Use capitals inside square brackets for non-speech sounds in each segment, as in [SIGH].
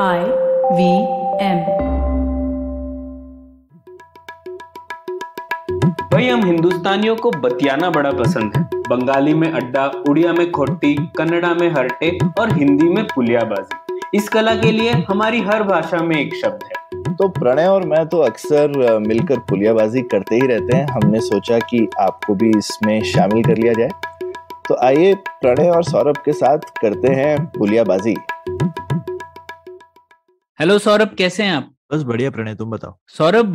I V M. भाई हम हिंदुस्तानियों को बतियाना बड़ा पसंद है। बंगाली में अड्डा उड़िया में खोटी कन्नड़ा में हरटे और हिंदी में पुलियाबाजी। इस कला के लिए हमारी हर भाषा में एक शब्द है। तो प्रणय और मैं तो अक्सर मिलकर पुलियाबाजी करते ही रहते हैं। हमने सोचा कि आपको भी इसमें शामिल कर लिया जाए। तो आइए प्रणय और सौरभ के साथ करते हैं पुलियाबाजी। हेलो सौरभ कैसे हैं आप? बस बढ़िया प्रणय तुम बताओ। सौरभ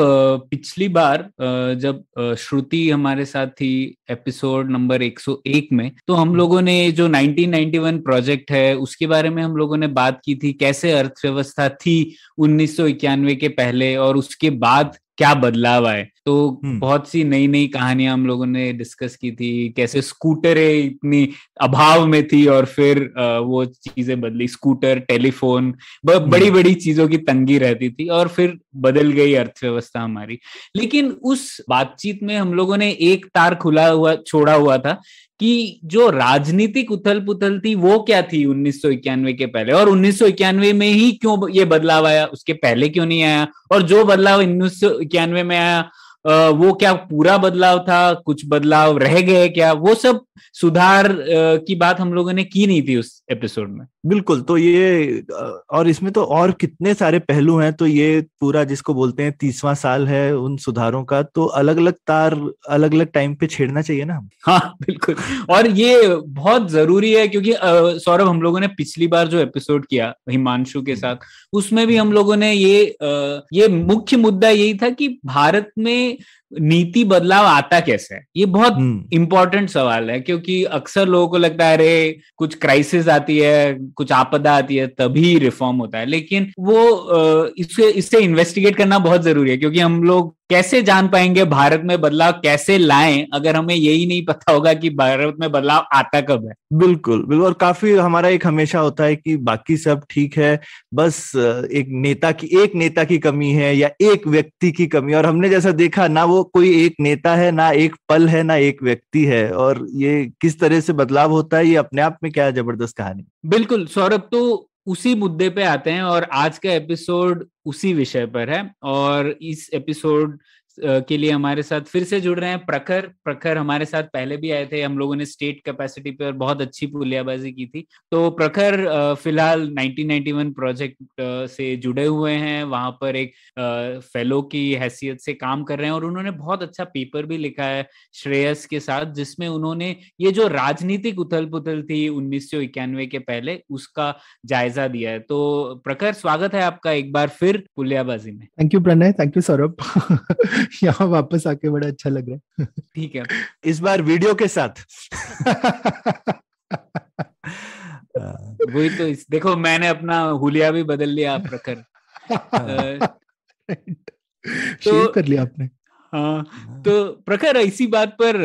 पिछली बार जब श्रुति हमारे साथ थी एपिसोड नंबर 101 में तो हम लोगों ने जो 1991 प्रोजेक्ट है उसके बारे में हम लोगों ने बात की थी कैसे अर्थव्यवस्था थी उन्नीस सौ इक्यानवे के पहले और उसके बाद क्या बदलाव आए? तो हम्म। बहुत सी नई नई कहानियाँ हम लोगों ने डिस्कस की थी कैसे स्कूटरें इतनी अभाव में थी और फिर वो चीज़ें बदली स्कूटर टेलीफोन बड़ी बड़ी चीज़ों की तंगी रहती थी और फिर बदल गई अर्थव्यवस्था हमारी। लेकिन उस बातचीत में हम लोगों ने एक तार खुला हुआ छोड़ा हुआ था कि जो राजनीतिक उथल पुथल थी, वो क्या थी उन्नीस सौ इक्यानवे के पहले? और उन्नीस सौ इक्यानवे में ही क्यों ये बदलाव आया? उसके पहले क्यों नहीं आया? और जो बदलाव उन्नीस सौ इक्यानवे में आया वो क्या पूरा बदलाव था? कुछ बदलाव रह गए क्या? वो सब सुधार की बात हम लोगों ने की नहीं थी उस एपिसोड में। बिल्कुल तो ये और इसमें तो और कितने सारे पहलू हैं तो ये पूरा जिसको बोलते हैं तीसवां साल है उन सुधारों का तो अलग अलग तार अलग अलग टाइम पे छेड़ना चाहिए ना हम हाँ बिल्कुल और ये बहुत ज़रूरी है क्योंकि सौरभ हम लोगों ने पिछली बार जो एपिसोड किया हिमांशु के साथ उसमें भी हम लोगों ने ये अ, ये मुख्य मुद्दा यही था कि भारत में नीति बदलाव आता कैसे है? ये बहुत इंपॉर्टेंट सवाल है क्योंकि अक्सर लोगों को लगता है अरे कुछ क्राइसिस आती है कुछ आपदा आती है तभी रिफॉर्म होता है. लेकिन वो इससे इससे इन्वेस्टिगेट करना बहुत ज़रूरी है क्योंकि हम लोग कैसे जान पाएँगे भारत में बदलाव कैसे लाएँ अगर हमें यही नहीं पता होगा कि भारत में बदलाव आता कब है? बिल्कुल बिल्कुल। और काफ़ी हमारा एक हमेशा होता है कि बाकी सब ठीक है बस एक नेता की एक नेता की कमी है या एक व्यक्ति की कमी और हमने जैसा देखा ना वो कोई एक नेता है ना एक पल है ना एक व्यक्ति है। और ये किस तरह से बदलाव होता है ये अपने आप में क्या ज़बरदस्त कहानी बिल्कुल सौरभ तो उसी मुद्दे पे आते हैं और आज का एपिसोड उसी विषय पर है और इस एपिसोड के लिए हमारे साथ फिर से जुड़ रहे हैं। प्रखर प्रखर हमारे साथ पहले भी आए थे। हम लोगों ने स्टेट कैपेसिटी पर बहुत अच्छी पुलियाबाजी की थी। तो प्रखर फ़िलहाल 1991 प्रोजेक्ट से जुड़े हुए हैं। वहाँ पर एक फेलो की हैसियत से काम कर रहे हैं और उन्होंने बहुत अच्छा पेपर भी लिखा है श्रेयस के साथ, जिसमें उन्होंने ये जो राजनीतिक उथल पुथल थी उन्नीस सौ इक्यानवे के पहले, उसका जायजा दिया है। तो प्रखर, स्वागत है आपका एक बार फिर पुलियाबाजी में। Thank you Pranay thank you Saurabh यहाँ वापस आके बड़ा अच्छा लग रहा है। ठीक है। इस बार वीडियो के साथ। [LAUGHS] वही तो इस, देखो मैंने अपना हुलिया भी बदल लिया प्रखर। [LAUGHS] तो कर लिया आपने। हाँ तो प्रखर इसी बात पर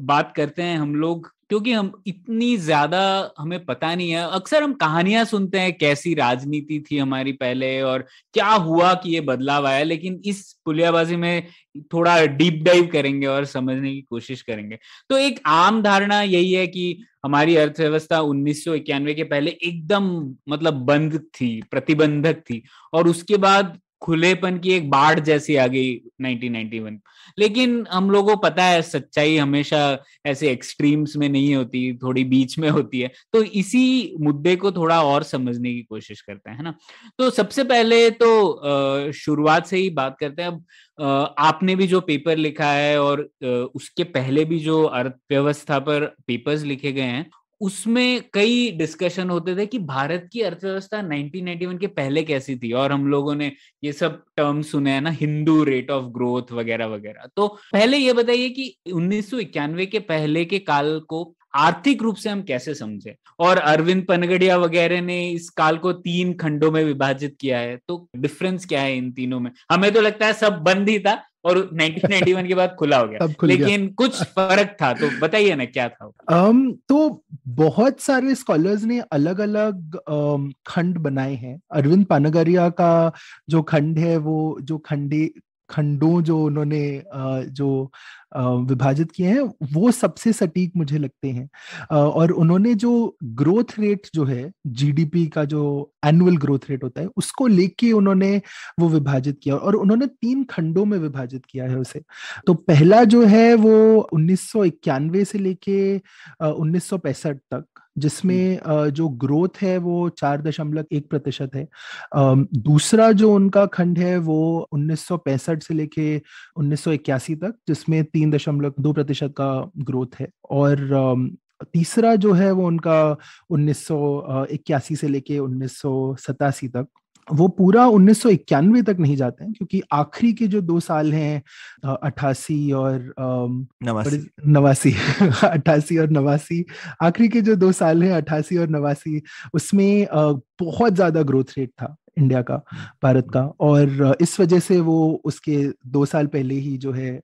बात करते हैं हम लोग। क्योंकि हम इतनी ज़्यादा, हमें पता नहीं है, अक्सर हम कहानियाँ सुनते हैं, कैसी राजनीति थी हमारी पहले और क्या हुआ कि ये बदलाव आया, लेकिन इस पुलियाबाजी में थोड़ा डीप डाइव करेंगे और समझने की कोशिश करेंगे। तो एक आम धारणा यही है कि हमारी अर्थव्यवस्था उन्नीस सौ इक्यानवे के पहले एकदम मतलब बंद थी, प्रतिबंधक थी और उसके बाद खुलेपन की एक बाढ़ जैसी आ गई 1991 लेकिन हम लोगों को पता है, सच्चाई हमेशा ऐसे एक्सट्रीम्स में नहीं होती, थोड़ी बीच में होती है। तो इसी मुद्दे को थोड़ा और समझने की कोशिश करते हैं ना? तो सबसे पहले तो शुरुआत से ही बात करते हैं। अब आपने भी जो पेपर लिखा है और उसके पहले भी जो अर्थव्यवस्था पर पेपर्स लिखे गए हैं उसमें कई डिस्कशन होते थे कि भारत की अर्थव्यवस्था 1991 के पहले कैसी थी? और हम लोगों ने ये सब टर्म सुने हैं ना हिंदू रेट ऑफ़ ग्रोथ वगैरह वगैरह। तो पहले ये बताइए कि उन्नीस सौ इक्यानवे के पहले के काल को आर्थिक रूप से हम कैसे समझे? और अरविंद पनगड़िया वगैरह ने इस काल को तीन खंडों में विभाजित किया है तो डिफरेंस क्या है इन तीनों में? हमें तो लगता है सब बंद ही था और 1991 के बाद खुला हो गया। [LAUGHS] खुल गया। लेकिन कुछ फ़र्क था तो बताइए ना क्या था? um, तो बहुत सारे स्कॉलर्स ने अलग अलग um, खंड बनाए हैं। अरविंद पानगरिया का जो खंड है वो जो खंडे खंडों जो उन्होंने जो विभाजित किए हैं, वो सबसे सटीक मुझे लगते हैं। और उन्होंने जो ग्रोथ रेट जो है जीडीपी का जो एनुअल ग्रोथ रेट होता है, उसको लेके उन्होंने वो विभाजित किया और उन्होंने तीन खंडों में विभाजित किया है उसे। तो पहला जो है वो उन्नीस सौ इक्यानवे से लेके उन्नीस सौ पैंसठ तक जिसमें जो। ग्रोथ है वो चार दशमलव एक प्रतिशत है। दूसरा जो उनका खंड है वो उन्नीस सौ पैंसठ से लेके उन्नीस सौ इक्यासी तक जिसमें तीन दशमलव दो प्रतिशत का ग्रोथ है। और तीसरा जो है वो उनका उन्नीस सौ इक्यासी से लेके उन्नीस सौ सतासी तक। वो पूरा उन्नीस सौ इक्यानवे तक नहीं जाते हैं क्योंकि आखिरी के जो दो साल हैं अट्ठासी और नवासी। [LAUGHS] अट्ठासी और नवासी आखिरी के जो दो साल हैं अट्ठासी और नवासी उसमें बहुत ज़्यादा ग्रोथ रेट था इंडिया का भारत का और इस वजह से वो उसके दो साल पहले ही जो है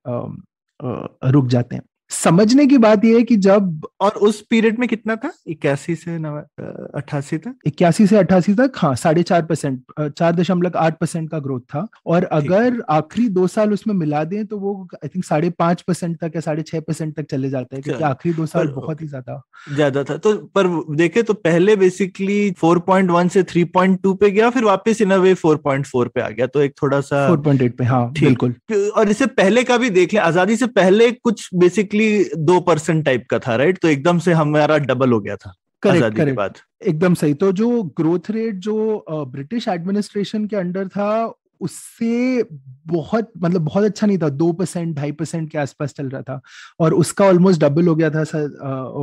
रुक जाते हैं। समझने की बात यह है कि जब और उस पीरियड में कितना था? इक्यासी से अट्ठासी तक? इक्यासी से अट्ठासी तक हाँ साढ़े चार परसेंट चार दशमलव आठ परसेंट का ग्रोथ था। और अगर आखिरी दो साल उसमें मिला दें तो वो आई थिंक साढ़े पाँच परसेंट तक या साढ़े छह परसेंट तक चले जाता है क्योंकि आखिरी दो साल बहुत ही ज़्यादा। ज़्यादा था। तो पर देखे तो पहले बेसिकली फोर पॉइंट वन से थ्री पॉइंट टू पे गया फिर वापस इन वे फोर पॉइंट फोर पे आ गया। तो एक थोड़ा सा फोर पॉइंट एट पे हाँ बिल्कुल। और इससे पहले का भी देख लें आज़ादी से पहले कुछ बेसिकली बेसिकली दो परसेंट टाइप का था राइट तो एकदम से हमारा डबल हो गया था करेक्ट करेक्ट एकदम सही। तो जो ग्रोथ रेट जो ब्रिटिश एडमिनिस्ट्रेशन के अंडर था उससे बहुत मतलब बहुत अच्छा नहीं था दो परसेंट ढाई परसेंट के आसपास चल रहा था और उसका ऑलमोस्ट डबल हो गया था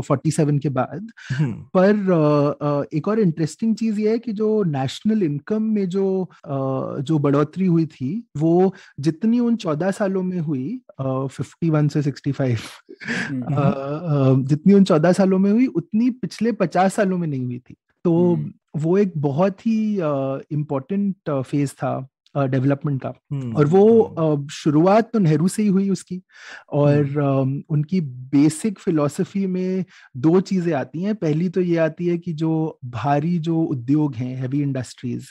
फोर्टी सेवन के बाद हम्म। पर एक और इंटरेस्टिंग चीज़ ये है कि जो नेशनल इनकम में जो जो बढ़ोतरी हुई थी वो जितनी उन चौदह सालों में हुई फिफ्टी वन से सिक्सटी फाइव हम्म। जितनी उन चौदह सालों में हुई उतनी पिछले पचास सालों में नहीं हुई थी तो हम्म। वो एक बहुत ही इम्पोर्टेंट फ़ेज़ था डेवलपमेंट का। और वो शुरुआत तो नेहरू से ही हुई उसकी। और उनकी बेसिक फिलॉसफी में दो चीज़ें आती हैं। पहली तो ये आती है कि जो भारी जो उद्योग हैं हैवी इंडस्ट्रीज़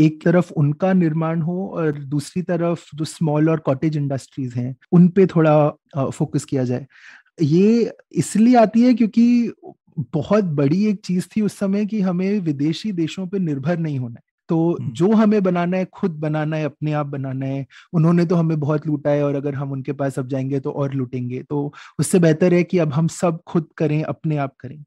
एक तरफ़ उनका निर्माण हो और दूसरी तरफ़ जो स्मॉल और कॉटेज इंडस्ट्रीज़ हैं उन पे थोड़ा फोकस किया जाए। ये इसलिए आती है क्योंकि बहुत बड़ी एक चीज़ थी उस समय कि हमें विदेशी देशों पर निर्भर नहीं होना है। तो हम्म। जो हमें बनाना है खुद बनाना है अपने आप बनाना है उन्होंने तो हमें बहुत लूटा है और अगर हम उनके पास अब जाएँगे तो और लूटेंगे। तो उससे बेहतर है कि अब हम सब खुद करें अपने आप करें।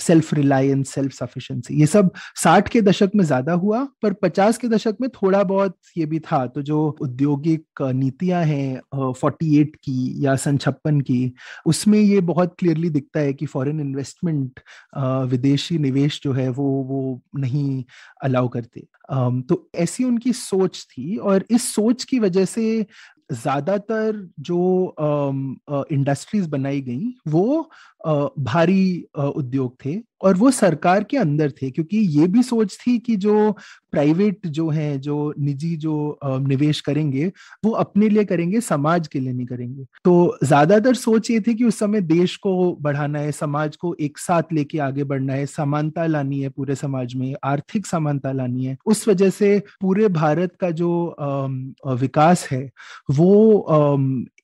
सेल्फ रिलायंस सेल्फ सफिशेंसी ये सब साठ के दशक में ज़्यादा हुआ पर पचास के दशक में थोड़ा बहुत ये भी था। तो जो औद्योगिक नीतियाँ हैं फोर्टी एट की या सन छप्पन की उसमें ये बहुत क्लियरली दिखता है कि फॉरेन इन्वेस्टमेंट विदेशी निवेश जो है वो वो नहीं अलाउ करते। तो ऐसी उनकी सोच थी और इस सोच की वजह से ज़्यादातर जो इंडस्ट्रीज़ बनाई गई, वो भारी उद्योग थे। और वो सरकार के अंदर थे, क्योंकि ये भी सोच थी कि जो प्राइवेट जो है, जो निजी जो निवेश करेंगे, वो अपने लिए करेंगे, समाज के लिए नहीं करेंगे। तो ज़्यादातर सोच ये थी कि उस समय देश को बढ़ाना है, समाज को एक साथ लेके आगे बढ़ना है, समानता लानी है पूरे समाज में, आर्थिक समानता लानी है। उस वजह से पूरे भारत का जो विकास है, वो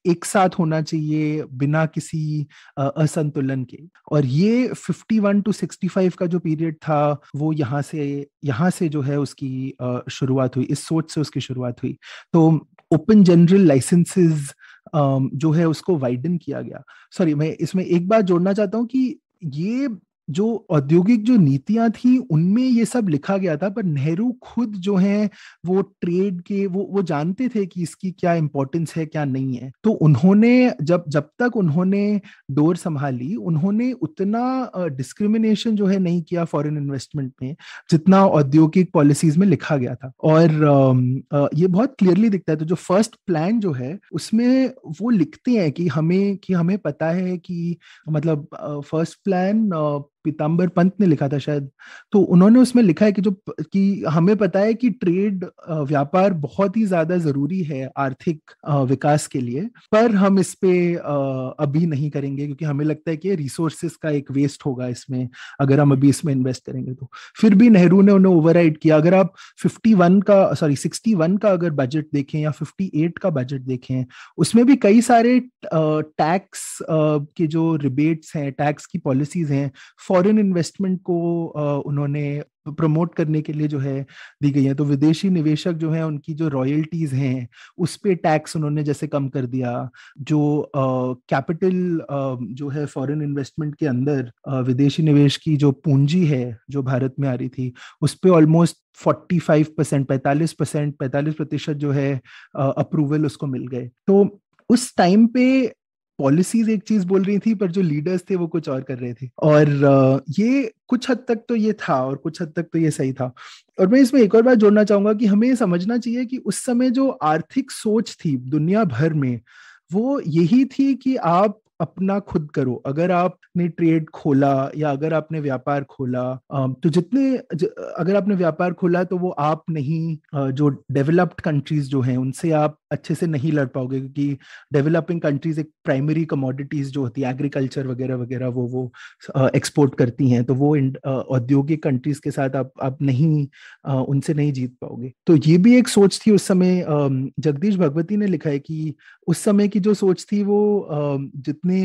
एक साथ होना चाहिए बिना किसी असंतुलन के। और ये 51 टू 65 का जो पीरियड था, वो यहाँ से यहाँ से जो है उसकी शुरुआत हुई, इस सोच से उसकी शुरुआत हुई। तो ओपन जनरल लाइसेंसेस जो है उसको वाइडन किया गया। सॉरी मैं इसमें एक बात जोड़ना चाहता हूँ कि ये जो औद्योगिक जो नीतियाँ थी, उनमें ये सब लिखा गया था, पर नेहरू खुद जो है, वो ट्रेड के, वो वो जानते थे कि इसकी क्या इंपॉर्टेंस है, क्या नहीं है। तो उन्होंने, जब जब तक उन्होंने डोर संभाली, उन्होंने उतना डिस्क्रिमिनेशन जो है नहीं किया फॉरेन इन्वेस्टमेंट में, जितना औद्योगिक पॉलिसीज़ में लिखा गया था। और ये बहुत क्लियरली दिखता है। तो जो फ़र्स्ट प्लान जो है, उसमें वो लिखते हैं कि हमें कि हमें पता है कि मतलब फ़र्स्ट प्लान पीताम्बर पंत ने लिखा था शायद। तो उन्होंने उसमें लिखा है कि जो कि हमें पता है कि ट्रेड व्यापार बहुत ही ज़्यादा ज़रूरी है आर्थिक विकास के लिए, पर हम इस पे अभी नहीं करेंगे क्योंकि हमें लगता है कि रिसोर्सेस का एक वेस्ट होगा इसमें, अगर हम अभी इसमें इन्वेस्ट करेंगे तो। फिर भी नेहरू ने उन्हें ओवर किया। अगर आप 51 का सॉरी 61 का अगर बजट देखें या 58 का बजट देखें, उसमें भी कई सारे टैक्स के जो रिबेट्स हैं टैक्स की पॉलिसीज़ हैं फॉरेन इन्वेस्टमेंट को उन्होंने प्रमोट करने के लिए जो है, दी गई है। तो विदेशी निवेशक जो है, उनकी जो रॉयल्टीज हैं, उस पे टैक्स उन्होंने जैसे कम कर दिया। जो कैपिटल जो है फॉरेन इन्वेस्टमेंट के अंदर विदेशी निवेश की जो पूंजी है, जो भारत में आ रही थी, उस पर ऑलमोस्ट 45 परसेंट पैंतालीस परसेंट पैंतालीस प्रतिशत जो है अप्रूवल उसको मिल गए। तो उस टाइम पे पॉलिसीज़ एक चीज़ बोल रही थी, पर जो लीडर्स थे वो कुछ और कर रहे थे। और ये कुछ हद तक तो ये था और कुछ हद तक तो ये सही था। और मैं इसमें एक और बात जोड़ना चाहूँगा कि हमें समझना चाहिए कि उस समय जो आर्थिक सोच थी दुनिया भर में, वो यही थी कि आप अपना खुद करो। अगर आपने ट्रेड खोला या अगर आपने व्यापार खोला तो जितने अगर आपने व्यापार खोला तो वो आप नहीं जो डेवलप्ड कंट्रीज़ जो हैं, उनसे आप अच्छे से नहीं लड़ पाओगे क्योंकि डेवलपिंग कंट्रीज़ एक प्राइमरी कमोडिटीज जो होती है एग्रीकल्चर वगैरह वगैरह वो वो एक्सपोर्ट करती हैं तो वो औद्योगिक कंट्रीज़ के साथ आप आप नहीं आ, उनसे नहीं जीत पाओगे तो ये भी एक सोच थी उस समय जगदीश भगवती ने लिखा है कि उस समय की जो सोच थी वो जितने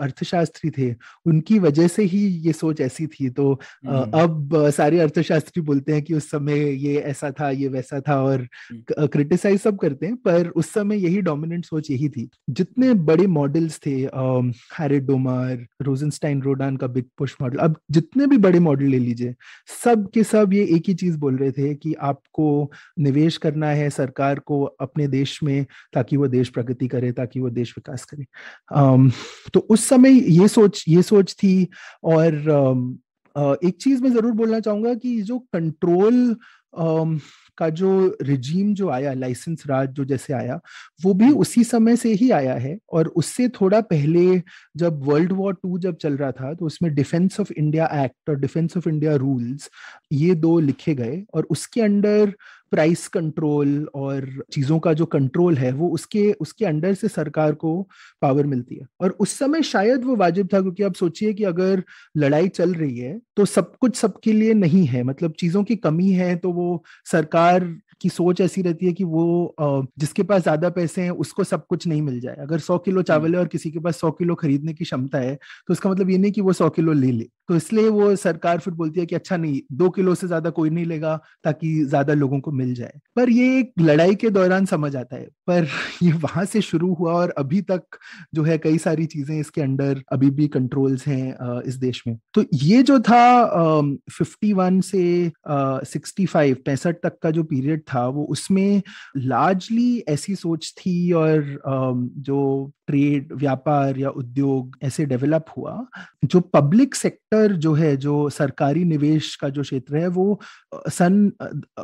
अर्थशास्त्री थे उनकी वजह से ही ये सोच ऐसी थी तो हम्म। अब सारे अर्थशास्त्री बोलते हैं कि उस समय ये ऐसा था ये वैसा था और क्रिटिसाइज हम्म। सब करते हैं पर पर उस समय यही डोमिनेंट सोच यही थी। जितने बड़े मॉडल्स थे हैरिड डोमार रोजनस्टाइन रोडान का बिग पुश मॉडल अब जितने भी बड़े मॉडल ले लीजिए सब के सब ये एक ही चीज़ बोल रहे थे कि आपको निवेश करना है सरकार को अपने देश में ताकि वो देश प्रगति करे ताकि वो देश विकास करे। Um, तो उस समय ये सोच ये सोच थी और um, एक चीज़ मैं ज़रूर बोलना चाहूँगा कि जो कंट्रोल का जो रिजीम जो आया लाइसेंस राज जो जैसे आया वो भी उसी समय से ही आया है और उससे थोड़ा पहले जब वर्ल्ड वॉर टू जब चल रहा था तो उसमें डिफेंस ऑफ़ इंडिया एक्ट और डिफेंस ऑफ़ इंडिया रूल्स ये दो लिखे गए और उसके अंडर प्राइस कंट्रोल और चीज़ों का जो कंट्रोल है वो उसके उसके अंडर से सरकार को पावर मिलती है। और उस समय शायद वो वाजिब था क्योंकि आप सोचिए कि अगर लड़ाई चल रही है तो सब कुछ सबके लिए नहीं है। मतलब चीज़ों की कमी है तो वो सरकार की सोच ऐसी रहती है कि वो जिसके पास ज़्यादा पैसे हैं उसको सब कुछ नहीं मिल जाए। अगर सौ किलो चावल है और किसी के पास सौ किलो खरीदने की क्षमता है तो उसका मतलब ये नहीं कि वो सौ किलो ले ले। तो इसलिए वो सरकार फिर बोलती है कि अच्छा नहीं दो किलो से ज़्यादा कोई नहीं लेगा ताकि ज़्यादा लोगों को मिल जाए। पर ये एक लड़ाई के दौरान समझ आता है। पर [LAUGHS] ये वहाँ से शुरू हुआ और अभी तक जो है कई सारी चीज़ें इसके अंडर अभी भी कंट्रोल्स हैं इस देश में। तो ये जो था फिफ्टी वन से सिक्सटी फाइव पैंसठ तक का जो पीरियड था, वो उसमें लार्जली ऐसी सोच थी और जो ट्रेड व्यापार या उद्योग ऐसे डेवलप हुआ, जो पब्लिक सेक्टर जो है, जो सरकारी निवेश का जो क्षेत्र है, वो सन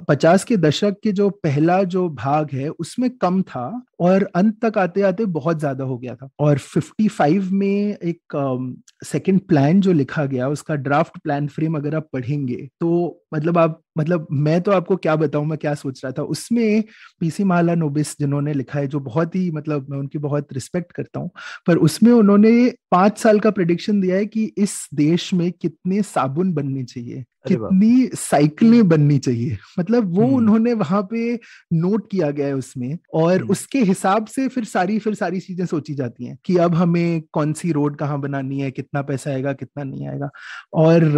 पचास के दशक के जो पहला जो भाग है, उसमें कम था और अंत तक आते आते बहुत ज़्यादा हो गया था। और 55 में एक सेकंड प्लान जो लिखा गया, उसका ड्राफ्ट प्लान फ्रेम अगर आप पढ़ेंगे तो मतलब आप मतलब मैं तो आपको क्या बताऊँ, मैं क्या सोच रहा था। उसमें पीसी माला नोबिस जिन्होंने लिखा है, जो बहुत ही मतलब मैं उनकी बहुत रिस्पेक्ट करता हूँ, पर उसमें उन्होंने पाँच साल का प्रडिक्शन दिया है कि इस देश में कितने साबुन बनने चाहिए। कितनी साइकिलें बननी चाहिए मतलब वो हम्म। उन्होंने वहाँ पे नोट किया गया है उसमें और हम्म। उसके हिसाब से फिर सारी फिर सारी चीज़ें सोची जाती हैं कि अब हमें कौन सी रोड कहाँ बनानी है कितना पैसा आएगा कितना नहीं आएगा और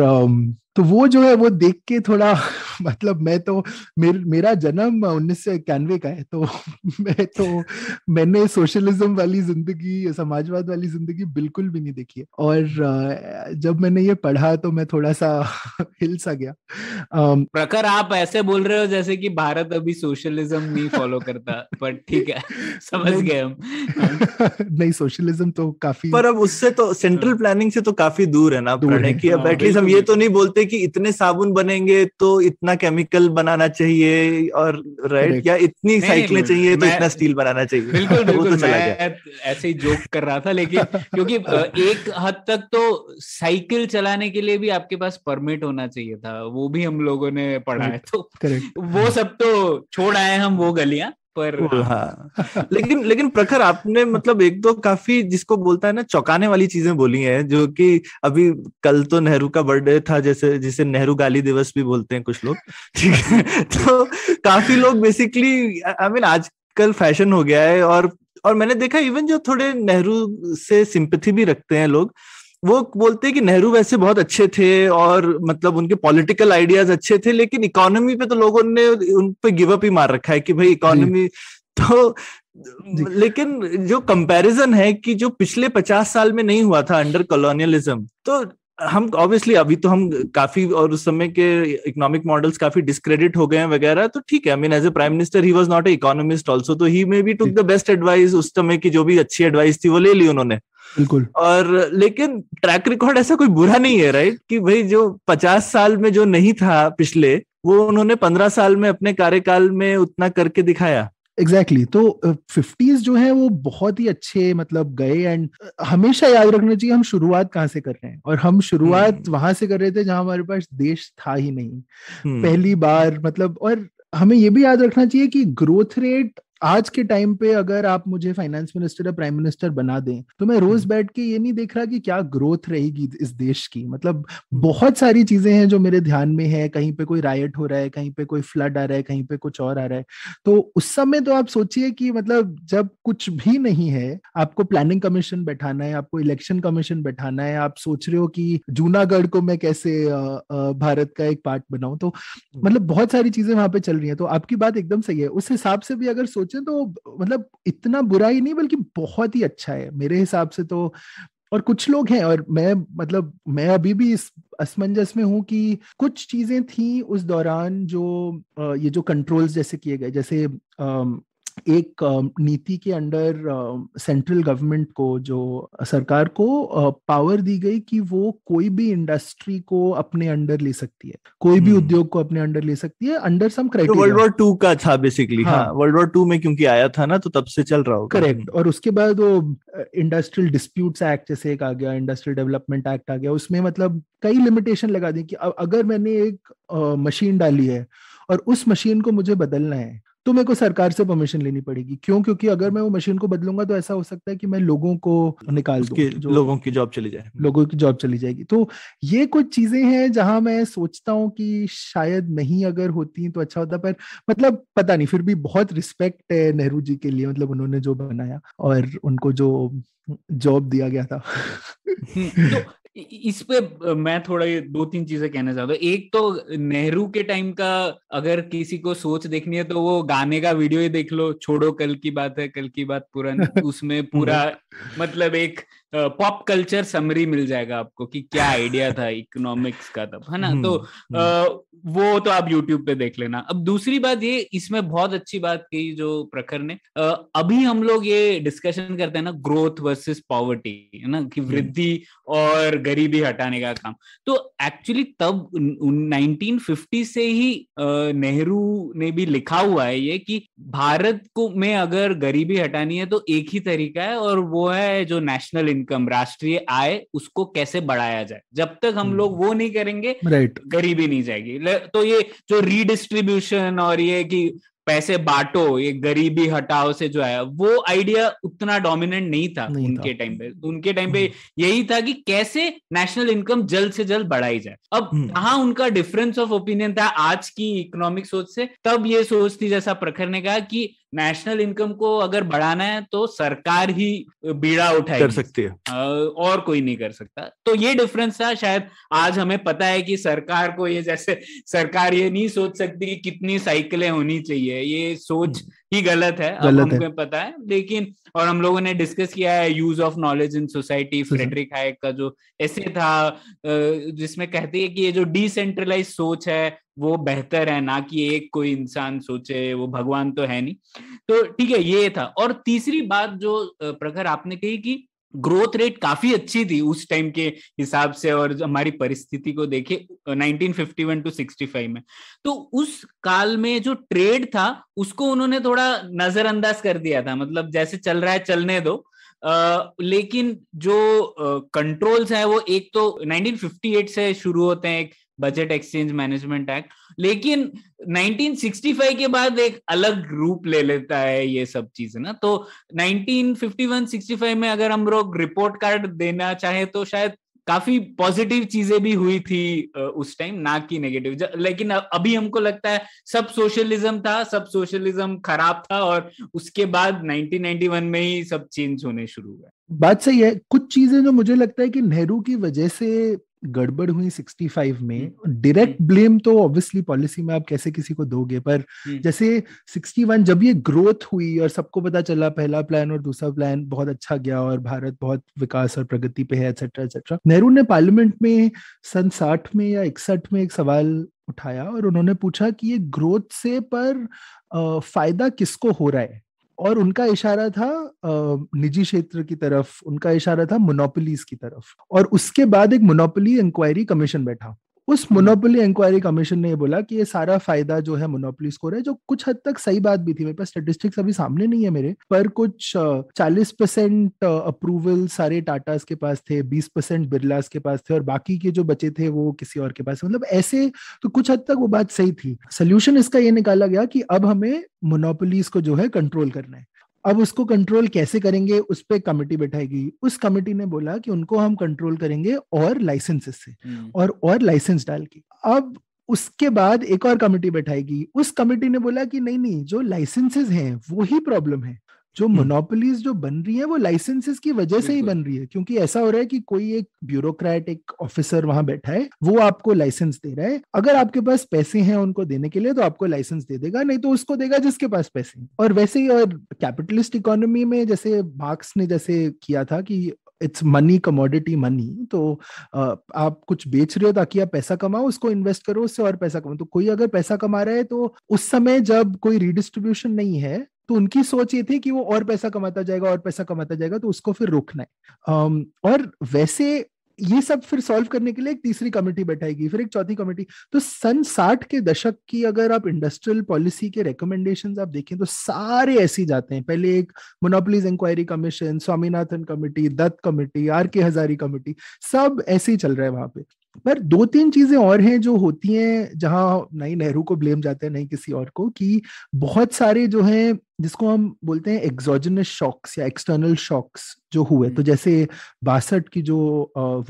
तो वो जो है वो देख के थोड़ा [LAUGHS] मतलब मैं तो मेर, मेरा जन्म उन्नीस सौ इक्यानवे का है तो [LAUGHS] मैं तो मैंने सोशलिज्म वाली ज़िंदगी समाजवाद वाली ज़िंदगी बिल्कुल भी नहीं देखी है और जब मैंने ये पढ़ा तो मैं थोड़ा सा [LAUGHS] हिल मिल सा गया। um, प्रखर आप ऐसे बोल रहे हो जैसे कि भारत अभी सोशलिज्म नहीं फॉलो करता पर ठीक है [LAUGHS] समझ गए हम। [LAUGHS] नहीं सोशलिज्म तो काफ़ी पर अब उससे तो सेंट्रल प्लानिंग से तो काफ़ी दूर है ना दूर है। कि अब हाँ, एटलीस्ट हम ये तो नहीं बोलते कि इतने साबुन बनेंगे तो इतना केमिकल बनाना चाहिए और राइट या इतनी साइकिलें चाहिए तो इतना स्टील बनाना चाहिए। बिल्कुल [LAUGHS] वो तो बिल्कुल चला गया। मैं ऐसे ही जोक कर रहा था लेकिन क्योंकि एक हद तक तो साइकिल चलाने के लिए भी आपके पास परमिट होना चाहिए। था वो भी हम लोगों ने पढ़ा है। तो करेक्ट वो सब तो छोड़ आए हम वो गलियाँ पर हाँ। [LAUGHS] लेकिन लेकिन प्रखर आपने मतलब एक दो काफ़ी जिसको बोलता है ना चौंकाने वाली चीज़ें बोली हैं जो कि अभी कल तो नेहरू का बर्थडे था जैसे जिसे नेहरू गाली दिवस भी बोलते हैं कुछ लोग [LAUGHS] ठीक है? तो काफ़ी लोग बेसिकली आई मीन आजकल फ़ैशन हो गया है और और मैंने देखा इवन जो थोड़े नेहरू से सिंपथी भी रखते हैं लोग वो बोलते हैं कि नेहरू वैसे बहुत अच्छे थे और मतलब उनके पॉलिटिकल आइडियाज़ अच्छे थे लेकिन इकोनॉमी पे तो लोगों ने उन पे गिव अप ही मार रखा है कि भाई इकोनॉमी तो लेकिन जो कंपैरिजन है कि जो पिछले पचास साल में नहीं हुआ था अंडर कॉलोनियलिज्म तो हम ऑब्वियसली अभी तो हम काफ़ी और उस समय के इकोनॉमिक मॉडल्स काफ़ी डिस्क्रेडिट हो गए हैं वगैरह तो ठीक है I mean as a prime minister he was not a economist also तो he maybe took the best advice उस समय की जो भी अच्छी एडवाइस थी वो ले ली उन्होंने। बिल्कुल। और लेकिन ट्रैक रिकॉर्ड ऐसा कोई बुरा नहीं है राइट कि भाई जो पचास साल में जो नहीं था पिछले वो उन्होंने पंद्रह साल में अपने कार्यकाल में उतना करके दिखाया। Exactly exactly. तो फिफ्टीज जो है वो बहुत ही अच्छे मतलब गए एंड हमेशा याद रखना चाहिए हम शुरुआत कहाँ से कर रहे हैं? और हम शुरुआत हम्म। वहाँ से कर रहे थे जहाँ हमारे पास देश था ही नहीं। हम्म, पहली बार मतलब और हमें ये भी याद रखना चाहिए कि ग्रोथ रेट आज के टाइम पे अगर आप मुझे फाइनेंस मिनिस्टर या प्राइम मिनिस्टर बना दें तो मैं रोज बैठ के ये नहीं देख रहा कि क्या ग्रोथ रहेगी इस देश की। मतलब बहुत सारी चीज़ें हैं जो मेरे ध्यान में है कहीं पे कोई रायट हो रहा है कहीं पे कोई फ्लड आ रहा है कहीं पे कुछ और आ रहा है। तो उस समय तो आप सोचिए कि मतलब जब कुछ भी नहीं है आपको प्लानिंग कमीशन बैठाना है आपको इलेक्शन कमीशन बैठाना है आप सोच रहे हो कि जूनागढ़ को मैं कैसे भारत का एक पार्ट बनाऊँ तो मतलब बहुत सारी चीज़ें वहाँ पे चल रही है। तो आपकी बात एकदम सही है। उस हिसाब से भी अगर सोचें तो मतलब इतना बुरा ही नहीं, बल्कि बहुत ही अच्छा है मेरे हिसाब से तो। और कुछ लोग हैं और मैं मतलब मैं अभी भी इस असमंजस में हूँ कि कुछ चीज़ें थी उस दौरान जो ये जो कंट्रोल्स जैसे किए गए, जैसे एक नीति के अंडर सेंट्रल गवर्नमेंट को जो सरकार को पावर दी गई कि वो कोई भी इंडस्ट्री को अपने अंडर ले सकती है। कोई भी हम्म। उद्योग को अपने अंडर ले सकती है अंडर सम जो वर्ल्ड वॉर टू का था बेसिकली हाँ, हाँ। वर्ल्ड वॉर टू में क्योंकि आया था ना तो तब से चल रहा होगा। करेक्ट और उसके बाद वो इंडस्ट्रियल डिस्प्यूट्स एक्ट जैसे एक आ गया इंडस्ट्रियल डेवलपमेंट एक्ट आ गया उसमें मतलब कई लिमिटेशन लगा दी कि अगर मैंने एक मशीन डाली है और उस मशीन को मुझे बदलना है तो मेरे को सरकार से परमिशन लेनी पड़ेगी। क्यों? क्योंकि अगर मैं वो मशीन को बदलूँगा तो ऐसा हो सकता है कि मैं लोगों को निकाल दूँ लोगों की जॉब चली जाए। लोगों की जॉब चली जाएगी। तो ये कुछ चीज़ें हैं जहाँ मैं सोचता हूँ कि शायद नहीं अगर होती तो अच्छा होता पर मतलब पता नहीं फिर भी बहुत रिस्पेक्ट है नेहरू जी के लिए मतलब उन्होंने जो बनाया और उनको जो जॉब दिया गया था। तो इ- इस पे मैं थोड़ा ये दो तीन चीज़ें कहना चाहता हूँ। एक तो नेहरू के टाइम का अगर किसी को सोच देखनी है तो वो गाने का वीडियो ही देख लो छोड़ो कल की बात है कल की बात पुरानी [LAUGHS] उसमें पूरा [LAUGHS] मतलब एक पॉप कल्चर समरी मिल जाएगा आपको कि क्या आइडिया था इकोनॉमिक्स का तब है ना? हम्म, तो हम्म। अ, वो तो आप यूट्यूब पे देख लेना। अब दूसरी बात ये इसमें बहुत अच्छी बात कही जो प्रखर ने अ, अभी हम लोग ये डिस्कशन करते हैं ना ग्रोथ वर्सेस पॉवर्टी है ना? कि वृद्धि और गरीबी हटाने का काम। तो एक्चुअली तब नाइनटीन फिफ्टी से ही नेहरू ने भी लिखा हुआ है ये कि भारत को में अगर गरीबी हटानी है तो एक ही तरीका है और वो है जो नेशनल इनकम राष्ट्रीय आय उसको कैसे बढ़ाया जाए? जब तक हम लोग वो नहीं करेंगे राइट गरीबी नहीं जाएगी। तो ये जो रीडिस्ट्रीब्यूशन और ये कि पैसे बांटो ये गरीबी हटाओ से जो है वो आइडिया उतना डोमिनेंट नहीं था नहीं उनके टाइम पे। उनके टाइम पे यही था कि कैसे नेशनल इनकम जल्द से जल्द बढ़ाई जाए। अब कहा उनका डिफरेंस ऑफ़ ओपिनियन था आज की इकोनॉमिक सोच से? तब ये सोच थी जैसा प्रखर ने कहा कि नेशनल इनकम को अगर बढ़ाना है तो सरकार ही बीड़ा उठाएगी। कर सकती है। और कोई नहीं कर सकता। तो ये डिफरेंस था शायद आज हमें पता है कि सरकार को ये जैसे सरकार ये नहीं सोच सकती कि कितनी साइकिलें होनी चाहिए। ये सोच। ही गलत है गलत अब हमको पता है। लेकिन और हम लोगों ने डिस्कस किया है use of knowledge in society Friedrich Hayek का जो ऐसे था जिसमें कहती है कि ये जो डिसेंट्रलाइज सोच है वो बेहतर है ना कि एक कोई इंसान सोचे वो भगवान तो है नहीं। तो ठीक है ये था। और तीसरी बात जो प्रखर आपने कही कि ग्रोथ रेट काफ़ी अच्छी थी उस टाइम के हिसाब से और हमारी परिस्थिति को देखे 1951 टू 65 में। तो उस काल में जो ट्रेड था उसको उन्होंने थोड़ा नजरअंदाज कर दिया था। मतलब जैसे चल रहा है चलने दो। Uh, लेकिन जो कंट्रोल्स है वो एक तो 1958 से शुरू होते हैं एक बजट एक्सचेंज मैनेजमेंट एक्ट। लेकिन 1965 के बाद एक अलग रूप ले लेता है ये सब चीज़ ना। तो 1951-65 में अगर हम लोग रिपोर्ट कार्ड देना चाहे तो शायद काफ़ी पॉजिटिव चीज़ें भी हुई थी उस टाइम, ना कि नेगेटिव। लेकिन अभी हमको लगता है सब सोशलिज्म था, सब सोशलिज्म खराब था और उसके बाद 1991 में ही सब चेंज होने शुरू हुआ बात सही है, कुछ चीज़ें जो मुझे लगता है कि नेहरू की वजह से गड़बड़ हुई 65 में डायरेक्ट हम्म। ब्लेम तो ऑब्वियसली पॉलिसी में आप कैसे किसी को दोगे पर हम्म। जैसे 61 जब ये ग्रोथ हुई और सबको पता चला पहला प्लान और दूसरा प्लान बहुत अच्छा गया और भारत बहुत विकास और प्रगति पे है एक्सेट्रा एक्सेट्रा नेहरू ने पार्लियामेंट में सन साठ में या इकसठ में एक सवाल उठाया और उन्होंने पूछा कि ये ग्रोथ से पर फ़ायदा किसको हो रहा है और उनका इशारा था निजी क्षेत्र की तरफ़, उनका इशारा था मोनोपोलीज की तरफ़। और उसके बाद एक मोनोपोली इंक्वायरी कमीशन बैठा। उस मोनोपोली इंक्वायरी कमीशन ने बोला कि ये सारा फ़ायदा जो है मोनोपोलीज को रहा है, जो कुछ हद तक सही बात भी थी। मेरे पास स्टेटिस्टिक्स अभी सामने नहीं है मेरे, पर कुछ चालीस परसेंट अप्रूवल सारे टाटास के पास थे, बीस परसेंट बिरलास के पास थे, और बाकी के जो बचे थे वो किसी और के पास मतलब ऐसे तो कुछ हद तक वो बात सही थी। सोल्यूशन इसका ये निकाला गया कि अब हमें मोनोपोलीज को जो है कंट्रोल करना है। अब उसको कंट्रोल कैसे करेंगे उस पर कमिटी बैठाएगी। उस कमेटी ने बोला कि उनको हम कंट्रोल करेंगे और लाइसेंसेस से हम्म। और और लाइसेंस डाल के। अब उसके बाद एक और कमेटी बैठाएगी। उस कमेटी ने बोला कि नहीं नहीं जो लाइसेंसेस हैं वो ही प्रॉब्लम है। जो मोनोपोलीज हम्म। जो बन रही है वो लाइसेंसेस की वजह से ही बन रही है क्योंकि ऐसा हो रहा है कि कोई एक ब्यूरोक्रेट एक ऑफिसर वहाँ बैठा है वो आपको लाइसेंस दे रहा है। अगर आपके पास पैसे हैं उनको देने के लिए तो आपको लाइसेंस दे देगा नहीं तो उसको देगा जिसके पास पैसे और वैसे ही और कैपिटलिस्ट इकोनॉमी में जैसे मार्क्स ने जैसे किया था कि इट्स मनी कमोडिटी मनी तो आप कुछ बेच रहे हो ताकि आप पैसा कमाओ उसको इन्वेस्ट करो उससे और पैसा कमाओ। तो कोई अगर पैसा कमा रहा है तो उस समय जब कोई रिडिस्ट्रीब्यूशन नहीं है तो उनकी सोच ये थी कि वो और पैसा कमाता जाएगा, और पैसा कमाता जाएगा तो उसको फिर रोकना है। और वैसे ये सब फिर सॉल्व करने के लिए एक तीसरी कमेटी बैठाएगी, फिर एक चौथी कमेटी। तो सन साठ के दशक की अगर आप इंडस्ट्रियल पॉलिसी के रिकमेंडेशन आप देखें तो सारे ऐसे जाते हैं। पहले एक monopolies inquiry commission Swaminathan committee, Dutt committee, R K Hazari committee, सब ऐसे ही चल रहा है वहाँ पे। पर दो तीन चीज़ें और हैं जो होती हैं जहाँ नहीं, नेहरू को ब्लेम जाते हैं, नहीं किसी और को, कि बहुत सारे जो हैं जिसको हम बोलते हैं एक्सोजनस शॉक्स या एक्सटर्नल शॉक्स जो हुए। तो हम्म। जैसे बासठ की जो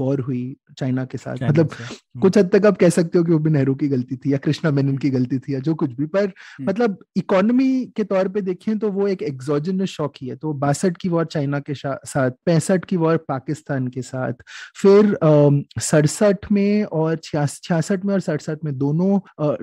वॉर हुई चाइना के साथ मतलब हम्म। कुछ हद तक आप कह सकते हो कि वो भी नेहरू की गलती थी या कृष्णा मेनन की गलती थी या जो कुछ भी पर हम्म। मतलब इकोनॉमी के तौर पे देखें तो वो एक एक्सोजनस शॉक ही है। तो बासठ की वॉर चाइना के साथ पैंसठ की वॉर पाकिस्तान के साथ फिर सड़सठ में और छियासठ में और सड़सठ में दोनों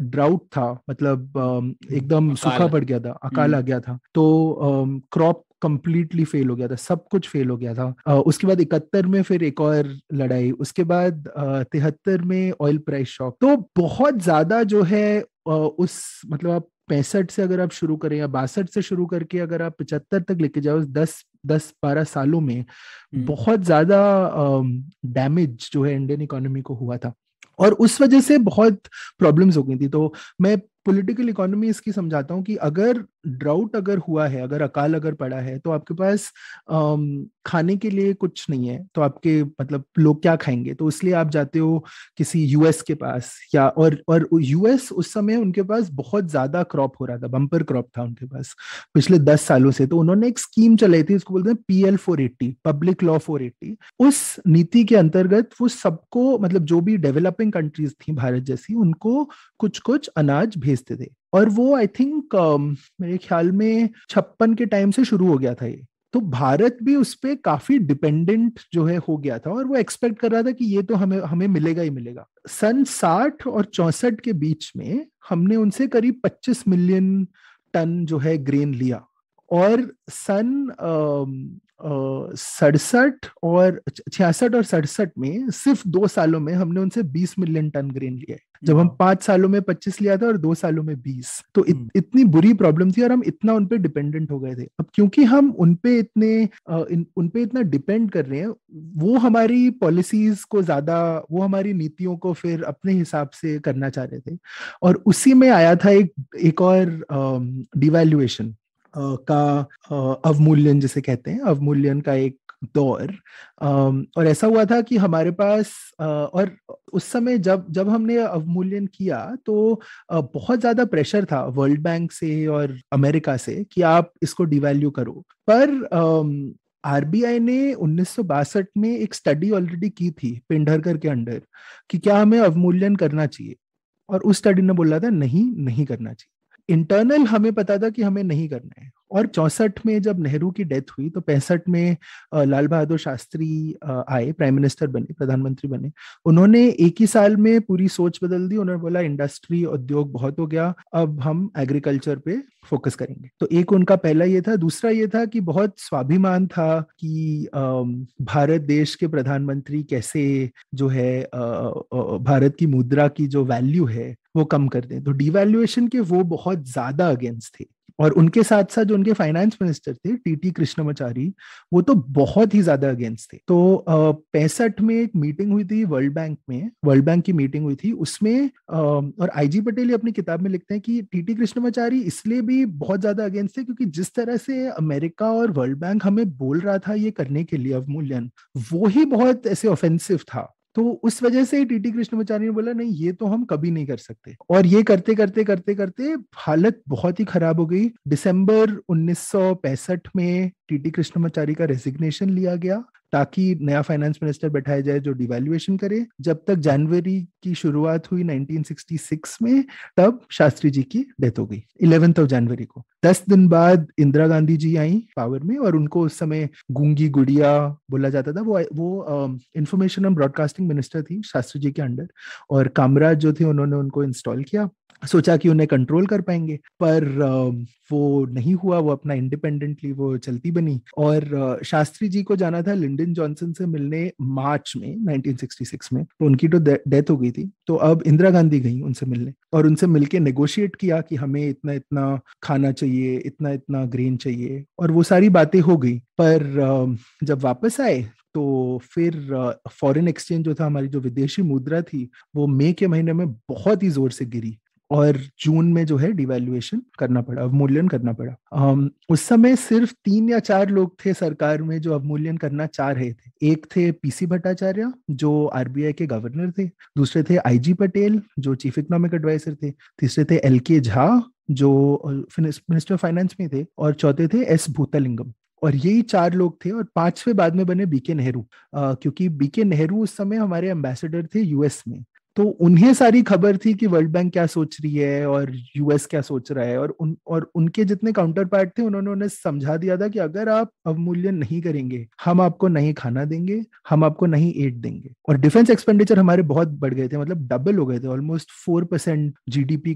ड्राउट था। मतलब एकदम सूखा पड़ गया था अकाल आ गया था। तो क्रॉप कंप्लीटली फेल हो गया था सब कुछ फेल हो गया था। उसके बाद इकहत्तर में फिर एक और लड़ाई उसके बाद तिहत्तर में ऑयल प्राइस शॉक तो बहुत ज़्यादा जो है उस मतलब आप पैंसठ से अगर आप शुरू करें या बासठ से शुरू करके अगर आप पचहत्तर तक लेके जाओ दस दस बारह सालों में हम्म। बहुत ज़्यादा डैमेज जो है इंडियन इकोनॉमी को हुआ था। और उस वजह से बहुत प्रॉब्लम्स हो गई थी। तो मैं पॉलिटिकल इकोनॉमी इसकी समझाता हूँ कि अगर ड्राउट अगर हुआ है, अगर अकाल अगर पड़ा है तो आपके पास खाने के लिए कुछ नहीं है तो आपके मतलब लोग क्या खाएँगे? तो इसलिए आप जाते हो किसी यूएस के पास या और और यूएस उस समय उनके पास बहुत ज़्यादा क्रॉप हो रहा था बम्पर क्रॉप था उनके पास पिछले दस सालों से। तो उन्होंने एक स्कीम चलाई थी, उसको बोलते हैं P L four eighty public law four eighty उस नीति के अंतर्गत वो सबको मतलब जो भी डेवलपिंग कंट्रीज़ थी, भारत जैसी, उनको कुछ कुछ अनाज भेज भेजते थे। और वो आई थिंक मेरे ख्याल में छप्पन के टाइम से शुरू हो गया था ये। तो भारत भी उस पर काफ़ी डिपेंडेंट जो है हो गया था और वो एक्सपेक्ट कर रहा था कि ये तो हमें हमें मिलेगा ही मिलेगा। सन साठ और चौसठ के बीच में हमने उनसे करीब 25 मिलियन टन जो है ग्रेन लिया। और सन सड़सठ और छियासठ और सड़सठ में सिर्फ़ दो सालों में हमने उनसे 20 मिलियन टन ग्रेन लिया है। जब हम पाँच सालों में 25 लिया था और दो सालों में 20 तो इत, हम्म। इतनी बुरी प्रॉब्लम थी और हम इतना उनपे डिपेंडेंट हो गए थे। अब क्योंकि हम उनपे इतने इन, उनपे इतना डिपेंड कर रहे हैं वो हमारी पॉलिसीज़ को ज़्यादा वो हमारी नीतियों को फिर अपने हिसाब से करना चाह रहे थे। और उसी में आया था एक एक और डिवैल्यूएशन का अवमूल्यन जिसे कहते हैं, अवमूल्यन का एक दौर। और ऐसा हुआ था कि हमारे पास और उस समय जब जब हमने अवमूल्यन किया तो बहुत ज़्यादा प्रेशर था वर्ल्ड बैंक से और अमेरिका से कि आप इसको डिवैल्यू करो। पर आरबीआई ने उन्नीस सौ बासठ में एक स्टडी ऑलरेडी की थी पिंडरकर के अंडर कि क्या हमें अवमूल्यन करना चाहिए। और उस स्टडी ने बोला था, नहीं नहीं करना चाहिए। इंटरनल हमें पता था कि हमें नहीं करना है। और चौसठ में जब नेहरू की डेथ हुई तो पैंसठ में लाल बहादुर शास्त्री आए प्राइम मिनिस्टर बने, प्रधानमंत्री बने। उन्होंने एक ही साल में पूरी सोच बदल दी, उन्होंने बोला इंडस्ट्री उद्योग बहुत हो गया, अब हम एग्रीकल्चर पे फोकस करेंगे। तो एक उनका पहला ये था। दूसरा ये था कि बहुत स्वाभिमान था कि भारत देश के प्रधानमंत्री कैसे जो है भारत की मुद्रा की जो वैल्यू है वो कम कर दें। तो डिवैल्यूएशन के वो बहुत ज़्यादा अगेंस्ट थे। और उनके साथ साथ जो उनके फाइनेंस मिनिस्टर थे टीटी कृष्णमाचारी वो तो बहुत ही ज़्यादा अगेंस्ट थे। तो पैंसठ में एक मीटिंग हुई थी वर्ल्ड बैंक में वर्ल्ड बैंक की मीटिंग हुई थी उसमें आ, और आईजी पटेल अपनी किताब में लिखते हैं कि टीटी कृष्णमाचारी इसलिए भी बहुत ज़्यादा अगेंस्ट थे क्योंकि जिस तरह से अमेरिका और वर्ल्ड बैंक हमें बोल रहा था ये करने के लिए अवमूल्यन वो ही बहुत ऐसे ऑफेंसिव था। तो उस वजह से टीटी कृष्णमाचार्य ने बोला, नहीं, ये तो हम कभी नहीं कर सकते। और ये करते करते करते करते हालत बहुत ही खराब हो गई। दिसंबर 1965 में टीटी कृष्णमाचार्य का रेजिग्नेशन लिया गया। ताकि नया फाइनेंस मिनिस्टर बैठाया जाए जो डिवेल्युएशन करे। जब तक जनवरी की शुरुआत हुई 1966 में, तब शास्त्री जी की डेथ हो गई इलेवेंथ ऑफ़ जनवरी को। दस दिन बाद इंदिरा गांधी जी आई पावर में और उनको उस समय गूँगी गुड़िया बोला जाता था, वो वो इंफॉर्मेशन एंड ब्रॉडकास्टिंग मिनिस्टर थी शास्त्री जी के अंडर और कामराज जो थे, उन्होंने उनको इंस्टॉल किया, सोचा कि उन्हें कंट्रोल कर पाएँगे। पर वो नहीं हुआ, वो अपना इंडिपेंडेंटली वो चलती बनी। और शास्त्री जी को जाना था लिंडन जॉनसन से मिलने मार्च में 1966 में तो उनकी तो डेथ हो गई थी। तो अब इंदिरा गांधी गई उनसे मिलने और उनसे मिलके नेगोशिएट किया कि हमें इतना इतना खाना चाहिए, इतना इतना ग्रेन चाहिए और वो सारी बातें हो गई। पर जब वापस आए तो फिर फॉरेन एक्सचेंज जो था, हमारी जो विदेशी मुद्रा थी, वो मई के महीने में बहुत ही ज़ोर से गिरी। और जून में जो है डिवेल्युएशन करना पड़ा अवमूल्यन करना पड़ा। um, उस समय सिर्फ़ तीन या चार लोग थे सरकार में जो अवमूल्यन करना चाह रहे थे। एक थे पीसी भट्टाचार्य जो आरबीआई के गवर्नर थे। दूसरे थे आईजी पटेल जो चीफ इकोनॉमिक एडवाइजर थे। तीसरे थे एल के झा जो मिनिस्टर फाइनेंस में थे। और चौथे थे एस भूतलिंगम और यही चार लोग थे और पांचवे बाद में बने बीके नेहरू क्योंकि बीके नेहरू उस समय हमारे एम्बेसडर थे यूएस में। तो उन्हें सारी खबर थी कि वर्ल्ड बैंक क्या सोच रही है और यूएस क्या सोच रहा है और उन, और उनके जितने काउंटर पार्ट थे, उन्होंने उन्हें समझा दिया था कि अगर आप अवमूल्यन नहीं करेंगे, हम आपको नहीं खाना देंगे, हम आपको नहीं एड देंगे। और डिफेंस एक्सपेंडिचर हमारे बहुत बढ़ गए थे मतलब डबल हो गए थे ऑलमोस्ट फोर परसेंट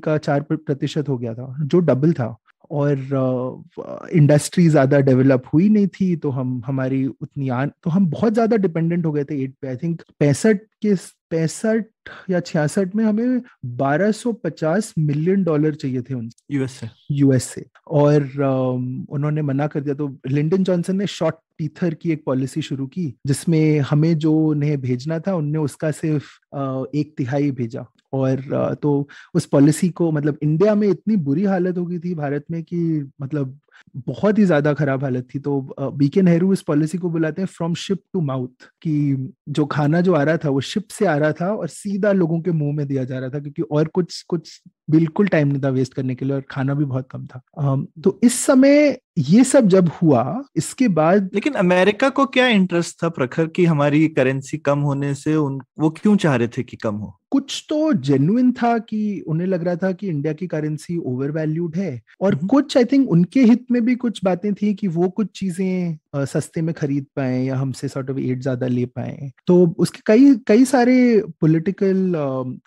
का चार प्रतिशत हो गया था, जो डबल था। और इंडस्ट्री ज़्यादा डेवलप हुई नहीं थी तो हम, हमारी उतनी आन तो हम बहुत ज़्यादा डिपेंडेंट हो गए थे एट पे। आई थिंक पैंसठ के पैंसठ या छियासठ में हमें 1250 मिलियन डॉलर चाहिए थे उनसे। यूएस से यूएस से और उन्होंने मना कर दिया तो लिंडन जॉनसन ने शॉर्ट टीथर की एक पॉलिसी शुरू की जिसमें हमें जो उन्हें भेजना था उनने उसका सिर्फ़ एक तिहाई भेजा। और तो उस पॉलिसी को मतलब इंडिया में इतनी बुरी हालत हो गई थी भारत में कि मतलब बहुत ही ज़्यादा खराब हालत थी। तो बीके नेहरू इस पॉलिसी को बुलाते हैं फ्रॉम शिप टू माउथ कि जो खाना जो आ रहा था वो शिप से आ रहा था और सीधा लोगों के मुँह में दिया जा रहा था क्योंकि और कुछ कुछ बिल्कुल टाइम नहीं था वेस्ट करने के लिए और खाना भी बहुत कम था। तो इस समय ये सब जब हुआ इसके बाद लेकिन अमेरिका को क्या इंटरेस्ट था प्रखर की हमारी करेंसी कम होने से उन वो क्यों चाह रहे थे कि कम हो? कुछ तो जेन्युइन था कि उन्हें लग रहा था कि इंडिया की करेंसी ओवर वैल्यूड है और हम्म। कुछ आई थिंक उनके हित में भी कुछ बातें थी कि वो कुछ चीज़ें सस्ते में खरीद पाए या हमसे सॉर्ट ऑफ़ एड ज़्यादा ले पाए। तो उसके कई कई सारे पॉलिटिकल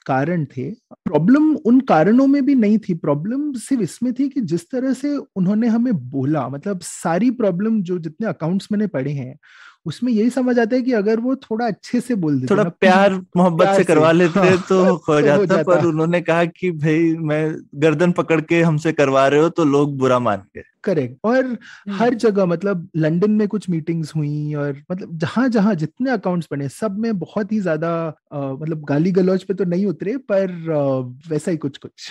कारण थे। प्रॉब्लम उन कारणों में भी नहीं थी। प्रॉब्लम सिर्फ़ इसमें थी कि जिस तरह से उन्होंने हमें बोला मतलब सारी प्रॉब्लम जो जितने अकाउंट्स मैंने पढ़े हैं उसमें यही समझ आता है कि अगर वो थोड़ा अच्छे से बोल देते थोड़ा ना, प्यार मोहब्बत से करवा लेते हाँ, तो [LAUGHS] हो तो हो जाता। पर उन्होंने कहा कि भाई मैं गर्दन पकड़ के हमसे करवा रहे हो तो लोग बुरा मान गए। करेक्ट। और हर जगह मतलब लंदन में कुछ मीटिंग्स हुई और मतलब जहाँ जहाँ जितने अकाउंट्स बने सब में बहुत ही ज़्यादा मतलब गाली गलौज पे तो नहीं उतरे पर अ, वैसा ही कुछ कुछ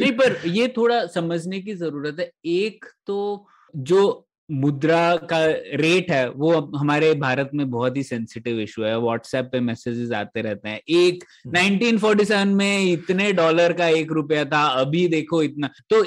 नहीं पर ये थोड़ा समझने की ज़रूरत है। एक तो जो मुद्रा का रेट है वो अब हमारे भारत में बहुत ही सेंसिटिव इशू है। व्हाट्सएप पे मैसेजेस आते रहते हैं। एक 1947 में इतने डॉलर का एक रुपया था अभी देखो इतना। तो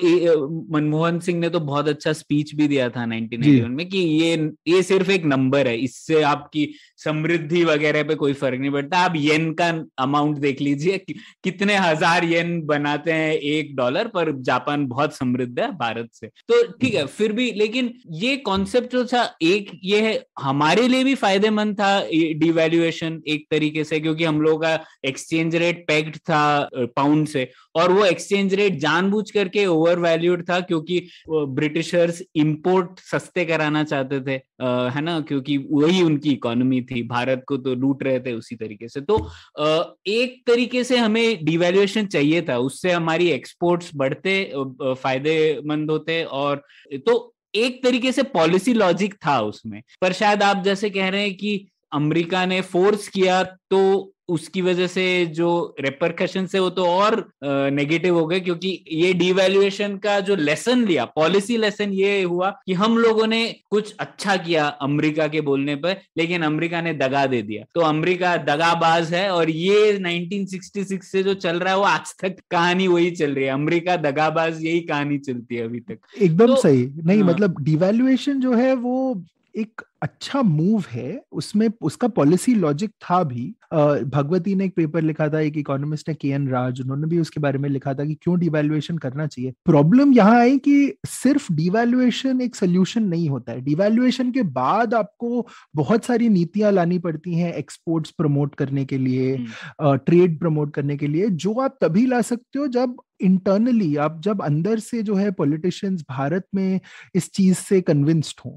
मनमोहन सिंह ने तो बहुत अच्छा स्पीच भी दिया था 1991 में कि ये ये सिर्फ़ एक नंबर है इससे आपकी समृद्धि वगैरह पे कोई फ़र्क नहीं पड़ता। आप येन का अमाउंट देख लीजिए कि, कितने हज़ार येन बनाते हैं एक डॉलर पर। जापान बहुत समृद्ध है भारत से। तो ठीक है फिर भी लेकिन ये कॉन्सेप्ट जो था एक ये है हमारे लिए भी फ़ायदेमंद था डिवैल्यूएशन एक तरीके से क्योंकि हम लोगों का एक्सचेंज रेट पैक्ड था पाउंड से और वो एक्सचेंज रेट जानबूझ करके ओवर वैल्यूड था क्योंकि ब्रिटिशर्स इंपोर्ट सस्ते कराना चाहते थे अ, है ना? क्योंकि वही उनकी इकोनॉमी थी भारत को तो लूट रहे थे उसी तरीके से। तो अ, एक तरीके से हमें डिवैल्यूएशन चाहिए था उससे हमारी एक्सपोर्ट्स बढ़ते फ़ायदेमंद होते और तो एक तरीके से पॉलिसी लॉजिक था उसमें। पर शायद आप जैसे कह रहे हैं कि अमेरिका ने फोर्स किया तो उसकी वजह से जो रेपरकशन से वो तो और नेगेटिव हो गए क्योंकि ये डिवैल्यूएशन का जो लेसन लिया पॉलिसी लेसन ये हुआ कि हम लोगों ने कुछ अच्छा किया अमेरिका के बोलने पर लेकिन अमेरिका ने दगा दे दिया। तो अमेरिका दगाबाज है और ये 1966 से जो चल रहा है वो आज तक कहानी वही चल रही है। अमेरिका दगाबाज यही कहानी चलती है अभी तक। एकदम तो- सही। नहीं हाँ। मतलब डिवैल्यूएशन जो है वो एक अच्छा मूव है। उसमें उसका पॉलिसी लॉजिक था भी। भगवती ने एक पेपर लिखा था एक इकोनॉमिस्ट है के एन राज उन्होंने भी उसके बारे में लिखा था कि क्यों डिवैल्यूएशन करना चाहिए। प्रॉब्लम यहाँ आई कि सिर्फ़ डिवैल्यूएशन एक सोल्यूशन नहीं होता है। डिवैल्यूएशन के बाद आपको बहुत सारी नीतियाँ लानी पड़ती हैं एक्सपोर्ट्स प्रमोट करने के लिए ट्रेड प्रमोट करने के लिए जो आप तभी ला सकते हो जब इंटरनली आप जब अंदर से जो है पॉलिटिशियंस भारत में इस चीज़ से कन्विंस्ड हो।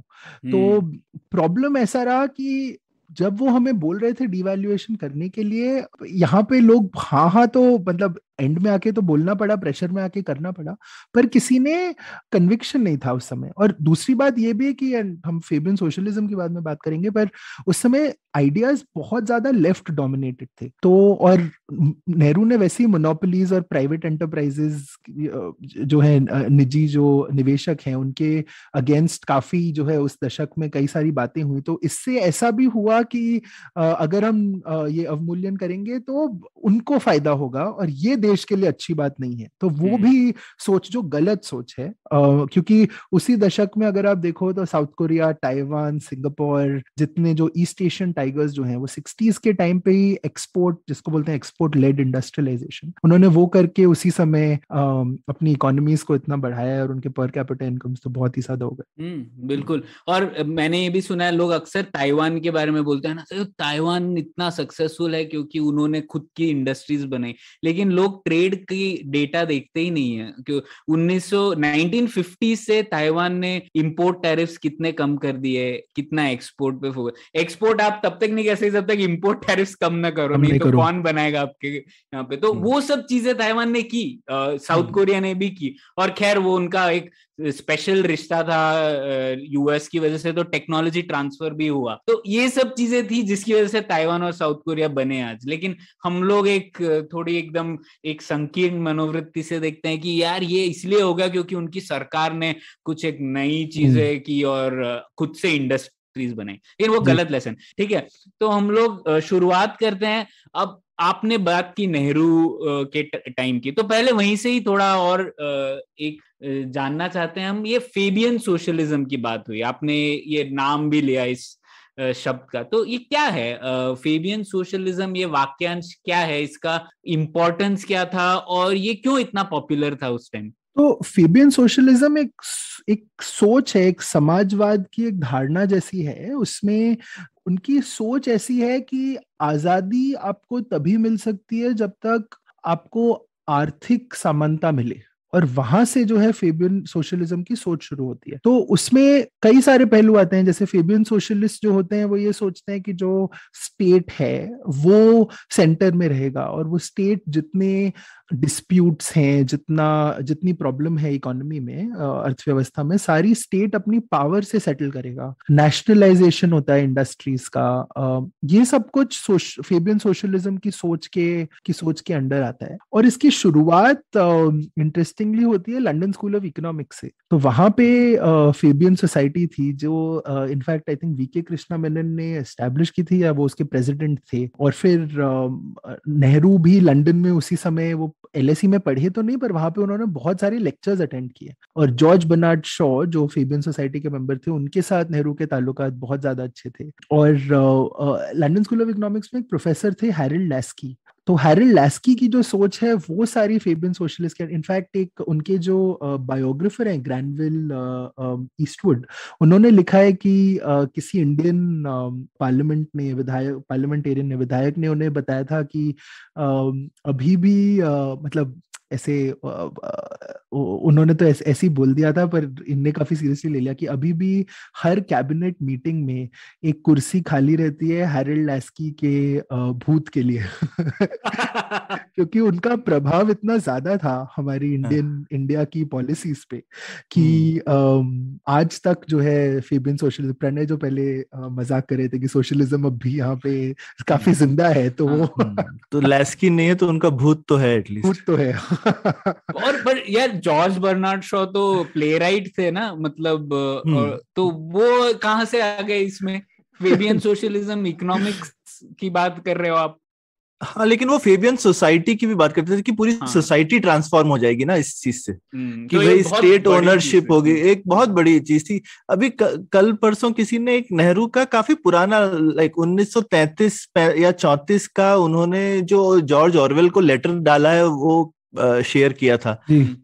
तो प्रॉब्लम ऐसा रहा कि जब वो हमें बोल रहे थे डिवेल्युएशन करने के लिए, यहाँ पे लोग हाँ हाँ तो मतलब एंड में आके तो बोलना पड़ा प्रेशर में आके करना पड़ा, पर किसी ने कन्विक्शन नहीं था उस समय। और दूसरी बात ये भी है कि हम फेबियन सोशलिज्म की बाद में बात करेंगे, पर उस समय आइडियाज़ बहुत ज़्यादा लेफ़्ट डोमिनेटेड थे। तो और नेहरू ने वैसे ही मोनोपोलीज और प्राइवेट एंटरप्राइजेस जो है निजी जो निवेशक हैं, उनके अगेंस्ट काफ़ी जो है उस दशक में कई सारी बातें हुई। तो इससे ऐसा भी हुआ कि अगर हम ये अवमूल्यन करेंगे तो उनको फ़ायदा होगा। और ये देश के लिए अच्छी बात नहीं है। तो वो हम्म। भी सोच जो गलत सोच है क्योंकि उसी दशक में अगर आप देखो तो साउथ कोरिया ताइवान सिंगापुर जितने जो ईस्ट एशियन टाइगर्स जो हैं वो सिक्सटीज के टाइम पे ही एक्सपोर्ट जिसको बोलते हैं एक्सपोर्ट लेड इंडस्ट्रियलाइजेशन उन्होंने वो करके उसी समय अपनी इकोनॉमीज को इतना बढ़ाया है और उनके पर कैपिटल इनकम्स तो बहुत ही ज़्यादा हो गए। हम्म बिल्कुल। और मैंने ये भी सुना है लोग अक्सर ताइवान के बारे में बोलते हैं ना "तो ताइवान इतना सक्सेसफुल है क्योंकि उन्होंने खुद की इंडस्ट्रीज़ बनाई। लेकिन लोग ट्रेड की डेटा देखते ही नहीं है। क्यों? 1900 1950 से ताइवान ने इंपोर्ट टैरिफ्स कितने कम कर दिए कितना एक्सपोर्ट पे फोकस एक्सपोर्ट आप तब तक नहीं कर सकते जब तक इंपोर्ट टैरिफ्स कम ना करो नहीं नहीं तो कौन बनाएगा आपके यहाँ पे? तो हम्म। वो सब चीज़ें ताइवान ने की साउथ हम्म। कोरिया ने भी की। और खैर वो उनका एक स्पेशल रिश्ता था यूएस की वजह से तो टेक्नोलॉजी ट्रांसफ़र भी हुआ। तो ये सब चीज़ें थी जिसकी वजह से ताइवान और साउथ कोरिया बने आज। लेकिन हम लोग एक थोड़ी एकदम एक संकीर्ण मनोवृत्ति से देखते हैं कि यार ये इसलिए होगा क्योंकि उनकी सरकार ने कुछ एक नई चीज़ें की और खुद से इंडस्ट्रीज़ बनाई। लेकिन वो गलत लेसन ठीक है? तो हम लोग शुरुआत करते हैं। अब आपने बात की नेहरू के टाइम की तो पहले वहीं से ही थोड़ा और एक जानना चाहते हैं हम। ये फेबियन सोशलिज्म की बात हुई। आपने ये नाम भी लिया इस शब्द का। तो ये क्या है? फेबियन सोशलिज्म ये वाक्यांश क्या है? इसका इम्पोर्टेंस क्या था? और ये क्यों इतना पॉपुलर था उस टाइम तो फेबियन सोशलिज्म एक एक सोच है, एक समाजवाद की एक धारणा जैसी है। उसमें उनकी सोच ऐसी है कि आज़ादी आपको तभी मिल सकती है जब तक आपको आर्थिक समानता मिले। और वहाँ से जो है फेबियन सोशलिज्म की सोच शुरू होती है। तो उसमें कई सारे पहलू आते हैं जैसे फेबियन सोशलिस्ट जो होते हैं वो ये सोचते हैं कि जो स्टेट है वो सेंटर में रहेगा और वो स्टेट जितने डिस्प्यूट्स हैं जितना जितनी प्रॉब्लम है इकोनॉमी में अर्थव्यवस्था में सारी स्टेट अपनी पावर से सेटल करेगा। नेशनलाइजेशन होता है इंडस्ट्रीज़ का ये सब कुछ सोश, फेबियन सोशलिज्म की सोच के की सोच के अंडर आता है। और इसकी शुरुआत इंटरेस्टिंगली होती है लंदन स्कूल ऑफ़ इकोनॉमिक्स से। तो वहाँ पे फेबियन सोसाइटी थी जो in fact I think V K Krishna Menon ने एस्टेब्लिश की थी या वो उसके प्रेसिडेंट थे। और फिर uh, नेहरू भी लंदन में उसी समय वो एल में पढ़े तो नहीं पर वहाँ पे उन्होंने बहुत सारे लेक्चर्स अटेंड किए। और जॉर्ज बर्नार्ड शॉ जो फेबियन सोसाइटी के मेंबर थे उनके साथ नेहरू के ताल्लुकात बहुत ज़्यादा अच्छे थे। और लंडन स्कूल ऑफ़ इकोनॉमिक्स में एक प्रोफेसर थे हैरिल्ड लैस्की तो हैरिल लैस्की की जो सोच है, वो सारी फेबियन सोशलिस्ट के इनफैक्ट एक उनके जो बायोग्राफर हैं ग्रैंडविल ईस्टवुड उन्होंने लिखा है कि किसी इंडियन पार्लियामेंट ने, विधायक पार्लियामेंटेरियन ने, विधायक ने उन्हें बताया था कि अभी भी मतलब ऐसे उन्होंने तो ऐसे ऐसे ही बोल दिया था पर इनने काफ़ी सीरियसली ले लिया कि अभी भी हर कैबिनेट मीटिंग में एक कुर्सी खाली रहती है हैरल्ड लैस्की के भूत के लिए। [LAUGHS] क्योंकि उनका प्रभाव इतना ज़्यादा था हमारी इंडियन हाँ। इंडिया की पॉलिसीज़ पे कि आज तक जो है फेबियन सोशलिज्म प्रणय जो पहले मज़ाक कर रहे थे कि सोशलिज्म अब भी यहाँ पे काफ़ी ज़िंदा है तो वो हाँ, तो लैस्की नहीं है तो उनका भूत तो है एटलीस्ट [LAUGHS] भूत तो है। और पर यार जॉर्ज बर्नार्ड शॉ तो प्ले राइट थे ना मतलब हम्म। तो वो कहाँ से आ गए इसमें? फेबियन सोशलिज्म इकोनॉमिक्स की बात कर रहे हो आप? हाँ लेकिन वो फेबियन सोसाइटी की भी बात करते थे कि पूरी हाँ. सोसाइटी ट्रांसफॉर्म हो जाएगी ना इस चीज़ से। हम्म, कि तो भाई स्टेट ओनरशिप होगी एक बहुत बड़ी चीज़ थी। अभी क, कल परसों किसी ने एक नेहरू का काफ़ी पुराना लाइक 1933 या 34 का उन्होंने जो जॉर्ज ऑरवेल को लेटर डाला है वो शेयर किया था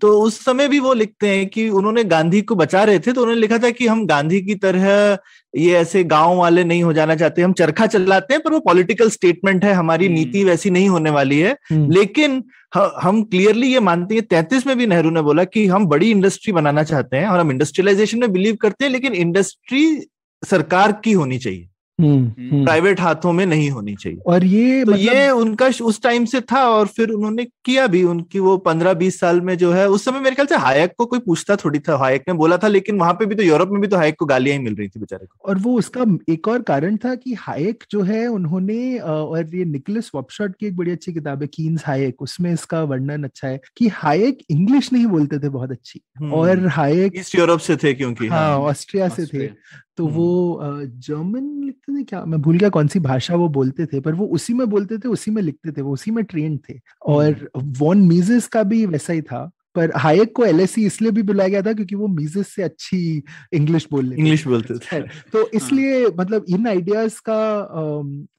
तो उस समय भी वो लिखते हैं कि उन्होंने गांधी को बचा रहे थे तो उन्होंने लिखा था कि हम गांधी की तरह ये ऐसे गाँव वाले नहीं हो जाना चाहते हम चरखा चलाते हैं पर वो पॉलिटिकल स्टेटमेंट है हमारी हम्म। नीति वैसी नहीं होने वाली है हम्म। लेकिन हम क्लियरली ये मानते हैं तैतीस में भी नेहरू ने बोला कि हम बड़ी इंडस्ट्री बनाना चाहते हैं और हम इंडस्ट्रियलाइजेशन में बिलीव करते हैं लेकिन इंडस्ट्री सरकार की होनी चाहिए प्राइवेट हम्म, हम्म। हाथों में नहीं होनी चाहिए। और ये तो मतलब... ये उनका उस टाइम से था और फिर उन्होंने किया भी उनकी वो पंद्रह बीस साल में जो है उस समय मेरे ख्याल से हायक को कोई पूछता थोड़ी था हायक ने बोला था लेकिन वहाँ पे भी तो यूरोप में भी तो हायक को गालियाँ ही मिल रही थी बेचारे को। और वो उसका एक और कारण था कि हायक जो है उन्होंने और ये निकलस वॉपशॉट की एक बड़ी अच्छी किताब है कीन्स हायक उसमें इसका वर्णन अच्छा है कि हायक इंग्लिश नहीं बोलते थे बहुत अच्छी। हम्म। और हायक ईस्ट यूरोप से थे क्योंकि हाँ। ऑस्ट्रिया से थे। तो वो जर्मन लिखते थे क्या? मैं भूल गया कौन सी भाषा वो बोलते थे पर वो उसी में बोलते थे उसी में लिखते थे वो उसी में ट्रेन थे। और वॉन मीजेस का भी वैसा ही था पर हायक को एल इसलिए भी बुलाया गया था क्योंकि वो मीजेस से अच्छी इंग्लिश बोल इंग्लिश बोलते थे। तो हाँ। इसलिए मतलब इन आइडियाज़ का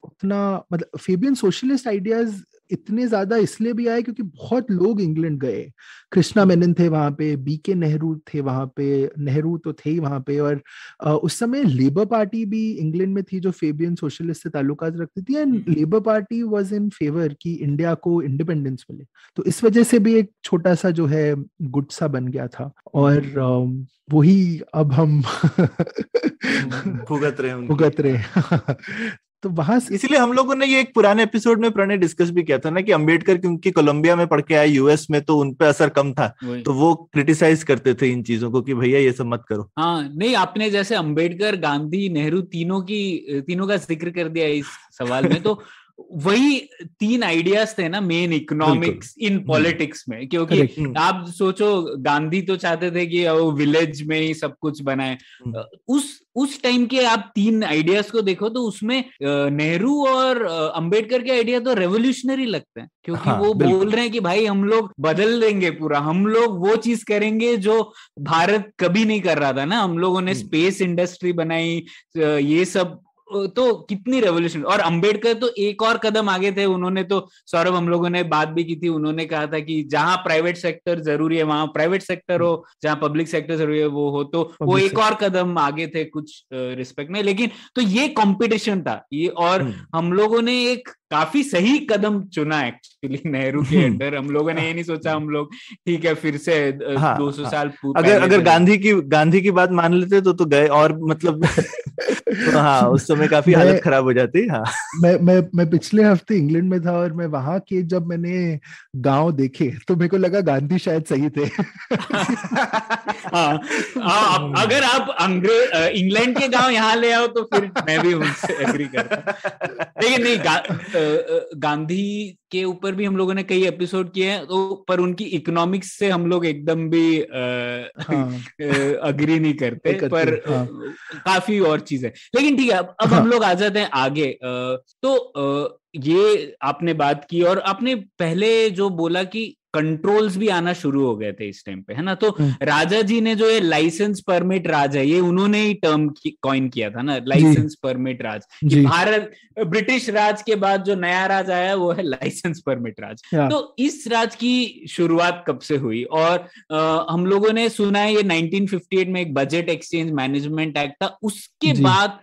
उतना मतलब फेबियन सोशलिस्ट आइडियाज़ इतने ज़्यादा इसलिए भी आए क्योंकि बहुत लोग इंग्लैंड गए। कृष्णा मेनन थे वहाँ पे बी के नेहरू थे वहाँ पे नेहरू तो थे ही वहाँ पे और उस समय लेबर पार्टी भी इंग्लैंड में थी जो फेबियन सोशलिस्ट से ताल्लुकात रखती थी and Labour Party was in favour कि इंडिया को इंडिपेंडेंस मिले। तो इस वजह से भी एक छोटा सा जो है गुट सा बन गया था और वही अब हम [LAUGHS] भुगत रहे भुगत रहे तो वहाँ से इसलिए हम लोगों ने ये एक पुराने एपिसोड में प्रणय डिस्कस भी किया था ना कि अंबेडकर क्योंकि कोलंबिया में पढ़ के आए यूएस में तो उनपे असर कम था। तो वो क्रिटिसाइज करते थे इन चीज़ों को कि भैया ये सब मत करो। हाँ नहीं आपने जैसे अंबेडकर गांधी नेहरू तीनों की तीनों का ज़िक्र कर दिया इस सवाल में तो वही तीन आइडियाज़ थे ना मेन इकोनॉमिक्स इन पॉलिटिक्स में क्योंकि आप सोचो गांधी तो चाहते थे कि वो विलेज में ही सब कुछ बनाए। हम्म। उस उस टाइम के आप तीन आइडियाज़ को देखो तो उसमें नेहरू और अंबेडकर के आइडिया तो रेवोल्यूशनरी लगते हैं क्योंकि हाँ, वो बोल रहे हैं कि भाई हम लोग बदल देंगे पूरा हम लोग वो चीज़ करेंगे जो भारत कभी नहीं कर रहा था ना। हम लोगों ने हम्म। स्पेस इंडस्ट्री बनाई ये सब तो कितनी रेवोल्यूशन और अंबेडकर तो एक और कदम आगे थे उन्होंने तो सौरभ हम लोगों ने बात भी की थी उन्होंने कहा था कि जहाँ प्राइवेट सेक्टर ज़रूरी है वहाँ प्राइवेट सेक्टर हो जहाँ पब्लिक सेक्टर ज़रूरी है वो हो तो वो एक और कदम आगे थे कुछ रिस्पेक्ट में। लेकिन तो ये कॉम्पिटिशन था ये और हम्म। हम लोगों ने एक काफ़ी सही कदम चुना एक्चुअली [LAUGHS] नेहरू के हम्म। अंडर हम लोगों ने ये नहीं सोचा हम लोग ठीक है फिर से हाँ, दो सौ हाँ। साल अगर अगर गांधी की गांधी की बात मान लेते तो तो गए और मतलब [LAUGHS] तो हाँ उस समय काफ़ी हालत खराब हो जाती हाँ। मैं मैं मैं पिछले हफ़्ते इंग्लैंड में था और मैं वहाँ के जब मैंने गाँव देखे तो मेरे को लगा गांधी शायद सही थे। [LAUGHS] हाँ, हाँ, अब अगर आप अंग्रेज़ इंग्लैंड के गाँव यहाँ ले आओ तो फिर मैं भी उनसे एग्री करता। लेकिन नहीं गांधी के ऊपर भी हम लोगों ने कई एपिसोड किए हैं तो पर उनकी इकोनॉमिक्स से हम लोग एकदम भी हाँ [LAUGHS] अग्री नहीं करते नहीं [LAUGHS] करते, पर हाँ। काफ़ी और चीज़ है लेकिन ठीक है अब अब हम हाँ। लोग आ जाते हैं आगे तो ये आपने बात की और आपने पहले जो बोला कि कंट्रोल्स भी आना शुरू हो गए थे इस टाइम पे है ना? तो हम्म। राजा जी ने जो ये लाइसेंस परमिट राज है ये उन्होंने ही टर्म कॉइन किया था ना? Licence permit raj. कि भारत ब्रिटिश राज के बाद जो नया राज आया वो है लाइसेंस परमिट राज। तो इस राज की शुरुआत कब से हुई? और अ, हम लोगों ने सुना है ये 1958 में एक बजट एक्सचेंज मैनेजमेंट एक्ट था उसके बाद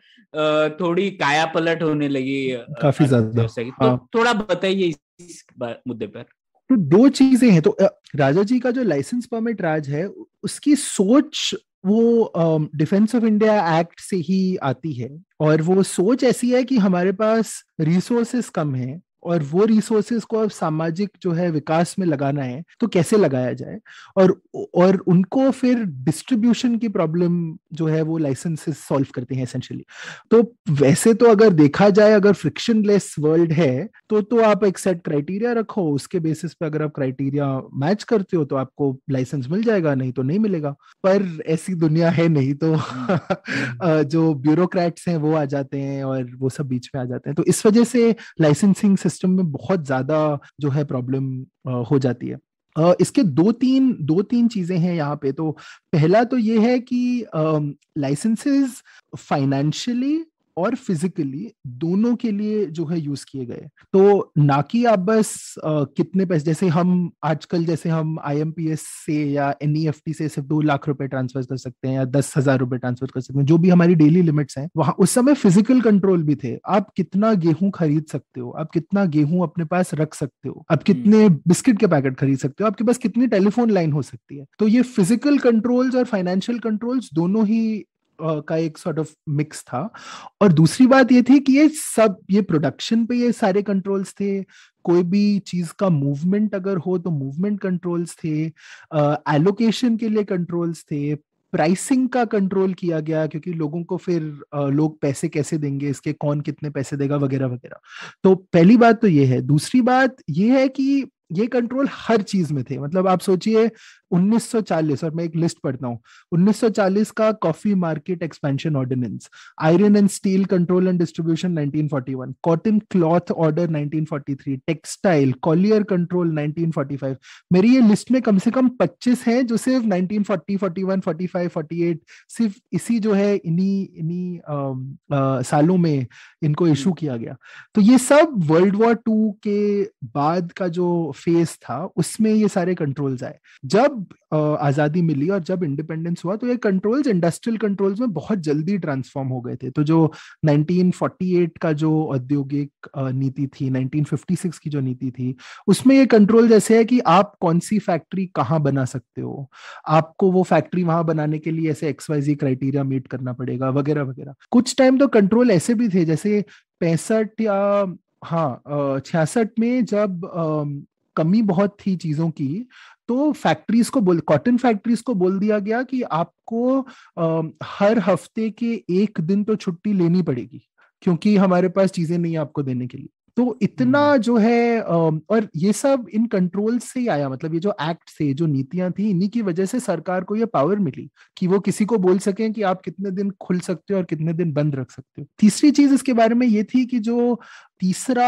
थोड़ी काया पलट होने लगी काफ़ी ज़्यादा, तो हाँ। थोड़ा बताइए इस मुद्दे पर। तो दो चीज़ें हैं। तो राजा जी का जो लाइसेंस परमिट राज है, उसकी सोच वो डिफेंस ऑफ़ इंडिया एक्ट से ही आती है। और वो सोच ऐसी है कि हमारे पास रिसोर्सेस कम है और वो रिसोर्सेस को अब सामाजिक जो है विकास में लगाना है तो कैसे लगाया जाए? और और उनको फिर डिस्ट्रीब्यूशन की प्रॉब्लम जो है वो लाइसेंसेस सॉल्व करते हैं एसेंशियली तो वैसे तो अगर देखा जाए अगर फ्रिक्शनलेस वर्ल्ड है तो तो आप एक सेट क्राइटेरिया रखो उसके बेसिस पे अगर आप क्राइटेरिया मैच करते हो तो आपको लाइसेंस मिल जाएगा नहीं तो नहीं मिलेगा। पर ऐसी दुनिया है नहीं तो [LAUGHS] जो ब्यूरोक्रेट्स हैं वो आ जाते हैं और वो सब बीच में आ जाते हैं। तो इस वजह से लाइसेंसिंग सिस्टम में बहुत ज़्यादा जो है प्रॉब्लम हो जाती है। इसके दो तीन दो तीन चीज़ें हैं यहाँ पे। तो पहला तो ये है कि लाइसेंसेस फाइनेंशियली और फिजिकली दोनों के लिए जो है यूज़ किए गए। तो ना कि आप बस अ, कितने पैसे जैसे हम आजकल जैसे हम आईएमपीएस से या एनईएफटी से सिर्फ़ दो लाख रुपए ट्रांसफ़र कर सकते हैं या दस हज़ार रुपए ट्रांसफ़र कर सकते हैं जो भी हमारी डेली लिमिट्स हैं वहाँ उस समय फ़िज़िकल कंट्रोल भी थे। आप कितना गेहूँ खरीद सकते हो आप कितना गेहूँ अपने पास रख सकते हो आप कितने बिस्किट के पैकेट खरीद सकते हो आपके पास कितनी टेलीफोन लाइन हो सकती है। तो ये फ़िज़िकल कंट्रोल्स और फाइनेंशियल कंट्रोल्स दोनों ही का एक सॉर्ट ऑफ़ मिक्स था। और दूसरी बात ये थी कि ये सब, ये प्रोडक्शन पे ये सारे कंट्रोल्स थे। कोई भी चीज़ का मूवमेंट अगर हो तो मूवमेंट कंट्रोल्स थे। एलोकेशन के लिए कंट्रोल्स थे। प्राइसिंग का कंट्रोल किया गया क्योंकि लोगों को फिर लोग पैसे कैसे देंगे? इसके कौन कितने पैसे देगा? वगैरह वगैरह। तो पहली बात तो ये है। दूसरी बात ये है कि ये कंट्रोल हर चीज़ में थे। मतलब आप सोचिए 1940 और मैं एक लिस्ट पढ़ता हूँ। 1940 का coffee market expansion ordinance iron and steel control and distribution 1941 cotton cloth order 1943 textile collier control 1945 मेरी ये लिस्ट में कम से कम 25 हैं जो सिर्फ़ 1940 41 45 48 सिर्फ़ इसी जो है इन्हीं इन्हीं सालों में इनको इशू किया गया। तो ये सब वर्ल्ड वॉर टू के बाद का जो फ़ेज़ था, उसमें ये सारे कंट्रोल्स आए। जब आज़ादी मिली और जब इंडिपेंडेंस हुआ तो ये कंट्रोल्स इंडस्ट्रियल कंट्रोल्स में बहुत जल्दी ट्रांसफॉर्म हो गए थे। तो जो 1948 का जो औद्योगिक नीति थी 1956 की जो नीति थी, उसमें ये कंट्रोल जैसे है कि आप कौन सी फैक्ट्री कहाँ बना सकते हो? आपको वो फैक्ट्री वहाँ बनाने के लिए ऐसे एक्सवाइजी क्राइटेरिया मीट करना पड़ेगा, वगैरह वगैरह। कुछ टाइम तो कंट्रोल ऐसे भी थे, जैसे पैंसठ या हाँ छियासठ में जब कमी बहुत थी चीज़ों की तो फैक्ट्रीज को बोल कॉटन फैक्ट्रीज को बोल दिया गया कि आपको आ, हर हफ़्ते के एक दिन तो छुट्टी लेनी पड़ेगी क्योंकि हमारे पास चीज़ें नहीं है आपको देने के लिए। तो इतना जो है और ये सब इन कंट्रोल से ही आया मतलब ये जो एक्ट से जो नीतियाँ थी इन्हीं की वजह से सरकार को ये पावर मिली कि वो किसी को बोल सकें कि आप कितने दिन खुल सकते हो और कितने दिन बंद रख सकते हो। तीसरी चीज़ इसके बारे में ये थी कि जो तीसरा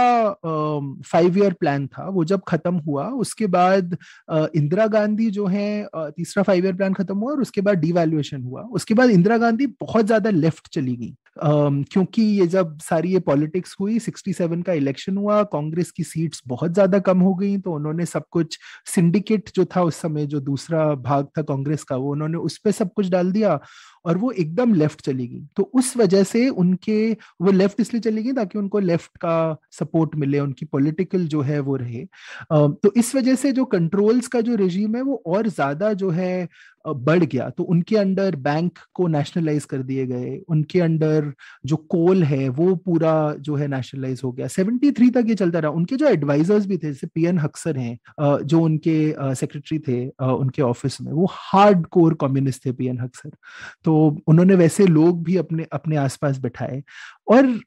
फाइव ईयर प्लान था वो जब खत्म हुआ उसके बाद इंदिरा गांधी जो है तीसरा फाइव ईयर प्लान खत्म हुआ और उसके बाद डिवैल्यूएशन हुआ। उसके बाद इंदिरा गांधी बहुत ज़्यादा लेफ़्ट चली गई। क्योंकि ये जब सारी ये पॉलिटिक्स हुई 67 का इलेक्शन हुआ, कांग्रेस की सीट्स बहुत ज़्यादा कम हो गई तो उन्होंने सब कुछ सिंडिकेट जो था उस समय जो दूसरा भाग था कांग्रेस का, वो उन्होंने उस पर सब कुछ डाल दिया और वो एकदम लेफ़्ट चली गई। तो उस वजह से उनके, वो लेफ़्ट इसलिए चली गई ताकि उनको लेफ़्ट का सपोर्ट मिले, उनकी पॉलिटिकल जो है वो रहे। तो इस वजह से जो कंट्रोल्स का जो रेजीम है, वो और ज़्यादा जो है बढ़ गया तो उनके अंडर बैंक को नेशनलाइज कर दिए गए, उनके अंडर जो कोल है, वो पूरा जो है नेशनलाइज हो गया। 73 तक ये चलता रहा। उनके जो एडवाइजर्स भी थे, जैसे पीएन हक्सर हैं जो उनके सेक्रेटरी थे उनके ऑफ़िस में, वो हार्ड कोर कम्युनिस्ट थे पीएन हक्सर तो उन्होंने वैसे लोग भी अपने अपने आसपास बैठाए। और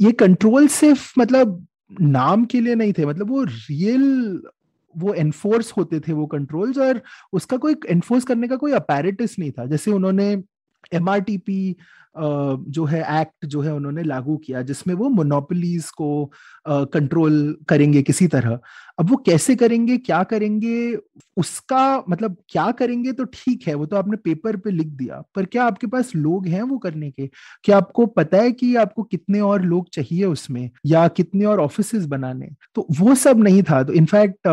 ये कंट्रोल सिर्फ़ मतलब नाम के लिए नहीं थे मतलब वो रियल वो एनफोर्स होते थे, वो कंट्रोल्स और उसका कोई एनफोर्स करने का कोई अपेरेटिस नहीं था। जैसे उन्होंने एमआरटीपी जो है एक्ट जो है उन्होंने लागू किया जिसमें वो मोनोपलीज को कंट्रोल करेंगे किसी तरह। अब वो कैसे करेंगे क्या करेंगे उसका मतलब क्या करेंगे तो ठीक है वो तो आपने पेपर पे लिख दिया पर क्या आपके पास लोग हैं वो करने के? क्या आपको पता है कि आपको कितने और लोग चाहिए उसमें या कितने और ऑफ़िस बनाने? तो वो सब नहीं था। तो इनफैक्ट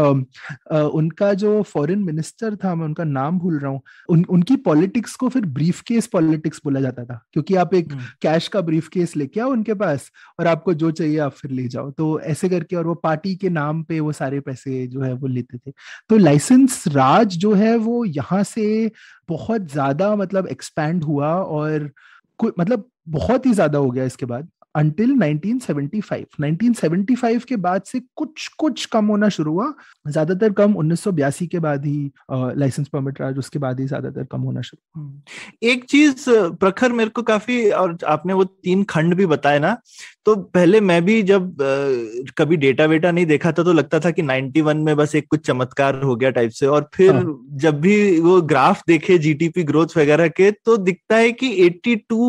उनका जो फॉरेन मिनिस्टर था मैं उनका नाम भूल रहा हूँ उन, उनकी पॉलिटिक्स को फिर ब्रीफ केस पॉलिटिक्स बोला जाता था क्योंकि आप एक कैश का ब्रीफ केस लेके आओ उनके पास और आपको जो चाहिए आप फिर ले जाओ। तो ऐसे करके और वो पार्टी के नाम पे वो सारे पैसे जो है वो लेते थे। तो लाइसेंस राज जो है वो यहाँ से बहुत ज़्यादा मतलब एक्सपैंड हुआ और मतलब बहुत ही ज़्यादा हो गया इसके बाद। अंटिल 1975 1975 के बाद से कुछ कुछ कम होना शुरू हुआ ज़्यादातर कम उन्नीस सौ बयासी के बाद ही लाइसेंस परमिट राज उसके बाद ही ज़्यादातर कम होना शुरू हम्म। एक चीज़ प्रखर मेरे को काफ़ी और आपने वो तीन खंड भी बताए ना तो पहले मैं भी जब आ, कभी डेटा वेटा नहीं देखा था तो लगता था कि 91 में बस एक कुछ चमत्कार हो गया टाइप से और फिर हाँ। जब भी वो ग्राफ देखे जीटीपी ग्रोथ वगैरह के तो दिखता है कि 82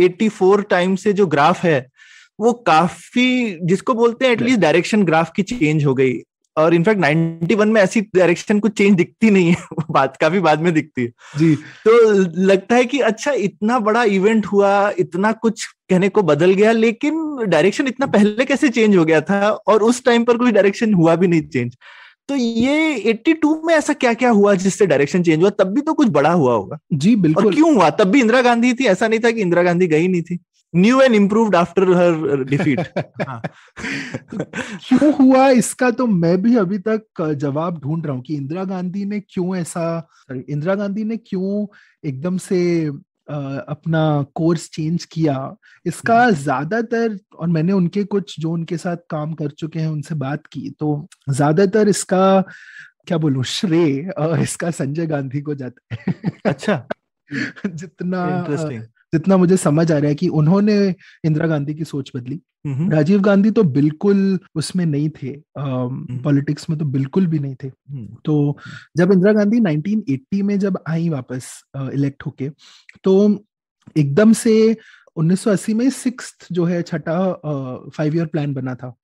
84 टाइम से जो ग्राफ है वो काफ़ी जिसको बोलते हैं एटलीस्ट डायरेक्शन ग्राफ की चेंज हो गई। और इनफैक्ट 91 में ऐसी डायरेक्शन कुछ चेंज दिखती नहीं है बात काफ़ी बाद में दिखती है। जी। तो लगता है कि अच्छा इतना बड़ा इवेंट हुआ इतना कुछ कहने को बदल गया लेकिन डायरेक्शन इतना पहले कैसे चेंज हो गया था? और उस टाइम पर कोई डायरेक्शन हुआ भी नहीं चेंज तो ये 82 में ऐसा क्या क्या हुआ जिससे डायरेक्शन चेंज हुआ? तब भी तो कुछ बड़ा हुआ होगा। जी बिल्कुल। और क्यों हुआ? तब भी इंदिरा गांधी थी ऐसा नहीं था कि इंदिरा गांधी गई नहीं थी। New and improved after her defeat क्यों हुआ? इसका तो मैं भी अभी तक जवाब ढूंढ रहा हूँ कि इंदिरा गांधी ने क्यों ऐसा इंदिरा गांधी ने क्यों एकदम से अपना कोर्स चेंज किया? इसका हम्म। ज़्यादातर और मैंने उनके कुछ जो उनके साथ काम कर चुके हैं उनसे बात की। तो ज़्यादातर इसका क्या बोलूँ श्रेय इसका संजय गांधी को जाता है। अच्छा। [LAUGHS] जितना जितना मुझे समझ आ रहा है कि उन्होंने इंदिरा गांधी की सोच बदली। राजीव गांधी तो बिल्कुल उसमें नहीं थे पॉलिटिक्स में तो बिल्कुल भी नहीं थे। तो जब इंदिरा गांधी 1980 में जब आई वापस इलेक्ट होके तो एकदम से 1980 में सिक्स जो है छठा फाइव ईयर प्लान बना था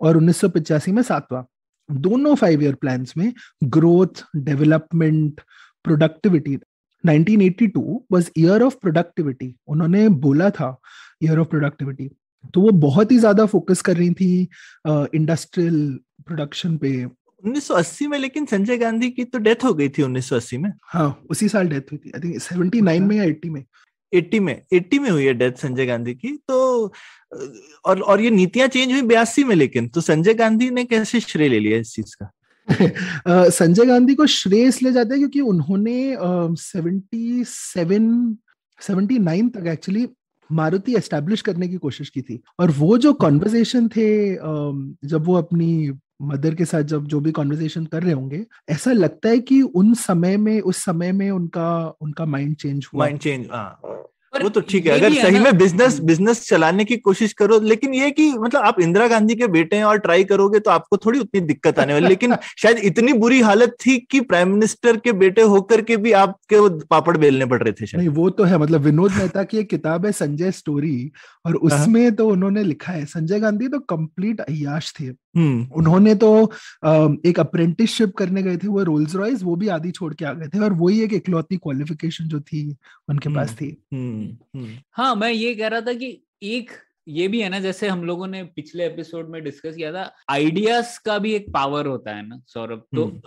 और उन्नीस में सातवां। दोनों फाइव ईयर प्लान में growth development productivity 1982 was year of productivity उन्होंने बोला था ईयर ऑफ़ प्रोडक्टिविटी तो वो बहुत ही ज़्यादा फोकस कर रही थी इंडस्ट्रियल प्रोडक्शन पे। 1980 में लेकिन संजय गांधी की तो डेथ हो गई थी 1980 में। हाँ उसी साल डेथ हुई थी। आई थिंक 79 में या 80 में। 80 में 80 में हुई है डेथ संजय गांधी की। तो और और ये नीतियाँ चेंज हुई बयासी में लेकिन। तो संजय गांधी ने कैसे श्रेय ले लिया इस चीज़ का? [LAUGHS] संजय गांधी को श्रेय इसलिए जाता है क्योंकि उन्होंने सेवेंटी सेवन तक एक्चुअली मारुति एस्टेब्लिश करने की कोशिश की थी। और वो जो कॉन्वर्जेशन थे जब वो अपनी मदर के साथ जब जो भी कॉन्वर्जेशन कर रहे होंगे, ऐसा लगता है कि उन समय में, उस समय में उनका उनका माइंड चेंज हुआ। माइंड चेंज वो तो ठीक है अगर सही में बिज़नेस बिज़नेस चलाने की कोशिश करो लेकिन ये कि मतलब आप इंदिरा गांधी के बेटे हैं और ट्राई करोगे तो आपको थोड़ी उतनी दिक्कत आने वाली लेकिन [LAUGHS] शायद इतनी बुरी हालत थी कि प्राइम मिनिस्टर के बेटे होकर के भी आपके पापड़ बेलने पड़ रहे थे शायद नहीं वो तो है मतलब विनोद मेहता की एक किताब है संजय स्टोरी और हाँ। उसमें तो उन्होंने लिखा है संजय गांधी तो कंप्लीट अयाश थे। उन्होंने तो एक अप्रेंटिसशिप करने गए थे वो रोल्स रॉयस वो भी आदि छोड़ के आ गए थे और वही एक इकलौती क्वालिफिकेशन जो थी उनके पास थी। हाँ मैं ये कह रहा था कि एक ये भी है ना जैसे हम लोगों ने पिछले एपिसोड में डिस्कस किया था आइडियाज़ का भी एक पावर होता है ना सौरभ। तो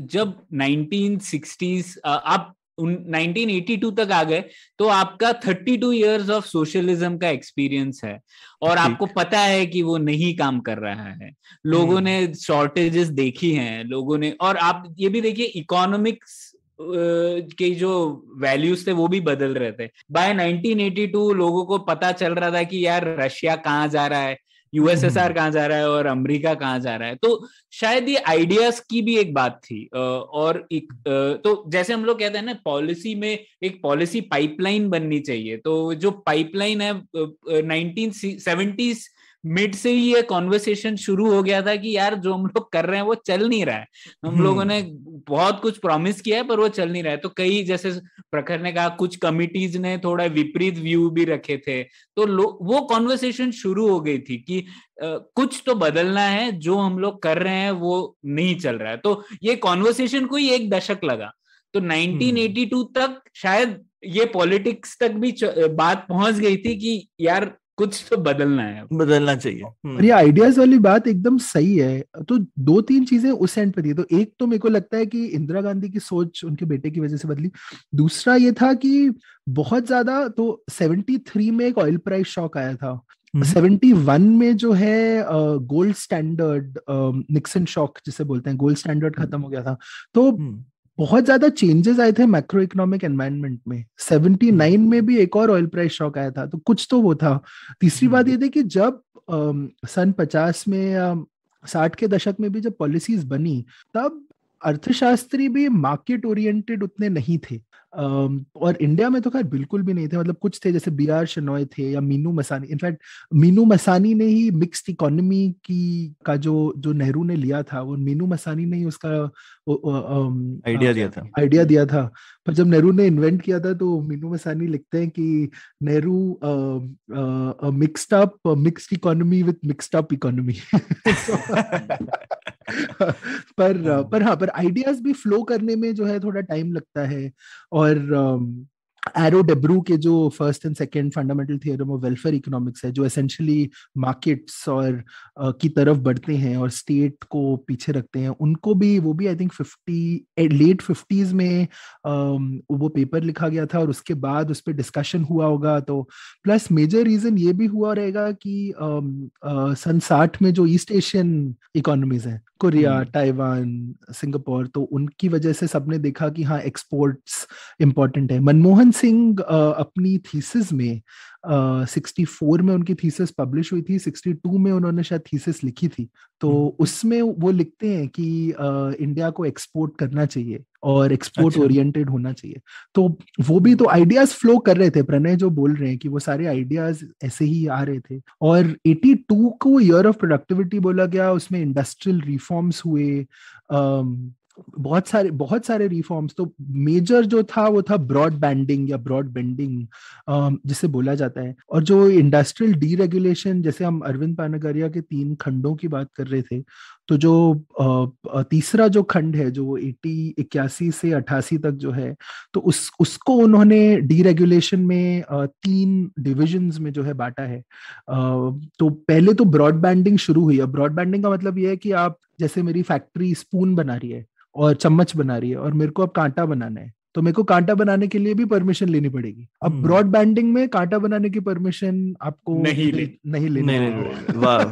जब 1960s आप 1982 तक आ गए तो आपका 32 इयर्स ऑफ़ सोशलिज्म का एक्सपीरियंस है। और आपको पता है कि वो नहीं काम कर रहा है। लोगों ने शॉर्टेजेस देखी हैं लोगों ने और आप ये भी देखिए इकोनॉमिक्स के जो वैल्यूज़ थे वो भी बदल रहे थे। बाय 1982 लोगों को पता चल रहा था कि यार रशिया कहाँ जा रहा है? यूएसएसआर हम्म। कहाँ जा रहा है और अमेरिका कहाँ जा रहा है तो शायद ये आइडियाज़ की भी एक बात थी और एक तो जैसे हम लोग कहते हैं ना पॉलिसी में एक पॉलिसी पाइपलाइन बननी चाहिए तो जो पाइपलाइन है नाइनटीन सेवेंटीज मिड से ही ये कॉन्वर्सेशन शुरू हो गया था कि यार जो हम लोग कर रहे हैं वो चल नहीं रहा है हम लोगों हम्म। ने बहुत कुछ प्रॉमिस किया है पर वो चल नहीं रहा है तो कई जैसे प्रखर ने कहा कुछ कमिटीज ने थोड़ा विपरीत व्यू भी रखे थे। तो वो कॉन्वर्सेशन शुरू हो गई थी कि आ, कुछ तो बदलना है जो हम लोग कर रहे हैं वो नहीं चल रहा है। तो ये कॉन्वर्सेशन को ही एक दशक लगा। तो 1982 हम्म। तक शायद ये पॉलिटिक्स तक भी बात पहुँच गई थी कि यार कुछ तो बदलना है बदलना चाहिए। हम्म। और ये आइडियाज़ वाली बात एकदम सही है। तो दो तीन चीज़ें उस एंड पे थी। तो एक तो मेरे को लगता है कि इंदिरा गांधी की सोच उनके बेटे की वजह से बदली। दूसरा ये था कि बहुत ज़्यादा तो 73 में एक ऑयल प्राइस शॉक आया था। सेवेंटी हम्म। वन में जो है गोल्ड स्टैंडर्ड निक्सन शॉक जिसे बोलते हैं गोल्ड स्टैंडर्ड खत्म हो गया था। तो हम्म। बहुत ज़्यादा चेंजेस आए थे मैक्रो इकोनॉमिक एनवायरमेंट में 79 में भी एक और ऑयल प्राइस शॉक आया था तो कुछ तो वो था। तीसरी बात ये थी कि जब सन पचास में या साठ के दशक में भी जब पॉलिसीज़ बनी तब अर्थशास्त्री भी मार्केट ओरिएंटेड उतने नहीं थे। और इंडिया में तो खैर बिल्कुल भी नहीं थे मतलब कुछ थे जैसे बी आर शनॉय थे या मीनू मसानी। इनफैक्ट मीनू मसानी ने ही मिक्स्ड इकोनॉमी की का जो जो नेहरू ने लिया था वो मीनू मसानी ने ही उसका आइडिया दिया था। आइडिया दिया था। पर जब नेहरू ने इन्वेंट किया था तो मीनू मसानी लिखते हैं कि Nehru mixed up mixed economy with mixed up economy पर [LAUGHS] पर हाँ पर आइडियाज़ भी फ्लो करने में जो है थोड़ा टाइम लगता है। और और um, एरो डेब्रू के जो first and second fundamental theorem of welfare economics है जो एसेंशियली मार्केट्स और uh, की तरफ़ बढ़ते हैं और स्टेट को पीछे रखते हैं उनको भी वो भी I think fifty late fifties में um, वो पेपर लिखा गया था और उसके बाद उस पर डिस्कशन हुआ होगा तो प्लस मेजर रीजन ये भी हुआ रहेगा कि um, uh, सन साठ में जो ईस्ट एशियन इकोनॉमीज हैं कोरिया ताइवान सिंगापुर तो उनकी वजह से सबने देखा कि हाँ एक्सपोर्ट्स इंपॉर्टेंट है। मनमोहन सिंह अपनी थीसिस में सिक्सटी uh, फोर में उनकी थीसिस पब्लिश हुई थी सिक्सटी टू में उन्होंने शायद थीसिस लिखी थी तो हम्म। उसमें वो लिखते हैं कि इंडिया को एक्सपोर्ट करना चाहिए और एक्सपोर्ट अच्छा। ओरिएंटेड होना चाहिए तो वो भी तो आइडियाज़ फ्लो कर रहे थे प्रणय जो बोल रहे हैं कि वो सारे आइडियाज़ ऐसे ही आ रहे थे और 82 को ईयर ऑफ़ प्रोडक्टिविटी बोला गया उसमें इंडस्ट्रियल रिफॉर्म्स हुए बहुत सारे बहुत सारे रिफॉर्म्स तो मेजर जो था, वो था ब्रॉड बैंडिंग या ब्रॉड जिसे बोला जाता है। और जो इंडस्ट्रियल डीरेगुलेशन जैसे हम अरविंद पानगरिया के तीन खंडों की बात कर रहे थे तो जो तीसरा जो खंड है, जो एटी, इक्यासी से अठासी तक जो है तो उस, उसको उन्होंने डीरेगुलेशन में तीन डिविजन में जो है बांटा है। तो पहले तो ब्रॉडबैंडिंग शुरू हुई। है ब्रॉडबैंडिंग का मतलब यह है कि आप जैसे मेरी फैक्ट्री स्पून बना रही है और चम्मच बना रही है और मेरे को अब कांटा बनाना है। तो मेरे को कांटा बनाने के लिए भी परमिशन लेनी पड़ेगी। अब ब्रॉड हम्म। बैंडिंग में कांटा बनाने की परमिशन आपको नहीं ले, नहीं लेनी नहीं, वाह।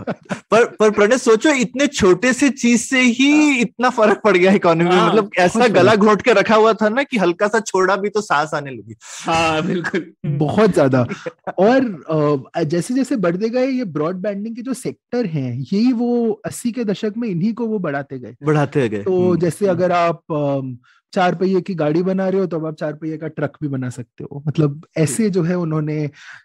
पर पर प्रणय सोचो इतने छोटे से चीज़ से ही। इतना फ़र्क पड़ गया इकोनॉमी में। हाँ, मतलब ऐसा गला घोट के रखा हुआ था ना कि हल्का सा छोड़ा भी तो सांस आने लगी। हाँ बिल्कुल। बहुत ज़्यादा। और जैसे जैसे बढ़ते गए ये ब्रॉड बैंडिंग के जो सेक्टर हैं यही वो अस्सी के दशक में इन्हीं को वो बढ़ाते गए। बढ़ाते गए। तो हम्म। जैसे अगर आप चार पहिए की गाड़ी बना रहे हो तो अब आप चार पहिए का ट्रक भी बना सकते हो मतलब ऐसे जो है उन्होंने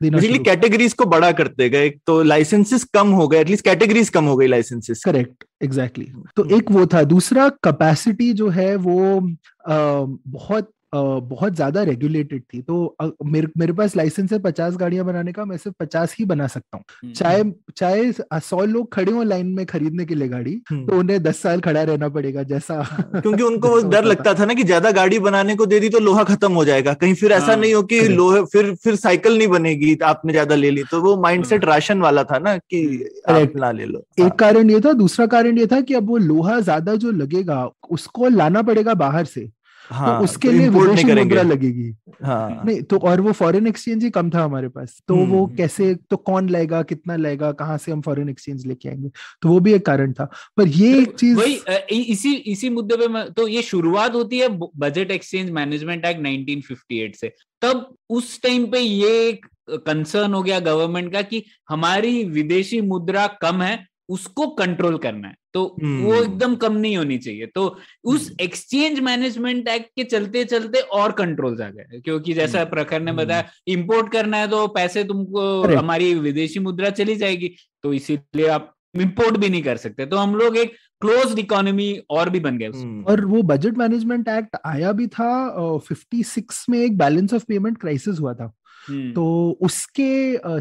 बेसिकली कैटेगरीज को बड़ा करते गए तो लाइसेंसेस कम हो गए एटलीस्ट कैटेगरीज कम हो गई लाइसेंसेस करेक्ट एग्जैक्टली exactly. तो हम्म। एक वो था दूसरा कैपेसिटी जो है वो आ, बहुत बहुत ज़्यादा रेगुलेटेड थी। तो मेरे मेरे पास लाइसेंस है पचास गाड़ियाँ बनाने का मैं सिर्फ़ पचास ही बना सकता हूँ। चाहे चाहे सौ लोग खड़े हो लाइन में खरीदने के लिए गाड़ी। तो उन्हें दस साल खड़ा रहना पड़ेगा जैसा [LAUGHS] क्योंकि उनको वो डर लगता था। ना कि ज़्यादा गाड़ी बनाने को दे दी तो लोहा खत्म हो जाएगा। कहीं फिर ऐसा हाँ, नहीं हो कि लोहे फिर फिर साइकिल नहीं बनेगी आपने ज़्यादा ले ली। तो वो माइंडसेट राशन वाला था ना कि आप ना ले लो। एक कारण ये था दूसरा कारण ये था कि अब वो लोहा ज़्यादा जो लगेगा उसको लाना पड़ेगा बाहर से। हाँ, तो उसके तो लिए विदेशी मुद्रा लगेगी। हाँ। नहीं तो और वो फॉरेन एक्सचेंज ही कम था हमारे पास। तो वो हम्म। कैसे तो कौन लाएगा कितना लाएगा कहाँ से हम फॉरेन एक्सचेंज लेके आएँगे? तो वो भी एक कारण था। पर ये एक चीज़ तो वही इसी इसी मुद्दे पे तो ये शुरुआत होती है बजट एक्सचेंज मैनेजमेंट एक्ट 1958 से। तब उस टाइम पे ये एक कंसर्न हो गया गवर्नमेंट का कि हमारी विदेशी मुद्रा कम है उसको कंट्रोल करना है। तो हम्म। वो एकदम कम नहीं होनी चाहिए। तो उस एक्सचेंज मैनेजमेंट एक्ट के चलते चलते और कंट्रोल आ गए क्योंकि जैसा हम्म। प्रखर ने हम्म। बताया इंपोर्ट करना है तो पैसे तुमको हमारी विदेशी मुद्रा चली जाएगी। तो इसीलिए आप इंपोर्ट भी नहीं कर सकते। तो हम लोग एक क्लोज इकोनॉमी और भी बन गए हम्म, और वो बजट मैनेजमेंट एक्ट आया भी था फिफ्टी सिक्स में एक बैलेंस ऑफ़ पेमेंट क्राइसिस हुआ था। हम्म, तो उसके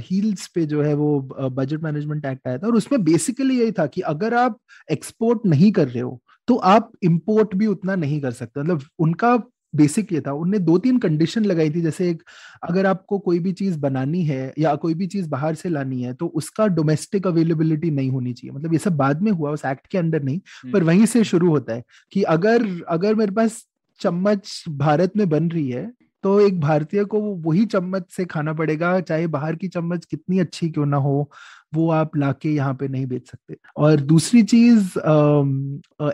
हील्स पे जो है वो बजट मैनेजमेंट एक्ट आया था और उसमें बेसिकली यही था कि अगर आप एक्सपोर्ट नहीं कर रहे हो तो आप इम्पोर्ट भी उतना नहीं कर सकते। मतलब उनका बेसिक ये था। उनने दो तीन कंडीशन लगाई थी जैसे एक अगर आपको कोई भी चीज़ बनानी है या कोई भी चीज़ बाहर से लानी है तो उसका डोमेस्टिक अवेलेबिलिटी नहीं होनी चाहिए। मतलब ये सब बाद में हुआ उस एक्ट के अंडर नहीं पर हम्म। वहीं से शुरू होता है कि अगर अगर मेरे पास चम्मच भारत में बन रही है तो एक भारतीय को वही चम्मच से खाना पड़ेगा चाहे बाहर की चम्मच कितनी अच्छी क्यों ना हो वो आप लाके यहाँ पे नहीं बेच सकते। और दूसरी चीज़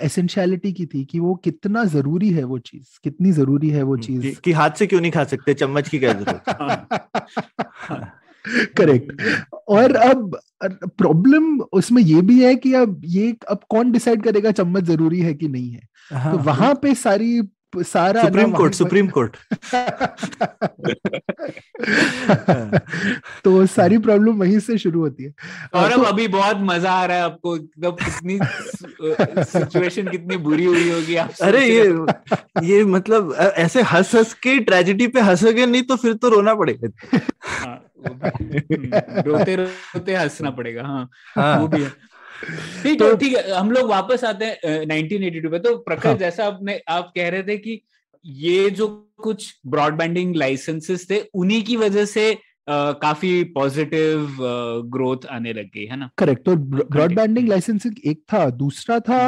एसेंशियलिटी की थी कि वो कितना ज़रूरी है वो चीज़ कितनी ज़रूरी है वो कि, चीज़। कि हाथ से क्यों नहीं खा सकते? चम्मच की क्या ज़रूरत करेक्ट [LAUGHS] और अब प्रॉब्लम उसमें ये भी है कि अब ये अब कौन डिसाइड करेगा चम्मच ज़रूरी है कि नहीं है? हाँ, तो वहाँ पे सारी सारा सुप्रीम कोर्ट सुप्रीम कोर्ट। [LAUGHS] तो सारी प्रॉब्लम वहीं से शुरू होती है। और तो- अब अभी बहुत मज़ा आ रहा है आपको। एकदम कितनी सिचुएशन कितनी बुरी हुई होगी आप अरे ये ये मतलब ऐसे हंस हंस के ट्रेजेडी पे हंसोगे नहीं तो फिर तो रोना पड़ेगा। हाँ, हम्म, रोते रोते हंसना पड़ेगा हाँ। हाँ। वो भी है। ठीक है ठीक है हम लोग वापस आते हैं नाइनटीन एटी टू पे तो प्रखर हाँ। जैसा आपने आप कह रहे थे कि ये जो कुछ ब्रॉडबैंडिंग लाइसेंसेस थे उन्हीं की वजह से काफ़ी पॉजिटिव ग्रोथ आने लग गई है ना? करेक्ट तो ब्रॉडबैंडिंग। लाइसेंसिंग एक था। दूसरा था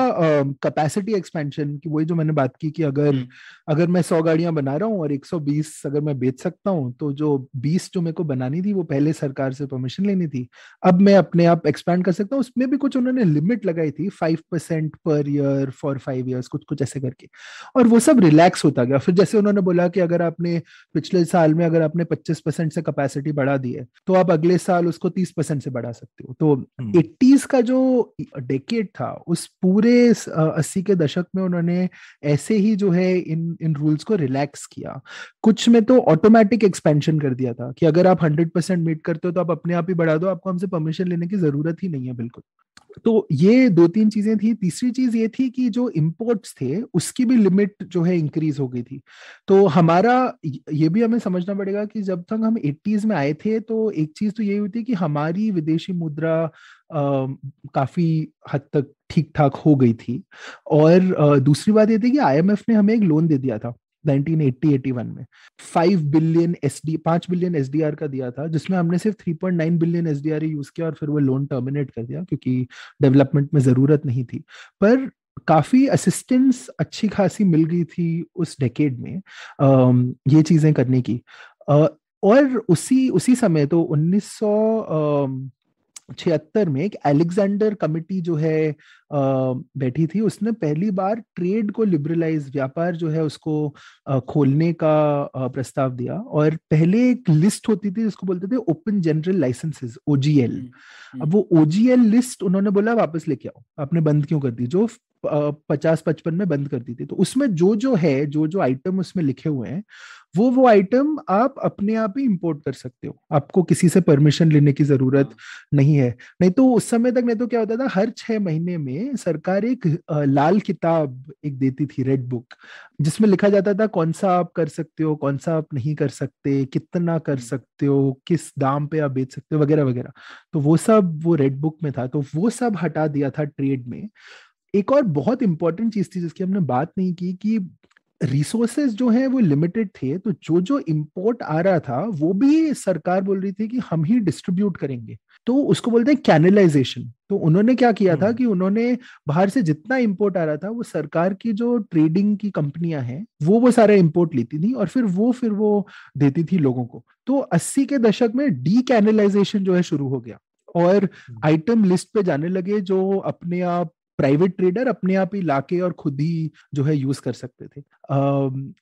कैपेसिटी एक्सपेंशन की वही जो मैंने बात की कि अगर हम्म। अगर मैं सौ गाड़ियाँ बना रहा हूँ और 120 अगर मैं बेच सकता हूँ तो जो 20 जो मेरे को बनानी थी वो पहले सरकार से परमिशन लेनी थी। अब मैं अपने आप एक्सपैंड कर सकता हूँ। उसमें भी कुछ उन्होंने लिमिट लगाई थी five percent per year for five years कुछ कुछ ऐसे करके। और वो सब रिलैक्स होता गया। फिर जैसे उन्होंने बोला कि अगर आपने पिछले साल में अगर आपने पच्चीस परसेंट से कैपेसिटी बढ़ा दी है तो आप अगले साल उसको तीस परसेंट से बढ़ा सकते हो। तो हम्म। एट्टीज का जो डेकेड था उस पूरे अस्सी के दशक में उन्होंने ऐसे ही जो है इन इन रूल्स को रिलैक्स किया। कुछ में तो ऑटोमेटिक एक्सपेंशन कर दिया था कि अगर आप हंड्रेड परसेंट मीट करते हो तो आप अपने आप ही बढ़ा दो आपको हमसे परमिशन लेने की ज़रूरत ही नहीं है बिल्कुल। तो ये दो तीन चीज़ें थी। तीसरी चीज़ ये थी कि जो इम्पोर्ट्स थे उसकी भी लिमिट जो है इंक्रीज हो गई थी। तो हमारा ये भी हमें समझना पड़ेगा कि जब तक हम एट्टीज में आए थे तो एक चीज़ तो यही हुई थी कि हमारी विदेशी मुद्रा आ, काफ़ी हद तक ठीक ठाक हो गई थी। और आ, दूसरी बात ये थी कि आईएमएफ ने हमें एक लोन दे दिया था। 1980-81 में। 5 बिलियन एसडी 5 बिलियन एसडीआर का दिया था जिसमें हमने सिर्फ़ 3.9 बिलियन एसडीआर यूज़ किया और फिर वो लोन टर्मिनेट कर दिया क्योंकि डेवलपमेंट में ज़रूरत नहीं थी। पर काफ़ी असिस्टेंस अच्छी खासी मिल गई थी उस डेकेड में um, ये चीज़ें करने की। uh, और उसी उसी समय तो 1900 छिहत्तर में एक अलेक्जेंडर कमिटी जो है आ, बैठी थी। उसने पहली बार ट्रेड को लिबरलाइज व्यापार जो है उसको आ, खोलने का आ, प्रस्ताव दिया। और पहले एक लिस्ट होती थी जिसको बोलते थे ओपन जनरल लाइसेंसेस ओजीएल अब वो ओजीएल लिस्ट उन्होंने बोला वापस लेके आओ। आपने बंद क्यों कर दी? जो पचास पचपन में बंद कर दी थी। तो उसमें जो जो है जो जो आइटम उसमें लिखे हुए हैं वो वो आइटम आप अपने आप ही इंपोर्ट कर सकते हो। आपको किसी से परमिशन लेने की ज़रूरत नहीं है। नहीं तो उस समय तक नहीं तो क्या होता था हर छह महीने में सरकार एक लाल किताब एक देती थी रेड बुक जिसमें लिखा जाता था कौन सा आप कर सकते हो कौन सा आप नहीं कर सकते कितना कर हम्म। सकते हो किस दाम पे आप बेच सकते हो वगैरह वगैरह। तो वो सब वो रेड बुक में था तो वो सब हटा दिया था ट्रेड में। एक और बहुत इंपॉर्टेंट चीज़ थी जिसकी हमने बात नहीं की कि रिसोर्सेज जो है वो लिमिटेड थे तो जो जो इंपोर्ट आ रहा था वो भी सरकार बोल रही थी कि हम ही डिस्ट्रीब्यूट करेंगे तो उसको बोलते हैं कैनलाइजेशन तो उन्होंने क्या किया था हम्म। कि उन्होंने बाहर से जितना इंपोर्ट आ रहा था वो सरकार की जो ट्रेडिंग की कंपनियाँ हैं वो वो सारा इंपोर्ट लेती थी और फिर वो फिर वो देती थी लोगों को तो अस्सी के दशक में डी कैनलाइजेशन जो है शुरू हो गया और आइटम हम्म। लिस्ट पे जाने लगे जो अपने आप प्राइवेट ट्रेडर अपने आप ही लाके और खुद ही जो है यूज़ कर सकते थे।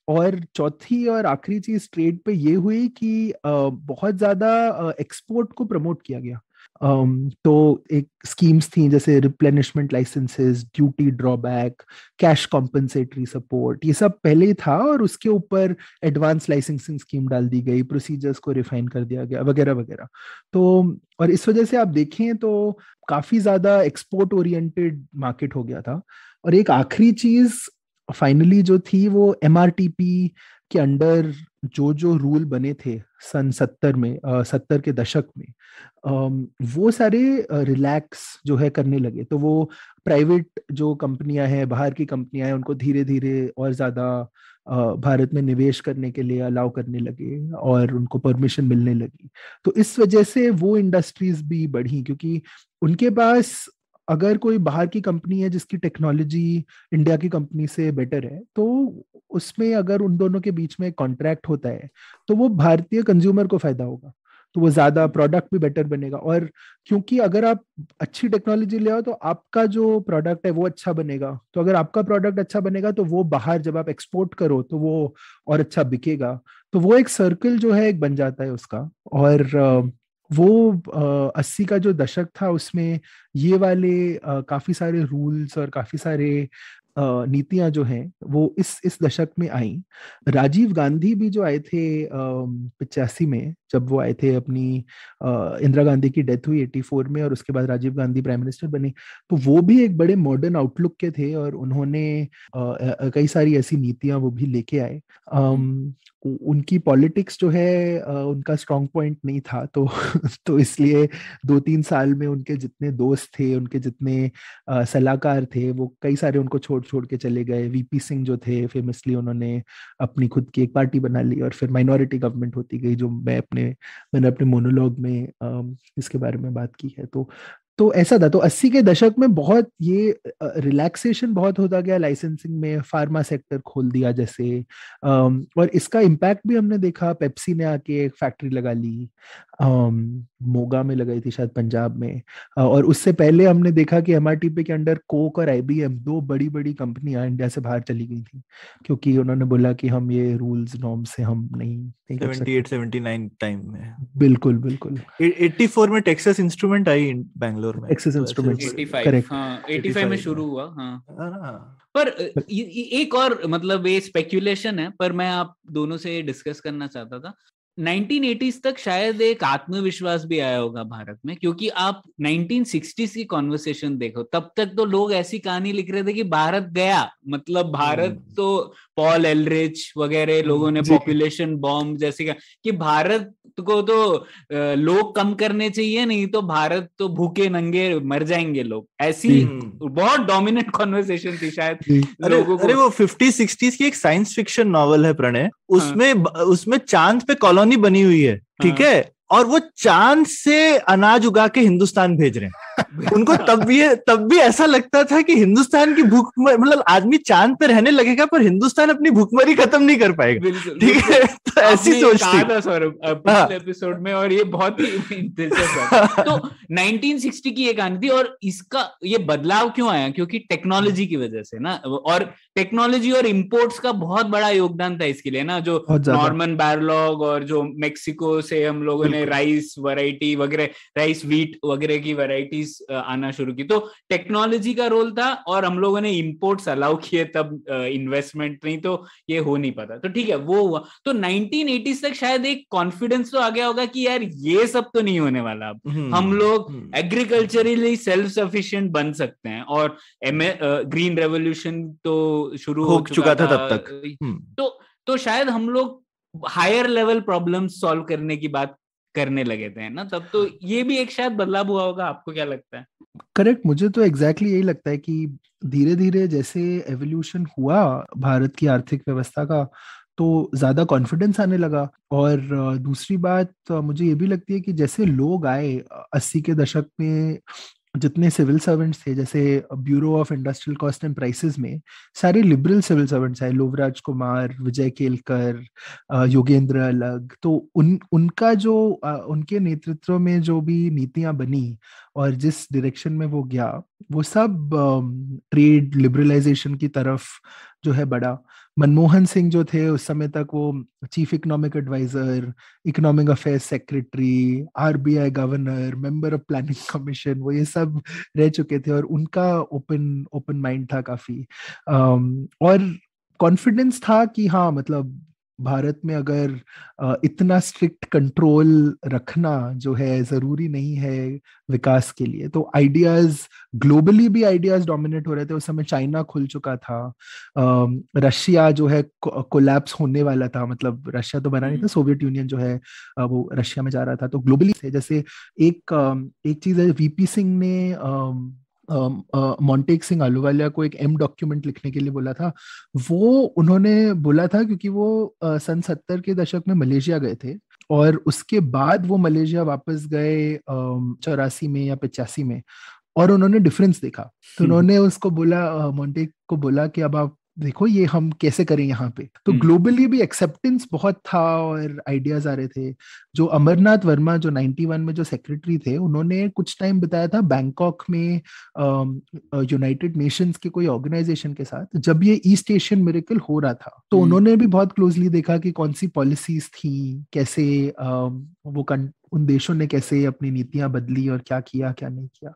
और चौथी और आखिरी चीज़ ट्रेड पे ये हुई कि बहुत ज़्यादा एक्सपोर्ट को प्रमोट किया गया। तो एक स्कीम्स थी, जैसे replenishment licences duty drawback cash compensatory support ये सब पहले ही था और उसके ऊपर एडवांस लाइसेंसिंग स्कीम डाल दी गई प्रोसीजर्स को रिफाइन कर दिया गया, वगैरह वगैरह। तो और इस वजह से आप देखें तो काफ़ी ज़्यादा एक्सपोर्ट ओरिएंटेड मार्केट हो गया था। और एक आखिरी चीज़ फाइनली जो थी वो एमआरटीपी के अंडर जो जो रूल बने थे सन सत्तर में सत्तर के दशक में वो सारे रिलैक्स जो है करने लगे। तो वो प्राइवेट जो कंपनियाँ हैं, बाहर की कंपनियाँ हैं, उनको धीरे धीरे और ज़्यादा भारत में निवेश करने के लिए अलाउ करने लगे और उनको परमिशन मिलने लगी। तो इस वजह से वो इंडस्ट्रीज़ भी बढ़ी, क्योंकि उनके पास अगर कोई बाहर की कंपनी है जिसकी टेक्नोलॉजी इंडिया की कंपनी से बेटर है तो उसमें अगर उन दोनों के बीच में कॉन्ट्रैक्ट होता है तो वो भारतीय कंज्यूमर को फ़ायदा होगा। तो वो ज़्यादा प्रोडक्ट भी बेटर बनेगा। और क्योंकि अगर आप अच्छी टेक्नोलॉजी ले आओ तो आपका जो प्रोडक्ट है वो अच्छा बनेगा। तो अगर आपका प्रोडक्ट अच्छा बनेगा तो वो बाहर जब आप एक्सपोर्ट करो तो वो और अच्छा बिकेगा। तो वो एक सर्कल जो है, एक बन जाता है उसका। और वो अस्सी का जो दशक था उसमें ये वाले काफ़ी सारे रूल्स और काफ़ी सारे नीतियाँ जो हैं वो इस इस दशक में आई। राजीव गांधी भी जो आए थे पचासी में जब वो आए थे अपनी इंदिरा गांधी की डेथ हुई 84 में और उसके बाद राजीव गांधी प्राइम मिनिस्टर बने तो वो भी एक बड़े मॉडर्न आउटलुक के थे और उन्होंने कई सारी ऐसी नीतियाँ वो भी लेके आए। उनकी पॉलिटिक्स जो है उनका स्ट्रॉन्ग पॉइंट नहीं था तो [LAUGHS] तो इसलिए दो तीन साल में उनके जितने दोस्त थे उनके जितने सलाहकार थे वो कई सारे उनको छोड़ छोड़ के चले गए। वीपी सिंह जो थे फेमसली उन्होंने अपनी खुद की एक पार्टी बना ली और फिर माइनॉरिटी गवर्नमेंट होती गई जो मैं अपने मैंने अपने मोनोलॉग में इसके बारे में बात की है। तो तो ऐसा था तो 80 के दशक में बहुत ये रिलैक्सेशन बहुत होता गया लाइसेंसिंग में फार्मा सेक्टर खोल दिया जैसे और इसका इम्पैक्ट भी हमने देखा पेप्सी ने आके एक फैक्ट्री लगा ली मोगा में लगाई थी शायद पंजाब में और उससे पहले हमने देखा कि एम के अंडर कोक और आईबीएम दो बड़ी बड़ी कंपनियाँ इंडिया से बाहर चली गई थी क्योंकि उन्होंने बोला कि हम ये रूल्स नॉर्म से हम नहीं, नहीं 78 79 टाइम में। बिल्कुल बिल्कुल। 84 में टेक्सास इंस्ट्रूमेंट आई बैंगलोर में एक्सेस इंस्ट्रूमेंट करेक्ट हाँ 85 में शुरू हुआ हाँ। हाँ। पर एक और मतलब ये स्पेक्यूलेशन है पर मैं आप दोनों से डिस्कस करना चाहता था। 1980s तक शायद एक आत्मविश्वास भी आया होगा भारत में क्योंकि आप 1960s की कॉन्वर्सेशन देखो तब तक तो लोग ऐसी कहानी लिख रहे थे कि भारत गया मतलब भारत हम्म। तो पॉल एलरिच वगैरह हम्म, लोगों ने पॉपुलेशन बॉम्ब जैसे का कि भारत को तो लोग कम करने चाहिए नहीं तो भारत तो भूखे नंगे मर जाएँगे लोग ऐसी। बहुत डोमिनेंट कॉन्वर्सेशन थी शायद लोगों को अरे वो फिफ्टी सिक्सटीज की एक साइंस फिक्शन नॉवल है प्रणय हाँ। उसमें हाँ। उसमें चाँद पे कॉलोनी बनी हुई है ठीक हाँ। है और वो चाँद से अनाज उगा के हिंदुस्तान भेज रहे हैं [LAUGHS] उनको तब भी तब भी ऐसा लगता था कि हिंदुस्तान की भूख मतलब आदमी चाँद पे रहने लगेगा पर हिंदुस्तान अपनी भूखमरी खत्म नहीं कर पाएगा। ठीक है? तो ऐसी सोच थी सौरभ हाँ। पिछले एपिसोड में और ये बहुत ही [LAUGHS] दिलचस्प तो 1960 की ये कहानी थी और इसका ये बदलाव क्यों आया? क्योंकि टेक्नोलॉजी की वजह से ना और टेक्नोलॉजी और इंपोर्ट्स का बहुत बड़ा योगदान था इसके लिए ना जो नॉर्मन बैरलॉग और जो मेक्सिको से हम लोगों ने राइस वैरायटी वगैरह राइस व्हीट वगैरह की वैरायटीज आना शुरू की तो टेक्नोलॉजी का रोल था और हम लोगों ने इंपोर्ट्स अलाउ किए तब इन्वेस्टमेंट नहीं तो ये हो नहीं पाता तो ठीक है वो हुआ तो 1980s तक शायद एक कॉन्फिडेंस तो आ गया होगा कि यार ये सब तो नहीं होने वाला अब हम्म, हम लोग हम्म। एग्रीकल्चरली सेल्फ सफिशिएंट बन सकते हैं और ग्रीन रेवोल्यूशन तो शुरू हो चुका था तब तक। हम्म। तो तो शायद हम लोग हायर लेवल प्रॉब्लम सॉल्व करने की बात करने लगे थे ना? तब तो ये भी एक शायद बदलाव हुआ होगा आपको क्या लगता है? करेक्ट मुझे तो एग्जैक्टली exactly यही लगता है कि धीरे धीरे जैसे एवोल्यूशन हुआ भारत की आर्थिक व्यवस्था का तो ज़्यादा कॉन्फिडेंस आने लगा। और दूसरी बात मुझे ये भी लगती है कि जैसे लोग आए अस्सी के दशक में जितने सिविल सर्वेंट्स थे, जैसे Bureau of Industrial Cost and Prices में, सारे लिबरल सिविल सर्वेंट्स आए, लोवराज कुमार, विजय केलकर योगेंद्र अलग तो उन, उनका जो उनके नेतृत्व में जो भी नीतियाँ बनी और जिस डायरेक्शन में वो गया, वो सब ट्रेड लिबरलाइजेशन की तरफ़ जो है बड़ा। मनमोहन सिंह जो थे उस समय तक वो chief economic adviser economic affairs secretary RBI governor member of planning commission वो ये सब रह चुके थे और उनका ओपन ओपन माइंड था काफ़ी। um, और कॉन्फिडेंस था कि हाँ मतलब भारत में अगर इतना स्ट्रिक्ट कंट्रोल रखना जो है ज़रूरी नहीं है विकास के लिए तो आइडियाज़ ग्लोबली भी आइडियाज़ डोमिनेट हो रहे थे उस समय चाइना खुल चुका था। रशिया जो है कोलैप्स होने वाला था मतलब रशिया तो बना नहीं था सोवियत यूनियन जो है वो रशिया में जा रहा था तो ग्लोबली थे जैसे एक एक चीज़ है वीपी सिंह ने मॉन्टेक सिंह आलूवालिया को एक एम डॉक्यूमेंट लिखने के लिए बोला था। वो उन्होंने बोला था क्योंकि वो सन सत्तर के दशक में मलेशिया गए थे और उसके बाद वो मलेशिया वापस गए चौरासी में या पचासी में और उन्होंने डिफरेंस देखा। तो उन्होंने उसको बोला मोन्टेक को बोला कि अब आप देखो ये हम कैसे करें यहाँ पे तो हम्म। ग्लोबली भी एक्सेप्टेंस बहुत था और आइडियाज़ आ रहे थे जो अमरनाथ वर्मा जो 91 में जो सेक्रेटरी थे उन्होंने कुछ टाइम बताया था बैंकॉक में यूनाइटेड नेशंस के कोई ऑर्गेनाइजेशन के साथ जब ये ईस्ट एशियन मेरेकल हो रहा था तो हम्म। उन्होंने भी बहुत क्लोजली देखा कि कौन सी पॉलिसीज़ थी कैसे अम, वो कं- उन देशों ने कैसे अपनी नीतियाँ बदली और क्या किया क्या नहीं किया।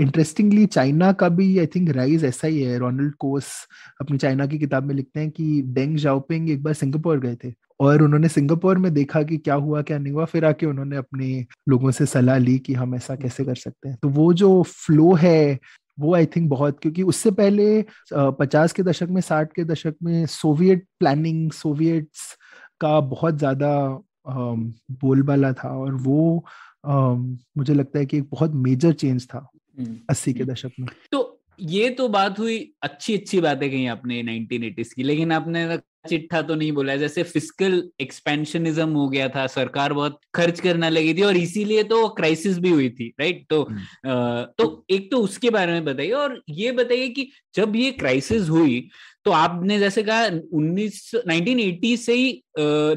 इंटरेस्टिंगली um, चाइना का भी आई थिंक राइज ऐसा ही है। रोनल्ड कोस अपनी चाइना की किताब में लिखते हैं कि डेंग जाओपिंग एक बार सिंगापुर गए थे और उन्होंने सिंगापुर में देखा कि क्या हुआ क्या नहीं हुआ। फिर आके उन्होंने अपने लोगों से सलाह ली कि हम ऐसा कैसे कर सकते हैं। तो वो जो फ्लो है वो आई थिंक बहुत क्योंकि उससे पहले पचास के दशक में साठ के दशक में सोवियत प्लानिंग सोवियट्स का बहुत ज़्यादा बोलबाला था और वो आ, मुझे लगता है कि एक बहुत मेजर चेंज था अस्सी के दशक में। तो ये तो बात हुई अच्छी अच्छी बातें कही आपने 1980s की लेकिन आपने चिट्ठा तो नहीं बोला जैसे फ़िज़िकल एक्सपेंशनिज्म हो गया था सरकार बहुत खर्च करने लगी थी और इसीलिए तो क्राइसिस भी हुई थी राइट तो अ, तो एक तो उसके बारे में बताइए और ये बताइए कि जब ये क्राइसिस हुई तो आपने जैसे कहा उन्नीस 1980 से ही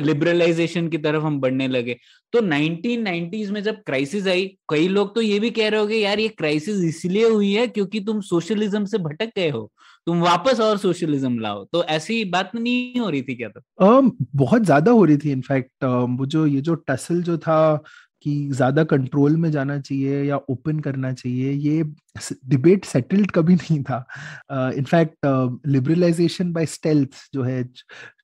लिबरलाइजेशन की तरफ़ हम बढ़ने लगे। तो 1990s में जब क्राइसिस आई कई लोग तो ये भी कह रहे होगे यार ये क्राइसिस इसलिए हुई है क्योंकि तुम सोशलिज्म से भटक गए हो। तुम वापस और सोशलिज्म लाओ। तो ऐसी बात नहीं हो रही थी क्या तो um, बहुत ज़्यादा हो रही थी इनफैक्ट वो जो ये जो टसल जो था कि ज़्यादा कंट्रोल में जाना चाहिए या ओपन करना चाहिए ये डिबेट सेटल्ड कभी नहीं था। इनफैक्ट लिबरलाइजेशन बाय स्टेल्थ जो है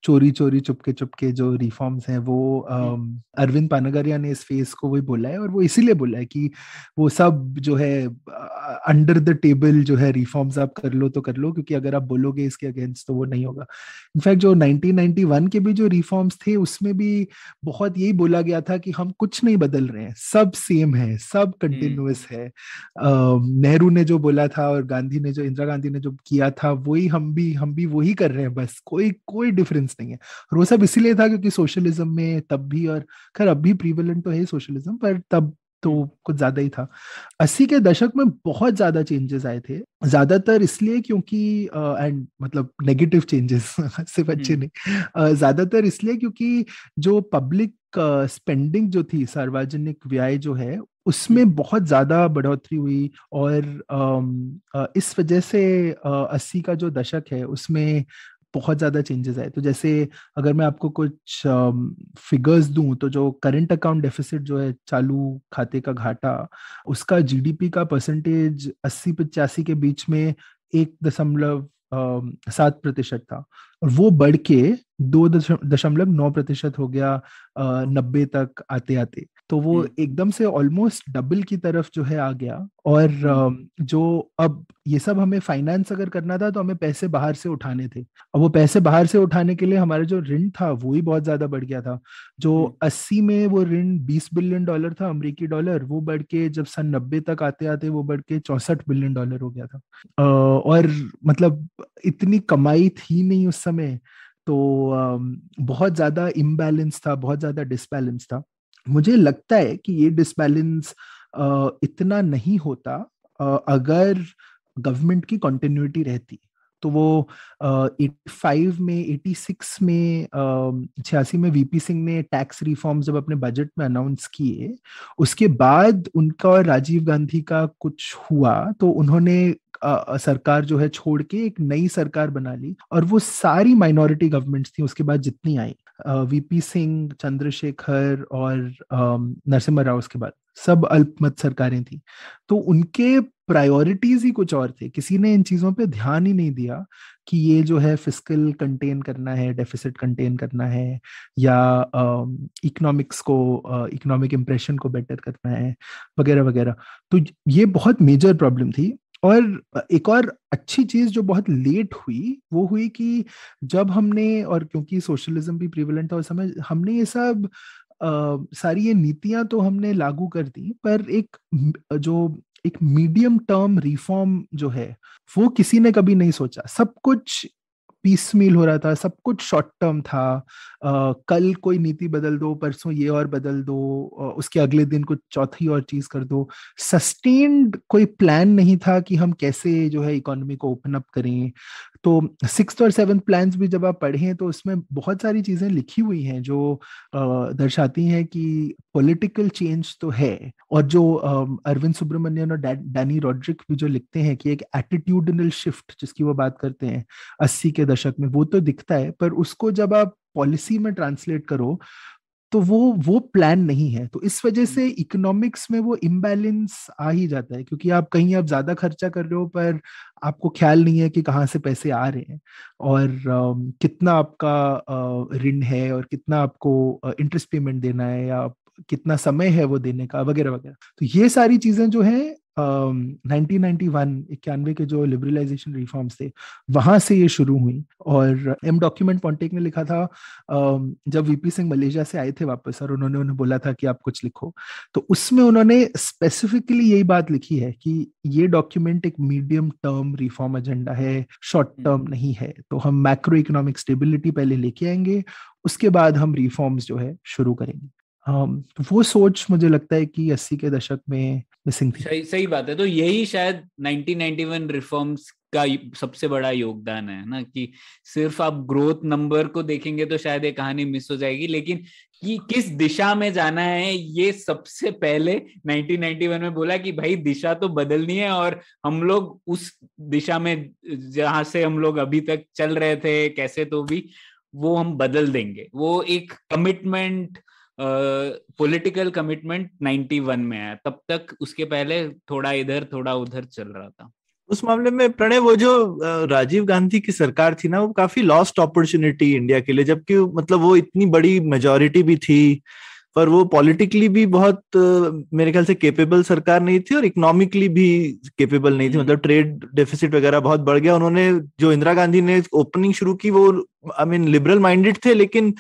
चोरी चोरी चुपके चुपके जो रिफॉर्म्स हैं वो um, अरविंद पानगरिया ने इस फेस को वही बोला है और वो इसीलिए बोला है कि वो सब जो है अंडर द टेबल जो है रिफॉर्म्स आप कर लो तो कर लो क्योंकि अगर आप बोलोगे इसके अगेंस्ट तो वो नहीं होगा। इनफैक्ट जो 1991 के भी जो रिफॉर्म्स थे उसमें भी बहुत यही बोला गया था कि हम कुछ नहीं बदल रहे हैं सब सेम है सब कंटिन्यूस है। नेहरू ने जो बोला था और गांधी ने जो इंदिरा गांधी ने जो किया था वही हम भी हम भी वही कर रहे हैं बस कोई कोई डिफरेंस नहीं है। और वो सब इसीलिए था क्योंकि सोशलिज्म में तब भी और खैर अब भी प्रीवलेंट तो है सोशलिज्म पर तब तो कुछ ज़्यादा ही था। अस्सी के दशक में बहुत ज़्यादा चेंजेस आए थे ज़्यादातर इसलिए क्योंकि एंड uh, मतलब नेगेटिव चेंजेस [LAUGHS] सिर्फ़ अच्छे नहीं uh, ज़्यादातर इसलिए क्योंकि जो पब्लिक स्पेंडिंग uh, जो थी सार्वजनिक व्यय जो है उसमें बहुत ज़्यादा बढ़ोतरी हुई और इस वजह से अस्सी का जो दशक है उसमें बहुत ज़्यादा चेंजेस आए। तो जैसे अगर मैं आपको कुछ फिगर्स दूँ तो जो करंट अकाउंट डेफिसिट जो है चालू खाते का घाटा, उसका जीडीपी का परसेंटेज अस्सी, पचासी के बीच में एक दशमलव सात प्रतिशत था। और वो बढ़ के दो दशमलव नौ प्रतिशत हो गया नब्बे तक आते आते तो वो हम्म। एकदम से ऑलमोस्ट डबल की तरफ़ जो है आ गया और हम्म। जो अब ये सब हमें फाइनेंस अगर करना था तो हमें पैसे बाहर से उठाने थे अब वो पैसे बाहर से उठाने के लिए हमारा जो ऋण था वो ही बहुत ज़्यादा बढ़ गया था जो हम्म। अस्सी में वो ऋण बीस बिलियन डॉलर था अमरीकी डॉलर वो बढ़ के जब सन नब्बे तक आते आते वो बढ़ के चौसठ बिलियन डॉलर हो गया था और मतलब इतनी कमाई थी नहीं उस समय तो बहुत ज़्यादा इम्बैलेंस था बहुत ज़्यादा डिसबैलेंस था मुझे लगता है कि ये डिसबैलेंस इतना नहीं होता अगर गवर्नमेंट की कंटिन्यूटी रहती तो वो एटी फाइव में एटी सिक्स में छियासी में वीपी सिंह ने टैक्स रिफॉर्म जब अपने बजट में अनाउंस किए, उसके बाद उनका और राजीव गांधी का कुछ हुआ तो उन्होंने आ, सरकार जो है छोड़ के एक नई सरकार बना ली और वो सारी माइनॉरिटी गवर्नमेंट्स थी उसके बाद जितनी आई वीपी सिंह चंद्रशेखर और नरसिम्हा राव उसके बाद सब अल्पमत सरकारें थी। तो उनके प्रायोरिटीज ही कुछ और थे। किसी ने इन चीज़ों पे ध्यान ही नहीं दिया कि ये जो है फ़िज़िकल कंटेन करना है डेफिसिट कंटेन करना है या इकोनॉमिक्स को इकोनॉमिक इंप्रेशन को बेटर करना है वगैरह वगैरह। तो ये बहुत मेजर प्रॉब्लम थी। और एक और अच्छी चीज़ जो बहुत लेट हुई वो हुई कि जब हमने और क्योंकि सोशलिज्म भी प्रिवलेंट था उस समय हमने ये सब आ, सारी ये नीतियाँ तो हमने लागू कर दी पर एक जो एक मीडियम टर्म रिफॉर्म जो है वो किसी ने कभी नहीं सोचा। सब कुछ पीस मिल हो रहा था सब कुछ शॉर्ट टर्म था। आ, कल कोई नीति बदल दो परसों ये और बदल दो उसके अगले दिन कुछ चौथी और चीज़ कर दो। सस्टेन्ड कोई प्लान नहीं था कि हम कैसे जो है इकोनॉमी को ओपन अप करें। तो सिक्स और सेवन प्लान भी जब आप पढ़े तो उसमें बहुत सारी चीज़ें लिखी हुई हैं जो दर्शाती हैं कि पॉलिटिकल चेंज तो है और जो अरविंद सुब्रमण्यन और डैनी रॉड्रिक भी जो लिखते हैं कि एक एटीट्यूडनल शिफ्ट जिसकी वो बात करते हैं अस्सी के दशक में, वो तो दिखता है, पर उसको जब आप पॉलिसी में ट्रांसलेट करो तो वो वो प्लान नहीं है। तो इस वजह से इकोनॉमिक्स में वो इम्बैलेंस आ ही जाता है क्योंकि आप कहीं आप ज़्यादा खर्चा कर रहे हो पर आपको ख्याल नहीं है कि कहाँ से पैसे आ रहे हैं। और uh, कितना आपका ऋण है और कितना आपको इंटरेस्ट पेमेंट देना है या कितना समय है वो देने का वगैरह वगैरह। तो ये सारी चीज़ें जो है नाइनटीन नाइनटी वन इक्यानवे के जो लिबरलाइजेशन रिफॉर्म्स थे वहाँ से ये शुरू हुई। और एम डॉक्यूमेंट पॉन्टेक ने लिखा था uh, जब वीपी सिंह मलेशिया से आए थे वापस और उन्होंने उन्हें बोला था कि आप कुछ लिखो। तो उसमें उन्होंने स्पेसिफिकली यही बात लिखी है कि ये डॉक्यूमेंट एक मीडियम टर्म रिफॉर्म एजेंडा है शॉर्ट टर्म हम्म। नहीं है। तो हम मैक्रो इकोनॉमिक स्टेबिलिटी पहले लेके आएँगे उसके बाद हम रिफॉर्म्स जो है शुरू करेंगे। um, वो सोच मुझे लगता है कि अस्सी के दशक में मिसिंग थी। सही सही बात है। तो यही शायद 1991 रिफॉर्म्स का सबसे बड़ा योगदान है, ना? कि सिर्फ़ आप ग्रोथ नंबर को देखेंगे तो शायद ये कहानी मिस हो जाएगी, लेकिन कि किस दिशा में जाना है, ये सबसे पहले 1991 में बोला कि भाई दिशा तो बदलनी है और हम लोग उस दिशा में, जहाँ से हम लोग अभी तक चल रहे थे, कैसे तो भी, वो हम बदल देंगे। वो एक कमिटमेंट पॉलिटिकल कमिटमेंट 91 में है तब तक उसके पहले थोड़ा इधर, थोड़ा उधर चल रहा था। उस मामले में प्रणय, वो जो राजीव गांधी की सरकार थी ना, वो काफ़ी लॉस्ट अपॉर्चुनिटी इंडिया के लिए, जबकि मतलब वो इतनी बड़ी मेजोरिटी भी थी पर वो पॉलिटिकली भी बहुत मेरे ख्याल से केपेबल सरकार नहीं थी और इकोनॉमिकली भी केपेबल नहीं थी। हम्म। मतलब ट्रेड डेफिसिट वगैरह बहुत बढ़ गया। उन्होंने जो इंदिरा गांधी ने ओपनिंग शुरू की वो आई मीन लिबरल माइंडेड थे लेकिन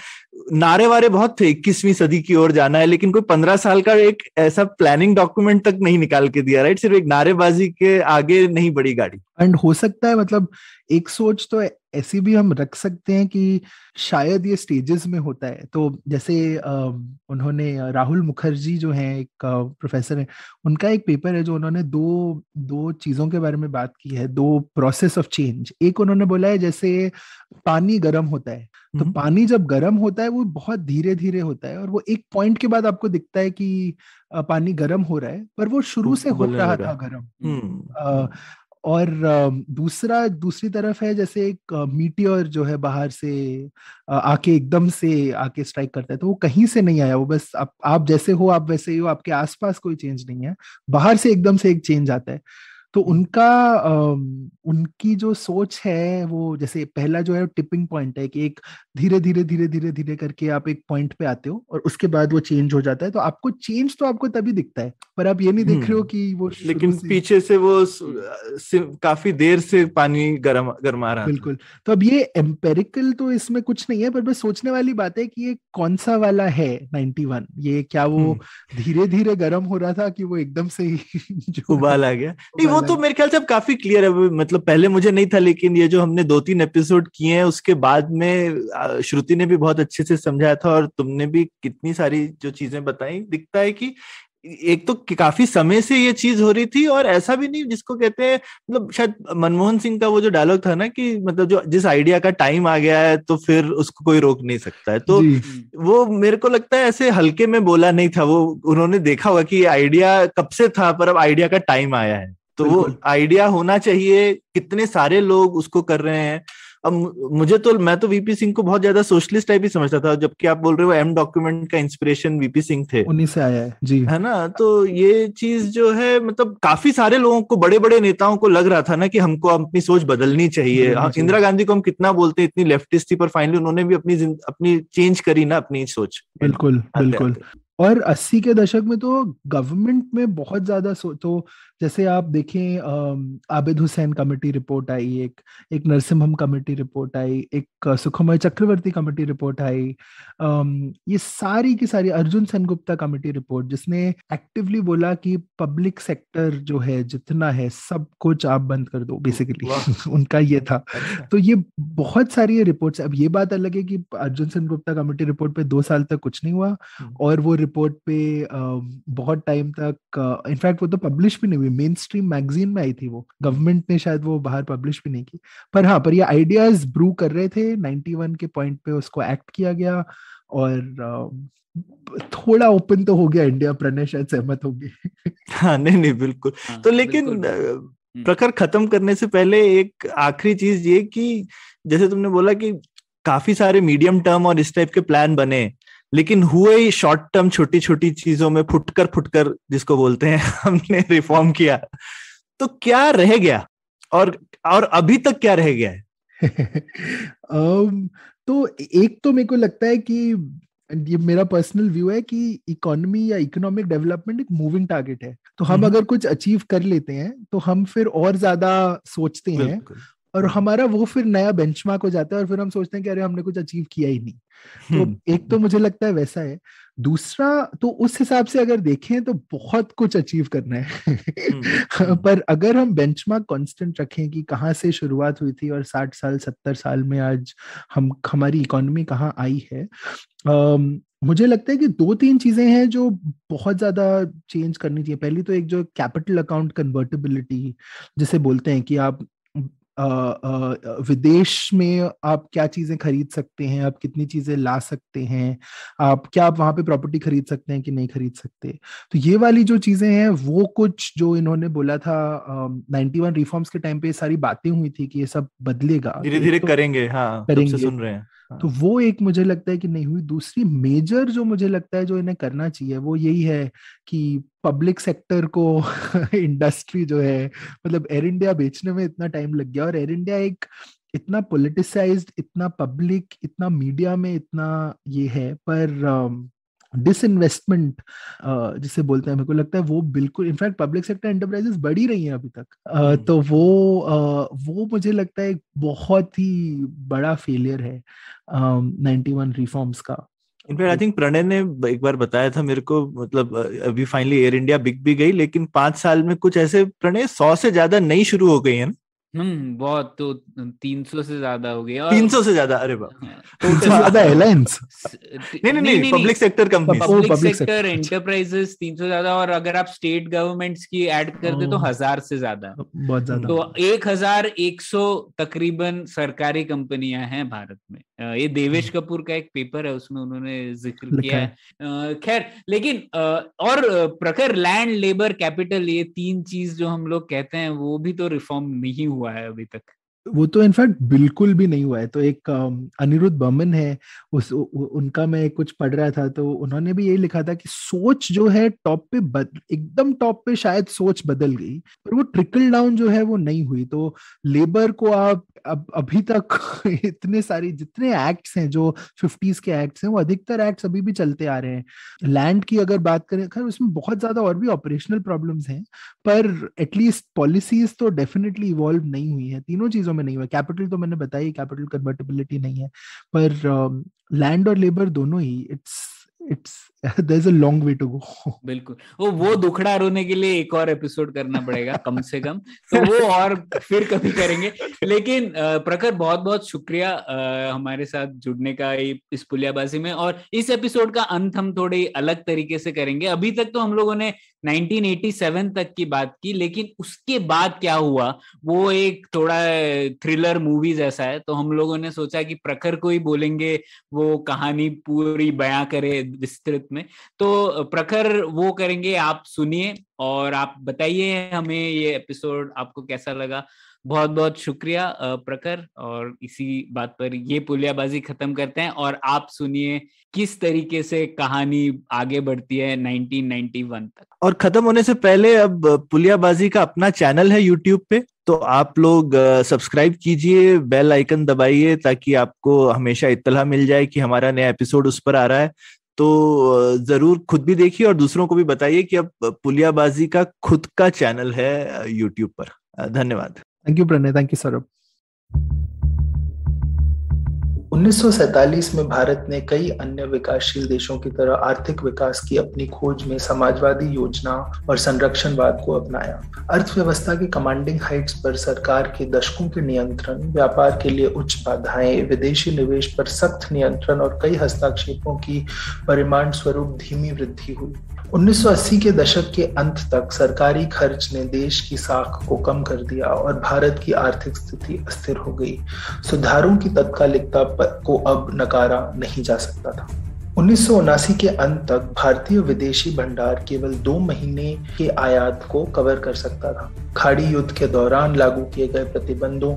नारे वारे बहुत थे इक्कीसवीं सदी की ओर जाना है। लेकिन कोई पंद्रह साल का एक ऐसा प्लानिंग डॉक्यूमेंट तक नहीं निकाल के दिया राइट सिर्फ़ एक नारेबाजी के आगे नहीं बढ़ी गाड़ी। एंड हो सकता है मतलब एक सोच तो ऐसे भी हम रख सकते हैं कि शायद ये स्टेजेस में होता है। तो जैसे उन्होंने राहुल मुखर्जी जो हैं एक प्रोफेसर हैं उनका एक पेपर है जो उन्होंने दो दो चीज़ों के बारे में बात की है दो प्रोसेस ऑफ़ चेंज एक उन्होंने बोला है जैसे पानी गर्म होता है। तो हम्म। पानी जब गर्म होता है वो बहुत धीरे धीरे होता है और वो एक पॉइंट के बाद आपको दिखता है कि पानी गर्म हो रहा है पर वो शुरू से हो रहा था गर्म। हम्म। और दूसरा, दूसरी तरफ़ है जैसे एक मीटियोर जो है बाहर से आके एकदम से आके स्ट्राइक करता है तो वो कहीं से नहीं आया, वो बस आप आप जैसे हो, आप वैसे ही हो, आपके आसपास कोई चेंज नहीं है, बाहर से एकदम से एक चेंज आता है। तो उनका उनकी जो सोच है वो जैसे पहला जो है टिपिंग पॉइंट है कि एक धीरे धीरे धीरे धीरे धीरे करके आप एक पॉइंट पे आते हो और उसके बाद वो चेंज हो जाता है। तो आपको चेंज तो आपको तभी दिखता है पर आप ये नहीं देख रहे हो कि वो लेकिन से... पीछे से वो काफ़ी देर से पानी गर्म गर्मा रहा बिल्कुल। तो अब ये एम्पेरिकल तो इसमें कुछ नहीं है पर बस सोचने वाली बात है कि ये कौन सा वाला है 91 ये क्या वो धीरे धीरे गर्म हो रहा था कि वो एकदम से ही [LAUGHS] उबाल आ गया? नहीं वो तो मेरे ख्याल से अब काफ़ी क्लियर है मतलब पहले मुझे नहीं था लेकिन ये जो हमने दो तीन एपिसोड किए हैं उसके बाद में श्रुति ने भी बहुत अच्छे से समझाया था और तुमने भी कितनी सारी जो चीज़ें बताई दिखता है कि एक तो काफ़ी समय से ये चीज़ हो रही थी और ऐसा भी नहीं जिसको कहते हैं मतलब शायद मनमोहन सिंह का वो जो डायलॉग था ना कि मतलब जो जिस आइडिया का टाइम आ गया है तो फिर उसको कोई रोक नहीं सकता है। तो वो मेरे को लगता है ऐसे हल्के में बोला नहीं था वो उन्होंने देखा हुआ कि ये आइडिया कब से था पर अब आइडिया का टाइम आया है। तो वो आइडिया होना चाहिए कितने सारे लोग उसको कर रहे हैं। अब मुझे तो मैं तो वीपी सिंह को बहुत ज़्यादा सोशलिस्ट टाइप ही समझता था जबकि आप बोल रहे हो एम डॉक्यूमेंट का इंस्पिरेशन वीपी सिंह थे। उन्हीं से आया है जी। है ना? तो ये चीज़ जो है मतलब काफ़ी सारे लोगों को बड़े बड़े नेताओं को लग रहा था ना कि हमको अपनी सोच बदलनी चाहिए। हाँ, इंदिरा गांधी को हम कितना बोलते इतनी लेफ्टिस्ट थी पर फाइनली उन्होंने भी अपनी अपनी चेंज करी ना अपनी सोच। बिल्कुल बिल्कुल। और अस्सी के दशक में तो गवर्नमेंट में बहुत ज़्यादा तो जैसे आप देखें आबिद हुसैन कमेटी रिपोर्ट आई एक एक नरसिम्हम कमेटी रिपोर्ट आई एक सुखमय चक्रवर्ती कमेटी रिपोर्ट आई ये सारी की सारी अर्जुन सेनगुप्ता कमेटी रिपोर्ट जिसने एक्टिवली बोला कि पब्लिक सेक्टर जो है जितना है सब कुछ आप बंद कर दो बेसिकली [LAUGHS] उनका ये था अच्छा। तो ये बहुत सारी रिपोर्ट्स अब ये बात अलग है कि अर्जुन सेनगुप्ता कमेटी रिपोर्ट पे दो साल तक कुछ नहीं हुआ हम्म। और वो रिपोर्ट पे बहुत टाइम तक इनफैक्ट वो तो पब्लिश भी नहीं हुई मेन स्ट्रीम मैगजीन में आई थी वो। गवर्नमेंट ने शायद वो बाहर पब्लिश भी नहीं की। पर हाँ पर ये आइडियाज़ ब्रू कर रहे थे। 91 के पॉइंट पे उसको एक्ट किया गया और थोड़ा ओपन तो हो गया। इंडिया प्रणय शायद सहमत होगी। हाँ नहीं नहीं बिल्कुल। हाँ, तो लेकिन हम्म। प्रखर खत्म करने से पहले एक आखिरी चीज़ ये कि जैसे तुमने बोला कि काफ़ी सारे मीडियम टर्म और इस टाइप के प्लान बने। लेकिन हुए ही शॉर्ट टर्म छोटी छोटी चीज़ों में फुटकर फुटकर जिसको बोलते हैं [LAUGHS] हमने रिफॉर्म किया। तो क्या रह गया? और और अभी तक क्या रह गया है? [LAUGHS] um, तो एक तो मेरे को लगता है कि ये मेरा पर्सनल व्यू है कि इकोनॉमी या इकोनॉमिक डेवलपमेंट एक मूविंग टारगेट है। तो हम हम्म। अगर कुछ अचीव कर लेते हैं तो हम फिर और ज़्यादा सोचते हैं और हम्म। हमारा वो फिर नया बेंचमार्क हो जाता है और फिर हम सोचते हैं कि अरे हमने कुछ अचीव किया ही नहीं। तो हम्म। एक तो मुझे लगता है वैसा है। दूसरा तो उस हिसाब से अगर देखें तो बहुत कुछ अचीव करना है। हम्म, पर अगर हम बेंचमार्क कांस्टेंट रखें कि कहाँ से शुरुआत हुई थी और साठ साल सत्तर साल में आज हम हमारी इकोनॉमी कहाँ आई है um, मुझे लगता है कि दो तीन चीज़ें हैं जो बहुत ज़्यादा चेंज करनी चाहिए। पहली तो एक जो कैपिटल अकाउंट कन्वर्टेबिलिटी जिसे बोलते हैं कि आप विदेश में आप क्या चीज़ें खरीद सकते हैं? आप कितनी चीज़ें ला सकते हैं? आप क्या आप वहाँ पे प्रॉपर्टी खरीद सकते हैं कि नहीं खरीद सकते? तो ये वाली जो चीज़ें हैं वो कुछ जो इन्होंने बोला था नाइनटी वन रिफॉर्म्स के टाइम पे सारी बातें हुई थी कि ये सब बदलेगा। धीरे धीरे तो करेंगे हाँ करेंगे। सुन रहे हैं। तो वो एक मुझे लगता है कि नहीं हुई। दूसरी मेजर जो मुझे लगता है जो इन्हें करना चाहिए, वो यही है कि पब्लिक सेक्टर को [LAUGHS] इंडस्ट्री जो है मतलब एयर इंडिया बेचने में इतना टाइम लग गया और एयर इंडिया एक इतना पोलिटिसाइज इतना पब्लिक इतना मीडिया में इतना ये है। पर डिसइन्वेस्टमेंट जिसे बोलते हैं मेरे को लगता है वो बिल्कुल इनफैक्ट पब्लिक सेक्टर एंटरप्राइजेस बढ़ी रही हैं अभी तक। हम्म। तो वो वो मुझे लगता है बहुत ही बड़ा फेलियर है नाइनटी वन रिफॉर्म्स का। In fact I think Pranay ने एक बार बताया था मेरे को मतलब अभी फाइनली एयर इंडिया बिक भी गई लेकिन पाँच साल में कुछ ऐसे प्रणय सौ से ज़्यादा नई शुरू हो गई है हम्म बहुत तो तीन सौ से ज़्यादा हो गया और- तीन सौ से ज़्यादा अरे बाप। सबसे ज़्यादा एयरलाइंस नहीं नहीं नहीं public sector company public sector अच्छा। एंटरप्राइजेस तीन सौ ज़्यादा और अगर आप स्टेट गवर्नमेंट्स की ऐड कर दे तो हज़ार से ज़्यादा। बहुत ज़्यादा। तो एक हज़ार एक सौ तकरीबन सरकारी कंपनियाँ हैं भारत में। ये देवेश कपूर का एक पेपर है उसमें उन्होंने ज़िक्र किया है। खैर लेकिन और प्रखर लैंड लेबर कैपिटल ये तीन चीज़ जो हम लोग कहते हैं वो भी तो रिफॉर्म नहीं हुआ है अभी तक। वो तो इनफैक्ट बिल्कुल भी नहीं हुआ है। तो एक अनिरुद्ध बमन है उस उ, उनका मैं कुछ पढ़ रहा था तो उन्होंने भी यही लिखा था कि सोच जो है टॉप पे एकदम टॉप पे शायद सोच बदल गई पर वो ट्रिकल डाउन जो है वो नहीं हुई। तो लेबर को आप अब अभी तक [LAUGHS] इतने सारी जितने एक्ट्स हैं जो फिफ्टीज के एक्ट्स हैं वो अधिकतर एक्ट्स अभी भी चलते आ रहे हैं। लैंड की अगर बात करें खैर उसमें बहुत ज़्यादा और भी ऑपरेशनल प्रॉब्लम्स हैं पर एटलीस्ट पॉलिसीज़ तो डेफिनेटली इवॉल्व नहीं हुई है। तीनों चीज़ों में नहीं हुआ। कैपिटल तो मैंने बताई कैपिटल कन्वर्टेबिलिटी नहीं है। पर लैंड और लेबर दोनों ही it's it's is a long way to go बिल्कुल। वो वो दुखड़ा रोने के लिए एक और एपिसोड करना पड़ेगा, कम से कम। तो वो और फिर कभी करेंगे। लेकिन प्रखर बहुत बहुत शुक्रिया हमारे साथ जुड़ने का इस पुलियाबाजी में। और इस एपिसोड का अंत हम थोड़े अलग तरीके से करेंगे। अभी तक तो हम लोगों ने 1987 तक की बात की, लेकिन उसके बाद क्या हुआ, वो एक थोड़ा थ्रिलर मूवी जैसा है। तो हम लोगों ने सोचा कि प्रखर को ही बोलेंगे, वो कहानी पूरी बयां करे, विस्तृत में। तो प्रखर वो करेंगे, आप सुनिए और आप बताइए हमें ये एपिसोड आपको कैसा लगा। बहुत बहुत शुक्रिया प्रखर और इसी बात पर ये पुलियाबाजी खत्म करते हैं और आप सुनिए किस तरीके से कहानी आगे बढ़ती है 1991 तक। और खत्म होने से पहले अब पुलियाबाजी का अपना चैनल है यूट्यूब पे तो आप लोग सब्सक्राइब कीजिए, बेल आइकन दबाइए ताकि आपको हमेशा इतला मिल जाए कि हमारा नया एपिसोड उस पर आ रहा है। तो ज़रूर खुद भी देखिए और दूसरों को भी बताइए कि अब पुलियाबाजी का खुद का चैनल है यूट्यूब पर। धन्यवाद। Thank you Pranay thank you Saurabh 1947 में भारत ने कई अन्य विकासशील देशों की तरह आर्थिक विकास की अपनी खोज में समाजवादी योजना और संरक्षणवाद को अपनाया। अर्थव्यवस्था के कमांडिंग हाइट्स पर सरकार के दशकों के नियंत्रण, व्यापार के लिए उच्च बाधाएँ, विदेशी निवेश पर सख्त नियंत्रण और कई हस्ताक्षेपों की परिमाण स्वरूप धीमी वृद्धि हुई। 1980 के दशक के अंत तक सरकारी खर्च ने देश की साख को कम कर दिया और भारत की आर्थिक स्थिति अस्थिर हो गई। सुधारों की तत्कालिकता को अब नकारा नहीं जा सकता था। उन्नीस सौ उनासी के अंत तक भारतीय विदेशी भंडार केवल दो महीने के आयात को कवर कर सकता था। खाड़ी युद्ध के दौरान लागू किए गए प्रतिबंधों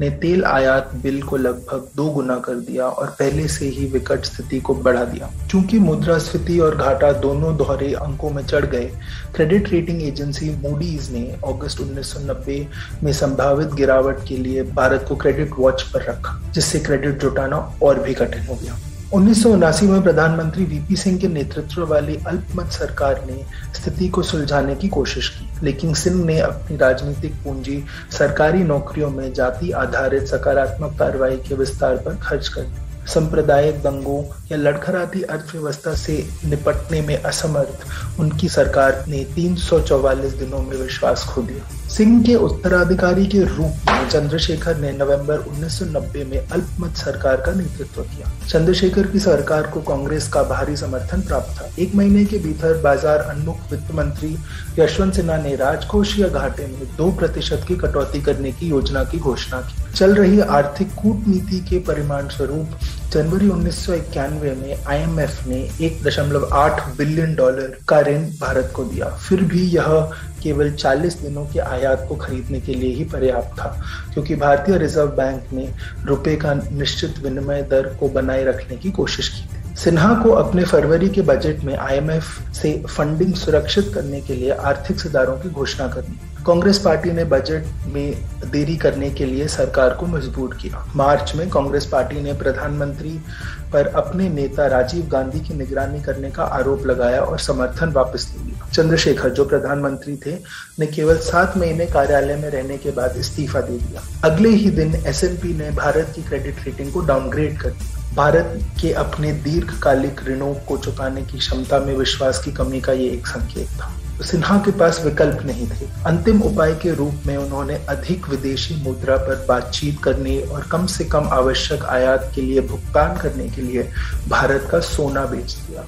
ने तेल आयात बिल को लगभग दो गुना कर दिया और पहले से ही विकट स्थिति को बढ़ा दिया। चूँकि मुद्रास्फीति और घाटा दोनों दोहरे अंकों में चढ़ गए क्रेडिट रेटिंग एजेंसी मूडीज ने अगस्त 1990 में संभावित गिरावट के लिए भारत को क्रेडिट वॉच पर रखा, जिससे क्रेडिट जुटाना और भी कठिन हो गया। उन्नीस में प्रधानमंत्री वीपी सिंह के नेतृत्व वाली अल्पमत सरकार ने स्थिति को सुलझाने की कोशिश की, लेकिन सिंह ने अपनी राजनीतिक पूंजी सरकारी नौकरियों में जाति आधारित सकारात्मक कार्रवाई के विस्तार पर खर्च कर दी। सांप्रदायिक दंगों या लड़खड़ाती अर्थव्यवस्था से निपटने में असमर्थ, उनकी सरकार ने 344 दिनों में विश्वास खो दिया। सिंह के उत्तराधिकारी के रूप में चंद्रशेखर ने नवंबर 1990 में अल्पमत सरकार का नेतृत्व किया। चंद्रशेखर की सरकार को कांग्रेस का भारी समर्थन प्राप्त था। एक महीने के भीतर बाज़ार उन्मुख वित्त मंत्री यशवंत सिन्हा ने राजकोषीय घाटे में दो प्रतिशत की कटौती करने की योजना की घोषणा की। चल रही आर्थिक कूटनीति के परिणाम स्वरूप जनवरी उन्नीस सौ इक्यानवे में आईएमएफ ने 1.8 बिलियन डॉलर का ऋण भारत को दिया। फिर भी यह केवल 40 दिनों के आयात को खरीदने के लिए ही पर्याप्त था, क्योंकि भारतीय रिज़र्व बैंक ने रुपए का निश्चित विनिमय दर को बनाए रखने की कोशिश की सिन्हा को अपने फरवरी के बजट में आईएमएफ से फंडिंग सुरक्षित करने के लिए आर्थिक सुधारों की घोषणा करनी। कांग्रेस पार्टी ने बजट में देरी करने के लिए सरकार को मजबूर किया। मार्च में कांग्रेस पार्टी ने प्रधानमंत्री पर अपने नेता राजीव गांधी की निगरानी करने का आरोप लगाया और समर्थन वापस ले लिया। चंद्रशेखर, जो प्रधानमंत्री थे, ने केवल सात महीने कार्यालय में रहने के बाद इस्तीफा दे दिया। अगले ही दिन एस ने भारत की क्रेडिट रेटिंग को डाउनग्रेड कर दिया। भारत के अपने दीर्घकालिक ऋणों को चुकाने की क्षमता में विश्वास की कमी का ये एक संकेत था। सिन्हा के पास विकल्प नहीं थे। अंतिम उपाय के रूप में उन्होंने अधिक विदेशी मुद्रा पर बातचीत करने और कम से कम आवश्यक आयात के लिए भुगतान करने के लिए भारत का सोना बेच दिया।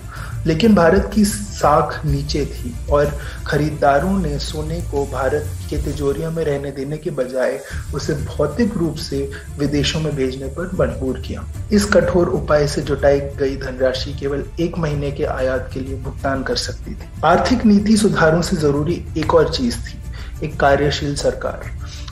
लेकिन भारत की साख नीचे थी और खरीदारों ने सोने को भारत के तिजोरियों में रहने देने के बजाय उसे भौतिक रूप से विदेशों में भेजने पर मजबूर किया। इस कठोर उपाय से जुटाई गई धनराशि केवल एक महीने के आयात के लिए भुगतान कर सकती थी। आर्थिक नीति सुधारों से ज़रूरी एक और चीज़ थी, एक कार्यशील सरकार।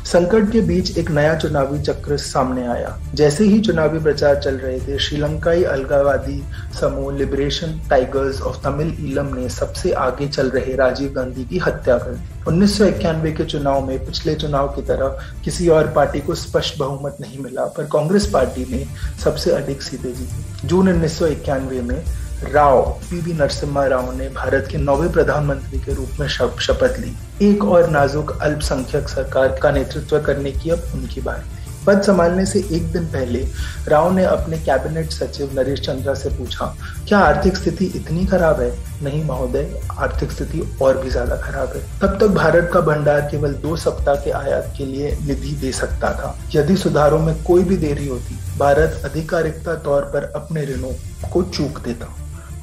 संकट के बीच एक नया चुनावी चक्र सामने आया। जैसे ही चुनावी प्रचार चल रहे थे, श्रीलंकाई अलगावादी समूह लिबरेशन टाइगर्स ऑफ़ तमिल इलम ने सबसे आगे चल रहे राजीव गांधी की हत्या कर दी। उन्नीस सौ इक्यानवे के चुनाव में पिछले चुनाव की तरह किसी और पार्टी को स्पष्ट बहुमत नहीं मिला, पर कांग्रेस पार्टी ने सबसे अधिक सीटें जीती। जून उन्नीस सौ इक्यानवे में राव पी पीवी नरसिम्हा राव ने भारत के नौवे प्रधानमंत्री के रूप में शपथ ली। एक और नाजुक अल्पसंख्यक सरकार का नेतृत्व करने की अब उनकी बारी। पद संभालने से एक दिन पहले राव ने अपने कैबिनेट सचिव नरेश चंद्रा से पूछा, क्या आर्थिक स्थिति इतनी खराब है? नहीं महोदय, आर्थिक स्थिति और भी ज़्यादा खराब है। तब तक भारत का भंडार केवल दो सप्ताह के आयात के लिए निधि दे सकता था। यदि सुधारों में कोई भी देरी होती, भारत आधिकारिकता तौर पर अपने ऋणों को चूक देता।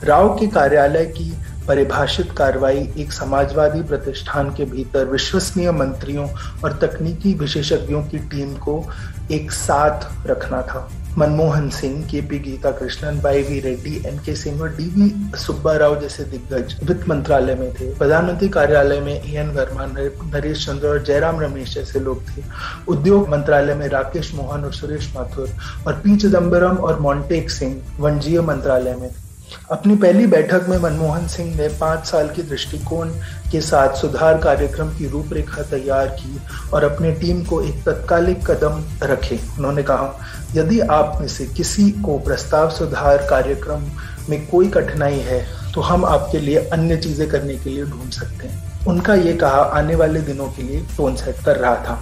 राव के कार्यालय की परिभाषित कार्रवाई एक समाजवादी प्रतिष्ठान के भीतर विश्वसनीय मंत्रियों और तकनीकी विशेषज्ञों की टीम को एक साथ रखना था। Manmohan Singh K P Geetha Krishnan Y V Reddy, N K Singh और डी वी सुब्बा राव जैसे दिग्गज वित्त मंत्रालय में थे। प्रधानमंत्री कार्यालय में ए एन वर्मा नरेश चंद्र और जयराम रमेश जैसे लोग थे। उद्योग मंत्रालय में राकेश मोहन और सुरेश माथुर और पी चिदम्बरम और मॉन्टेक सिंह वनजीय मंत्रालय में थे। अपनी पहली बैठक में मनमोहन सिंह ने पाँच साल के दृष्टिकोण के साथ सुधार कार्यक्रम की रूपरेखा तैयार की और अपनी टीम को एक तत्कालिक कदम रखे। उन्होंने कहा, यदि आप में से किसी को प्रस्ताव सुधार कार्यक्रम में कोई कठिनाई है तो हम आपके लिए अन्य चीज़ें करने के लिए ढूंढ सकते हैं। उनका ये कहा, आने वाले दिनों के लिए टोन सेट कर रहा था।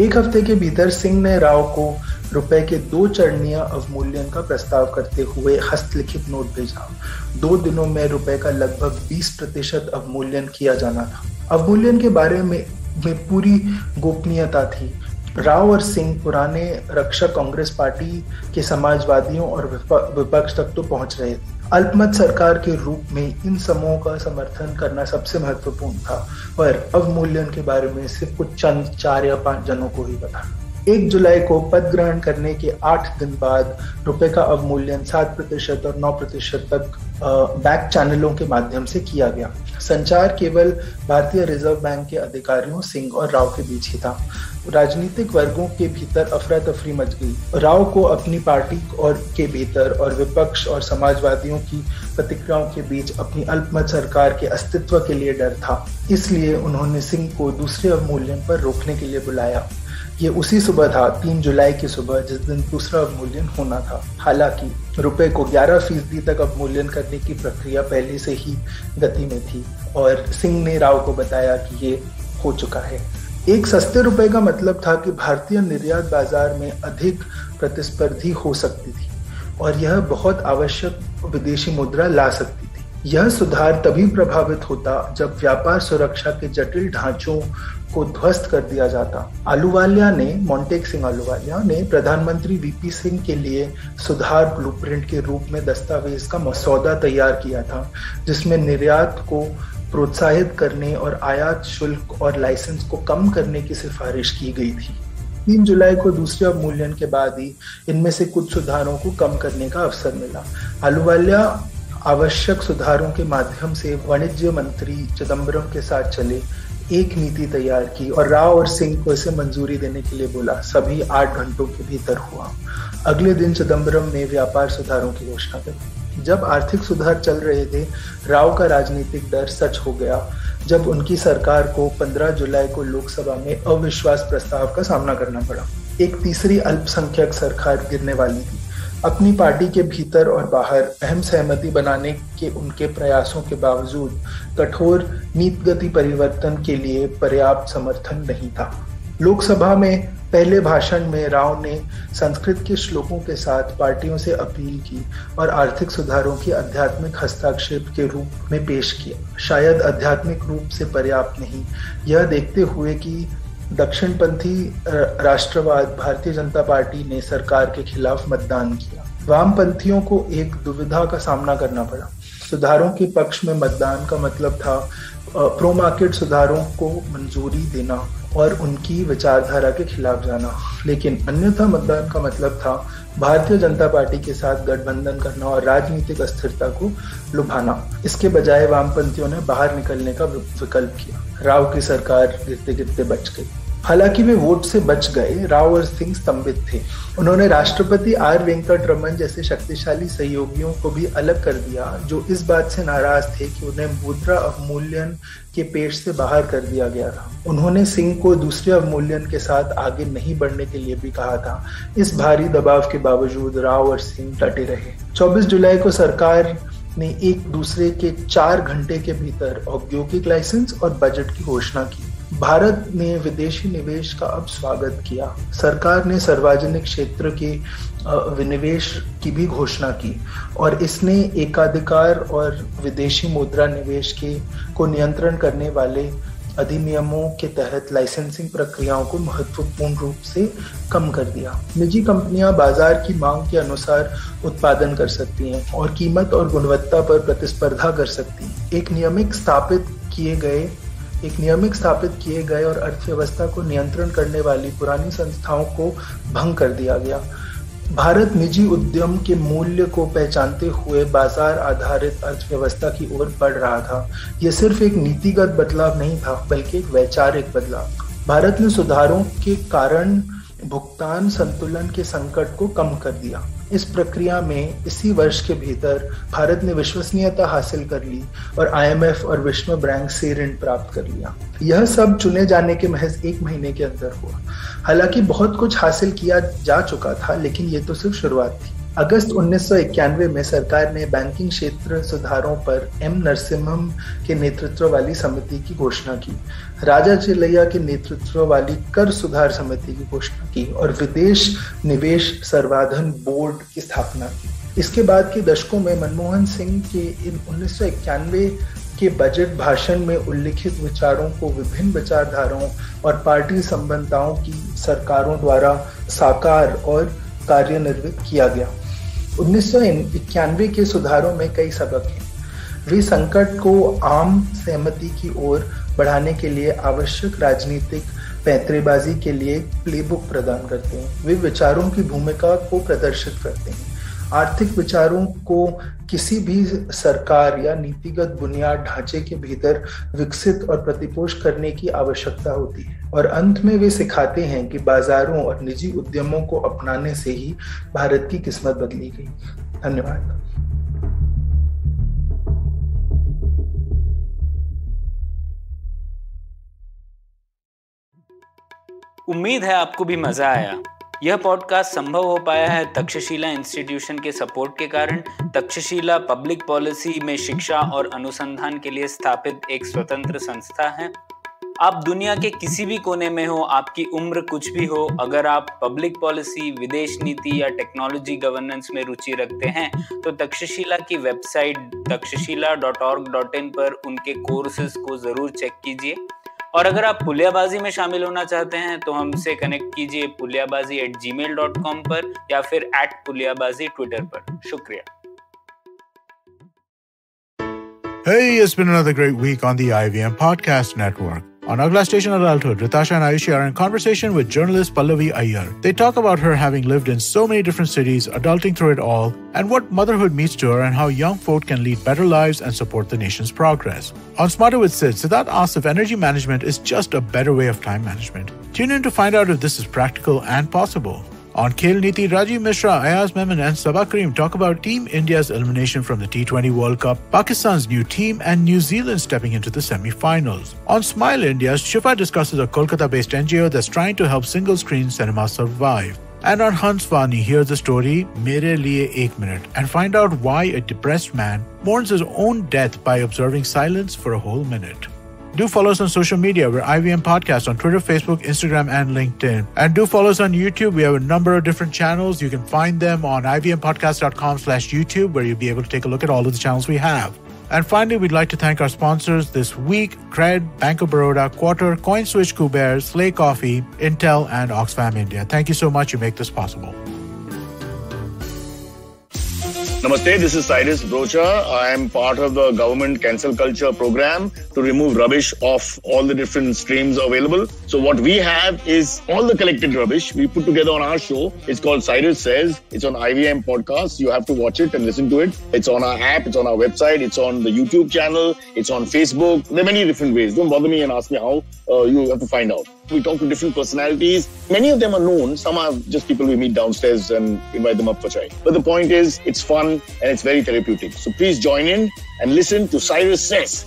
एक हफ़्ते के भीतर सिंह ने राव को रुपए के दो चरणीय अवमूल्यन का प्रस्ताव करते हुए हस्तलिखित नोट भेजा। दो दिनों में रुपए का लगभग 20 प्रतिशत अवमूल्यन किया जाना था। अवमूल्यन के बारे में, में पूरी गोपनीयता थी। राव और सिंह पुराने रक्षा कांग्रेस पार्टी के समाजवादियों और विपक्ष तक तो पहुँच रहे थे। अल्पमत सरकार के रूप में इन समूहों का समर्थन करना सबसे महत्वपूर्ण था। पर अवमूल्यन के बारे में सिर्फ़ कुछ चंद चार या पाँच जनों को ही पता। एक जुलाई को पद ग्रहण करने के आठ दिन बाद रुपए का अवमूल्यन सात प्रतिशत और नौ प्रतिशत तक बैंक चैनलों के माध्यम से किया गया। संचार केवल भारतीय रिज़र्व बैंक के अधिकारियों, सिंह और राव के बीच ही था। राजनीतिक वर्गों के भीतर अफरा तफरी मच गई। राव को अपनी पार्टी और के भीतर और विपक्ष और समाजवादियों की प्रतिक्रियाओं के बीच अपनी अल्पमत सरकार के अस्तित्व के लिए डर था। इसलिए उन्होंने सिंह को दूसरे अवमूल्यन पर रोकने के लिए बुलाया। ये उसी सुबह था, तीन जुलाई की सुबह, जिस दिन दूसरा अवमूल्यन होना था। हालाँकि रुपए को 11 फ़ीसदी तक अवमूल्यन करने की प्रक्रिया पहले से ही गति में थी, और सिंह ने राव को बताया कि ये हो चुका है। एक सस्ते रुपए का मतलब था कि भारतीय निर्यात बाज़ार में अधिक प्रतिस्पर्धी हो सकती थी, और यह बहुत आवश्यक विदेशी मुद्रा ला सकती थी। यह सुधार तभी प्रभावित होता जब व्यापार सुरक्षा के जटिल ढांचों को ध्वस्त कर दिया जाता। आलूवालिया ने मोन्टेक सिंह आलूवालिया ने प्रधानमंत्री वीपी सिंह के लिए सुधार ब्लूप्रिंट के रूप में दस्तावेज़ का मसौदा तैयार किया था, जिसमें निर्यात को प्रोत्साहित करने और आयात शुल्क और लाइसेंस को कम करने की सिफारिश की गई थी। तीन जुलाई को दूसरे अवमूल्यन के बाद ही इनमें से कुछ सुधारों को कम करने का अवसर मिला। आलूवालिया आवश्यक सुधारों के माध्यम से वाणिज्य मंत्री चिदम्बरम के साथ चले एक नीति तैयार की और राव और सिंह को इसे मंजूरी देने के लिए बोला। सभी आठ घंटों के भीतर हुआ। अगले दिन चिदम्बरम ने व्यापार सुधारों की घोषणा कर जब आर्थिक सुधार चल रहे थे, राव का राजनीतिक डर सच हो गया, जब उनकी सरकार को 15 जुलाई को लोकसभा में अविश्वास प्रस्ताव का सामना करना पड़ा। एक तीसरी अल्पसंख्यक सरकार गिरने वाली थी। अपनी पार्टी के भीतर और बाहर अहम सहमति बनाने के उनके प्रयासों के बावजूद कठोर नीतिगति परिवर्तन के लिए पर्याप्त समर्थन नहीं था। लोकसभा में पहले भाषण में राव ने संस्कृत के श्लोकों के साथ पार्टियों से अपील की और आर्थिक सुधारों की आध्यात्मिक हस्ताक्षेप के रूप में पेश किया। शायद आध्यात्मिक रूप से पर्याप्त नहीं। यह देखते हुए कि दक्षिणपंथी राष्ट्रवाद, भारतीय जनता पार्टी ने सरकार के खिलाफ मतदान किया। वामपंथियों को एक दुविधा का सामना करना पड़ा। सुधारों के पक्ष में मतदान का मतलब था प्रो मार्केट सुधारों को मंजूरी देना और उनकी विचारधारा के खिलाफ जाना। लेकिन अन्यथा मतदान का मतलब था, भारतीय जनता पार्टी के साथ गठबंधन करना और राजनीतिक अस्थिरता को लुभाना। इसके बजाय वामपंथियों ने बाहर निकलने का विकल्प किया। राव की सरकार गिरते गिरते बच गई। हालाँकि वे वोट से बच गए, राव और सिंह स्तंभित थे। उन्होंने राष्ट्रपति आर वेंकट रमन जैसे शक्तिशाली सहयोगियों को भी अलग कर दिया, जो इस बात से नाराज़ थे कि उन्हें मुद्रा अवमूल्यन के पेश से बाहर कर दिया गया था। उन्होंने सिंह को दूसरे अवमूल्यन के साथ आगे नहीं बढ़ने के लिए भी कहा था। इस भारी दबाव के बावजूद राव और सिंह डटे रहे। 24 जुलाई को सरकार ने एक दूसरे के चार घंटे के भीतर औद्योगिक लाइसेंस और बजट की घोषणा की। भारत ने विदेशी निवेश का अब स्वागत किया। सरकार ने सार्वजनिक क्षेत्र के विनिवेश की भी घोषणा की और इसने एकाधिकार और विदेशी मुद्रा निवेश के, को नियंत्रण करने वाले अधिनियमों के तहत लाइसेंसिंग प्रक्रियाओं को महत्वपूर्ण रूप से कम कर दिया। निजी कंपनियाँ बाज़ार की मांग के अनुसार उत्पादन कर सकती हैं और कीमत और गुणवत्ता पर प्रतिस्पर्धा कर सकती हैं। एक नियमित स्थापित किए गए, एक नियमित स्थापित किए गए और अर्थव्यवस्था को नियंत्रण करने वाली पुरानी संस्थाओं को भंग कर दिया गया। भारत निजी उद्यम के मूल्य को पहचानते हुए बाज़ार आधारित अर्थव्यवस्था की ओर बढ़ रहा था। यह सिर्फ़ एक नीतिगत बदलाव नहीं था, बल्कि एक वैचारिक बदलाव। भारत ने सुधारों के कारण भुगतान संतुलन के संकट को कम कर दिया। इस प्रक्रिया में इसी वर्ष के भीतर भारत ने विश्वसनीयता हासिल कर ली और आईएमएफ और विश्व बैंक से ऋण प्राप्त कर लिया। यह सब चुने जाने के महज एक महीने के अंदर हुआ। हालाँकि बहुत कुछ हासिल किया जा चुका था, लेकिन ये तो सिर्फ़ शुरुआत थी। अगस्त उन्नीस सौ इक्यानवे में सरकार ने बैंकिंग क्षेत्र सुधारों पर एम नरसिम्हम के नेतृत्व वाली समिति की घोषणा की। राजा चिलैया के नेतृत्व वाली कर सुधार समिति की घोषणा की और विदेश निवेश सर्वाधन बोर्ड की स्थापना की। इसके बाद के दशकों में मनमोहन सिंह के इन उन्नीस सौ इक्यानवे के बजट भाषण में उल्लिखित विचारों को विभिन्न विचारधाराओं और पार्टी संबंधताओं की सरकारों द्वारा साकार और कार्यान्वित किया गया। उन्नीस के सुधारों में कई सबक हैं। वे संकट को आम सहमति की ओर बढ़ाने के लिए आवश्यक राजनीतिक पैतरेबाजी के लिए प्लेबुक प्रदान करते हैं। वे विचारों की भूमिका को प्रदर्शित करते हैं। आर्थिक विचारों को किसी भी सरकार या नीतिगत बुनियाद ढांचे के भीतर विकसित और प्रतिपोष करने की आवश्यकता होती है। और अंत में वे सिखाते हैं कि बाजारों और निजी उद्यमों को अपनाने से ही भारत की किस्मत बदली गई। धन्यवाद। उम्मीद है आपको भी मज़ा आया। यह पॉडकास्ट संभव हो पाया है तक्षशिला इंस्टीट्यूशन के सपोर्ट के कारण। तक्षशिला पब्लिक पॉलिसी में शिक्षा और अनुसंधान के लिए स्थापित एक स्वतंत्र संस्था है। आप दुनिया के किसी भी कोने में हो आपकी उम्र कुछ भी हो अगर आप पब्लिक पॉलिसी विदेश नीति या टेक्नोलॉजी गवर्नेंस में रुचि रखते हैं तो तक्षशिला की वेबसाइट तक्षशिला पर उनके कोर्सेज को ज़रूर चेक कीजिए। और अगर आप पुलियाबाजी में शामिल होना चाहते हैं तो हमसे कनेक्ट कीजिए Puliyabaazi at Gmail dot com पर या फिर एट पुलियाबाजी ट्विटर पर। शुक्रिया। Hey, it's been another great week on the IVM Podcast Network. On Agla Station Adulthood, Ritasha and Ayushi are in conversation with journalist Pallavi Iyer. They talk about her having lived in so many different cities, adulting through it all, and what motherhood means to her and how young folk can lead better lives and support the nation's progress. On Smarter with Sid, Siddharth asks if energy management is just a better way of time management. Tune in to find out if this is practical and possible. On Khel Niti, Rajiv Mishra, Ayaz Memon, and Sabah Karim talk about Team India's elimination from the T20 World Cup, Pakistan's new team, and New Zealand stepping into the semi finals. On Smile India, Shifa discusses a Kolkata based NGO that's trying to help single screen cinema survive. And on Hans Vani, hear the story Mere Liye Ek Minute and find out why a depressed man mourns his own death by observing silence for a whole minute. Do follow us on social media. We're IVM Podcast on Twitter, Facebook, Instagram, and LinkedIn. And do follow us on YouTube. We have a number of different channels. You can find them on ivmpodcast.com slash YouTube, where you'll be able to take a look at all of the channels we have. And finally, we'd like to thank our sponsors this week Cred, Bank of Baroda, Quarter, CoinSwitch, Kuber, Slay Coffee, Intel, and Oxfam India. Thank you so much. You make this possible. Namaste, this is Cyrus Brocha. I am part of the government cancel culture program to remove rubbish off all the different streams available. So what we have is all the collected rubbish we put together on our show. It's called Cyrus Says. It's on IVM podcast. You have to watch it and listen to it. It's on our app. It's on our website. It's on the YouTube channel. It's on Facebook. There are many different ways. Don't bother me and ask me how. Uh, you have to find out. We talk to different personalities. Many of them are known. Some are just people we meet downstairs and invite them up for chai. But the point is, it's fun and it's very therapeutic. So please join in and listen to Cyrus Says.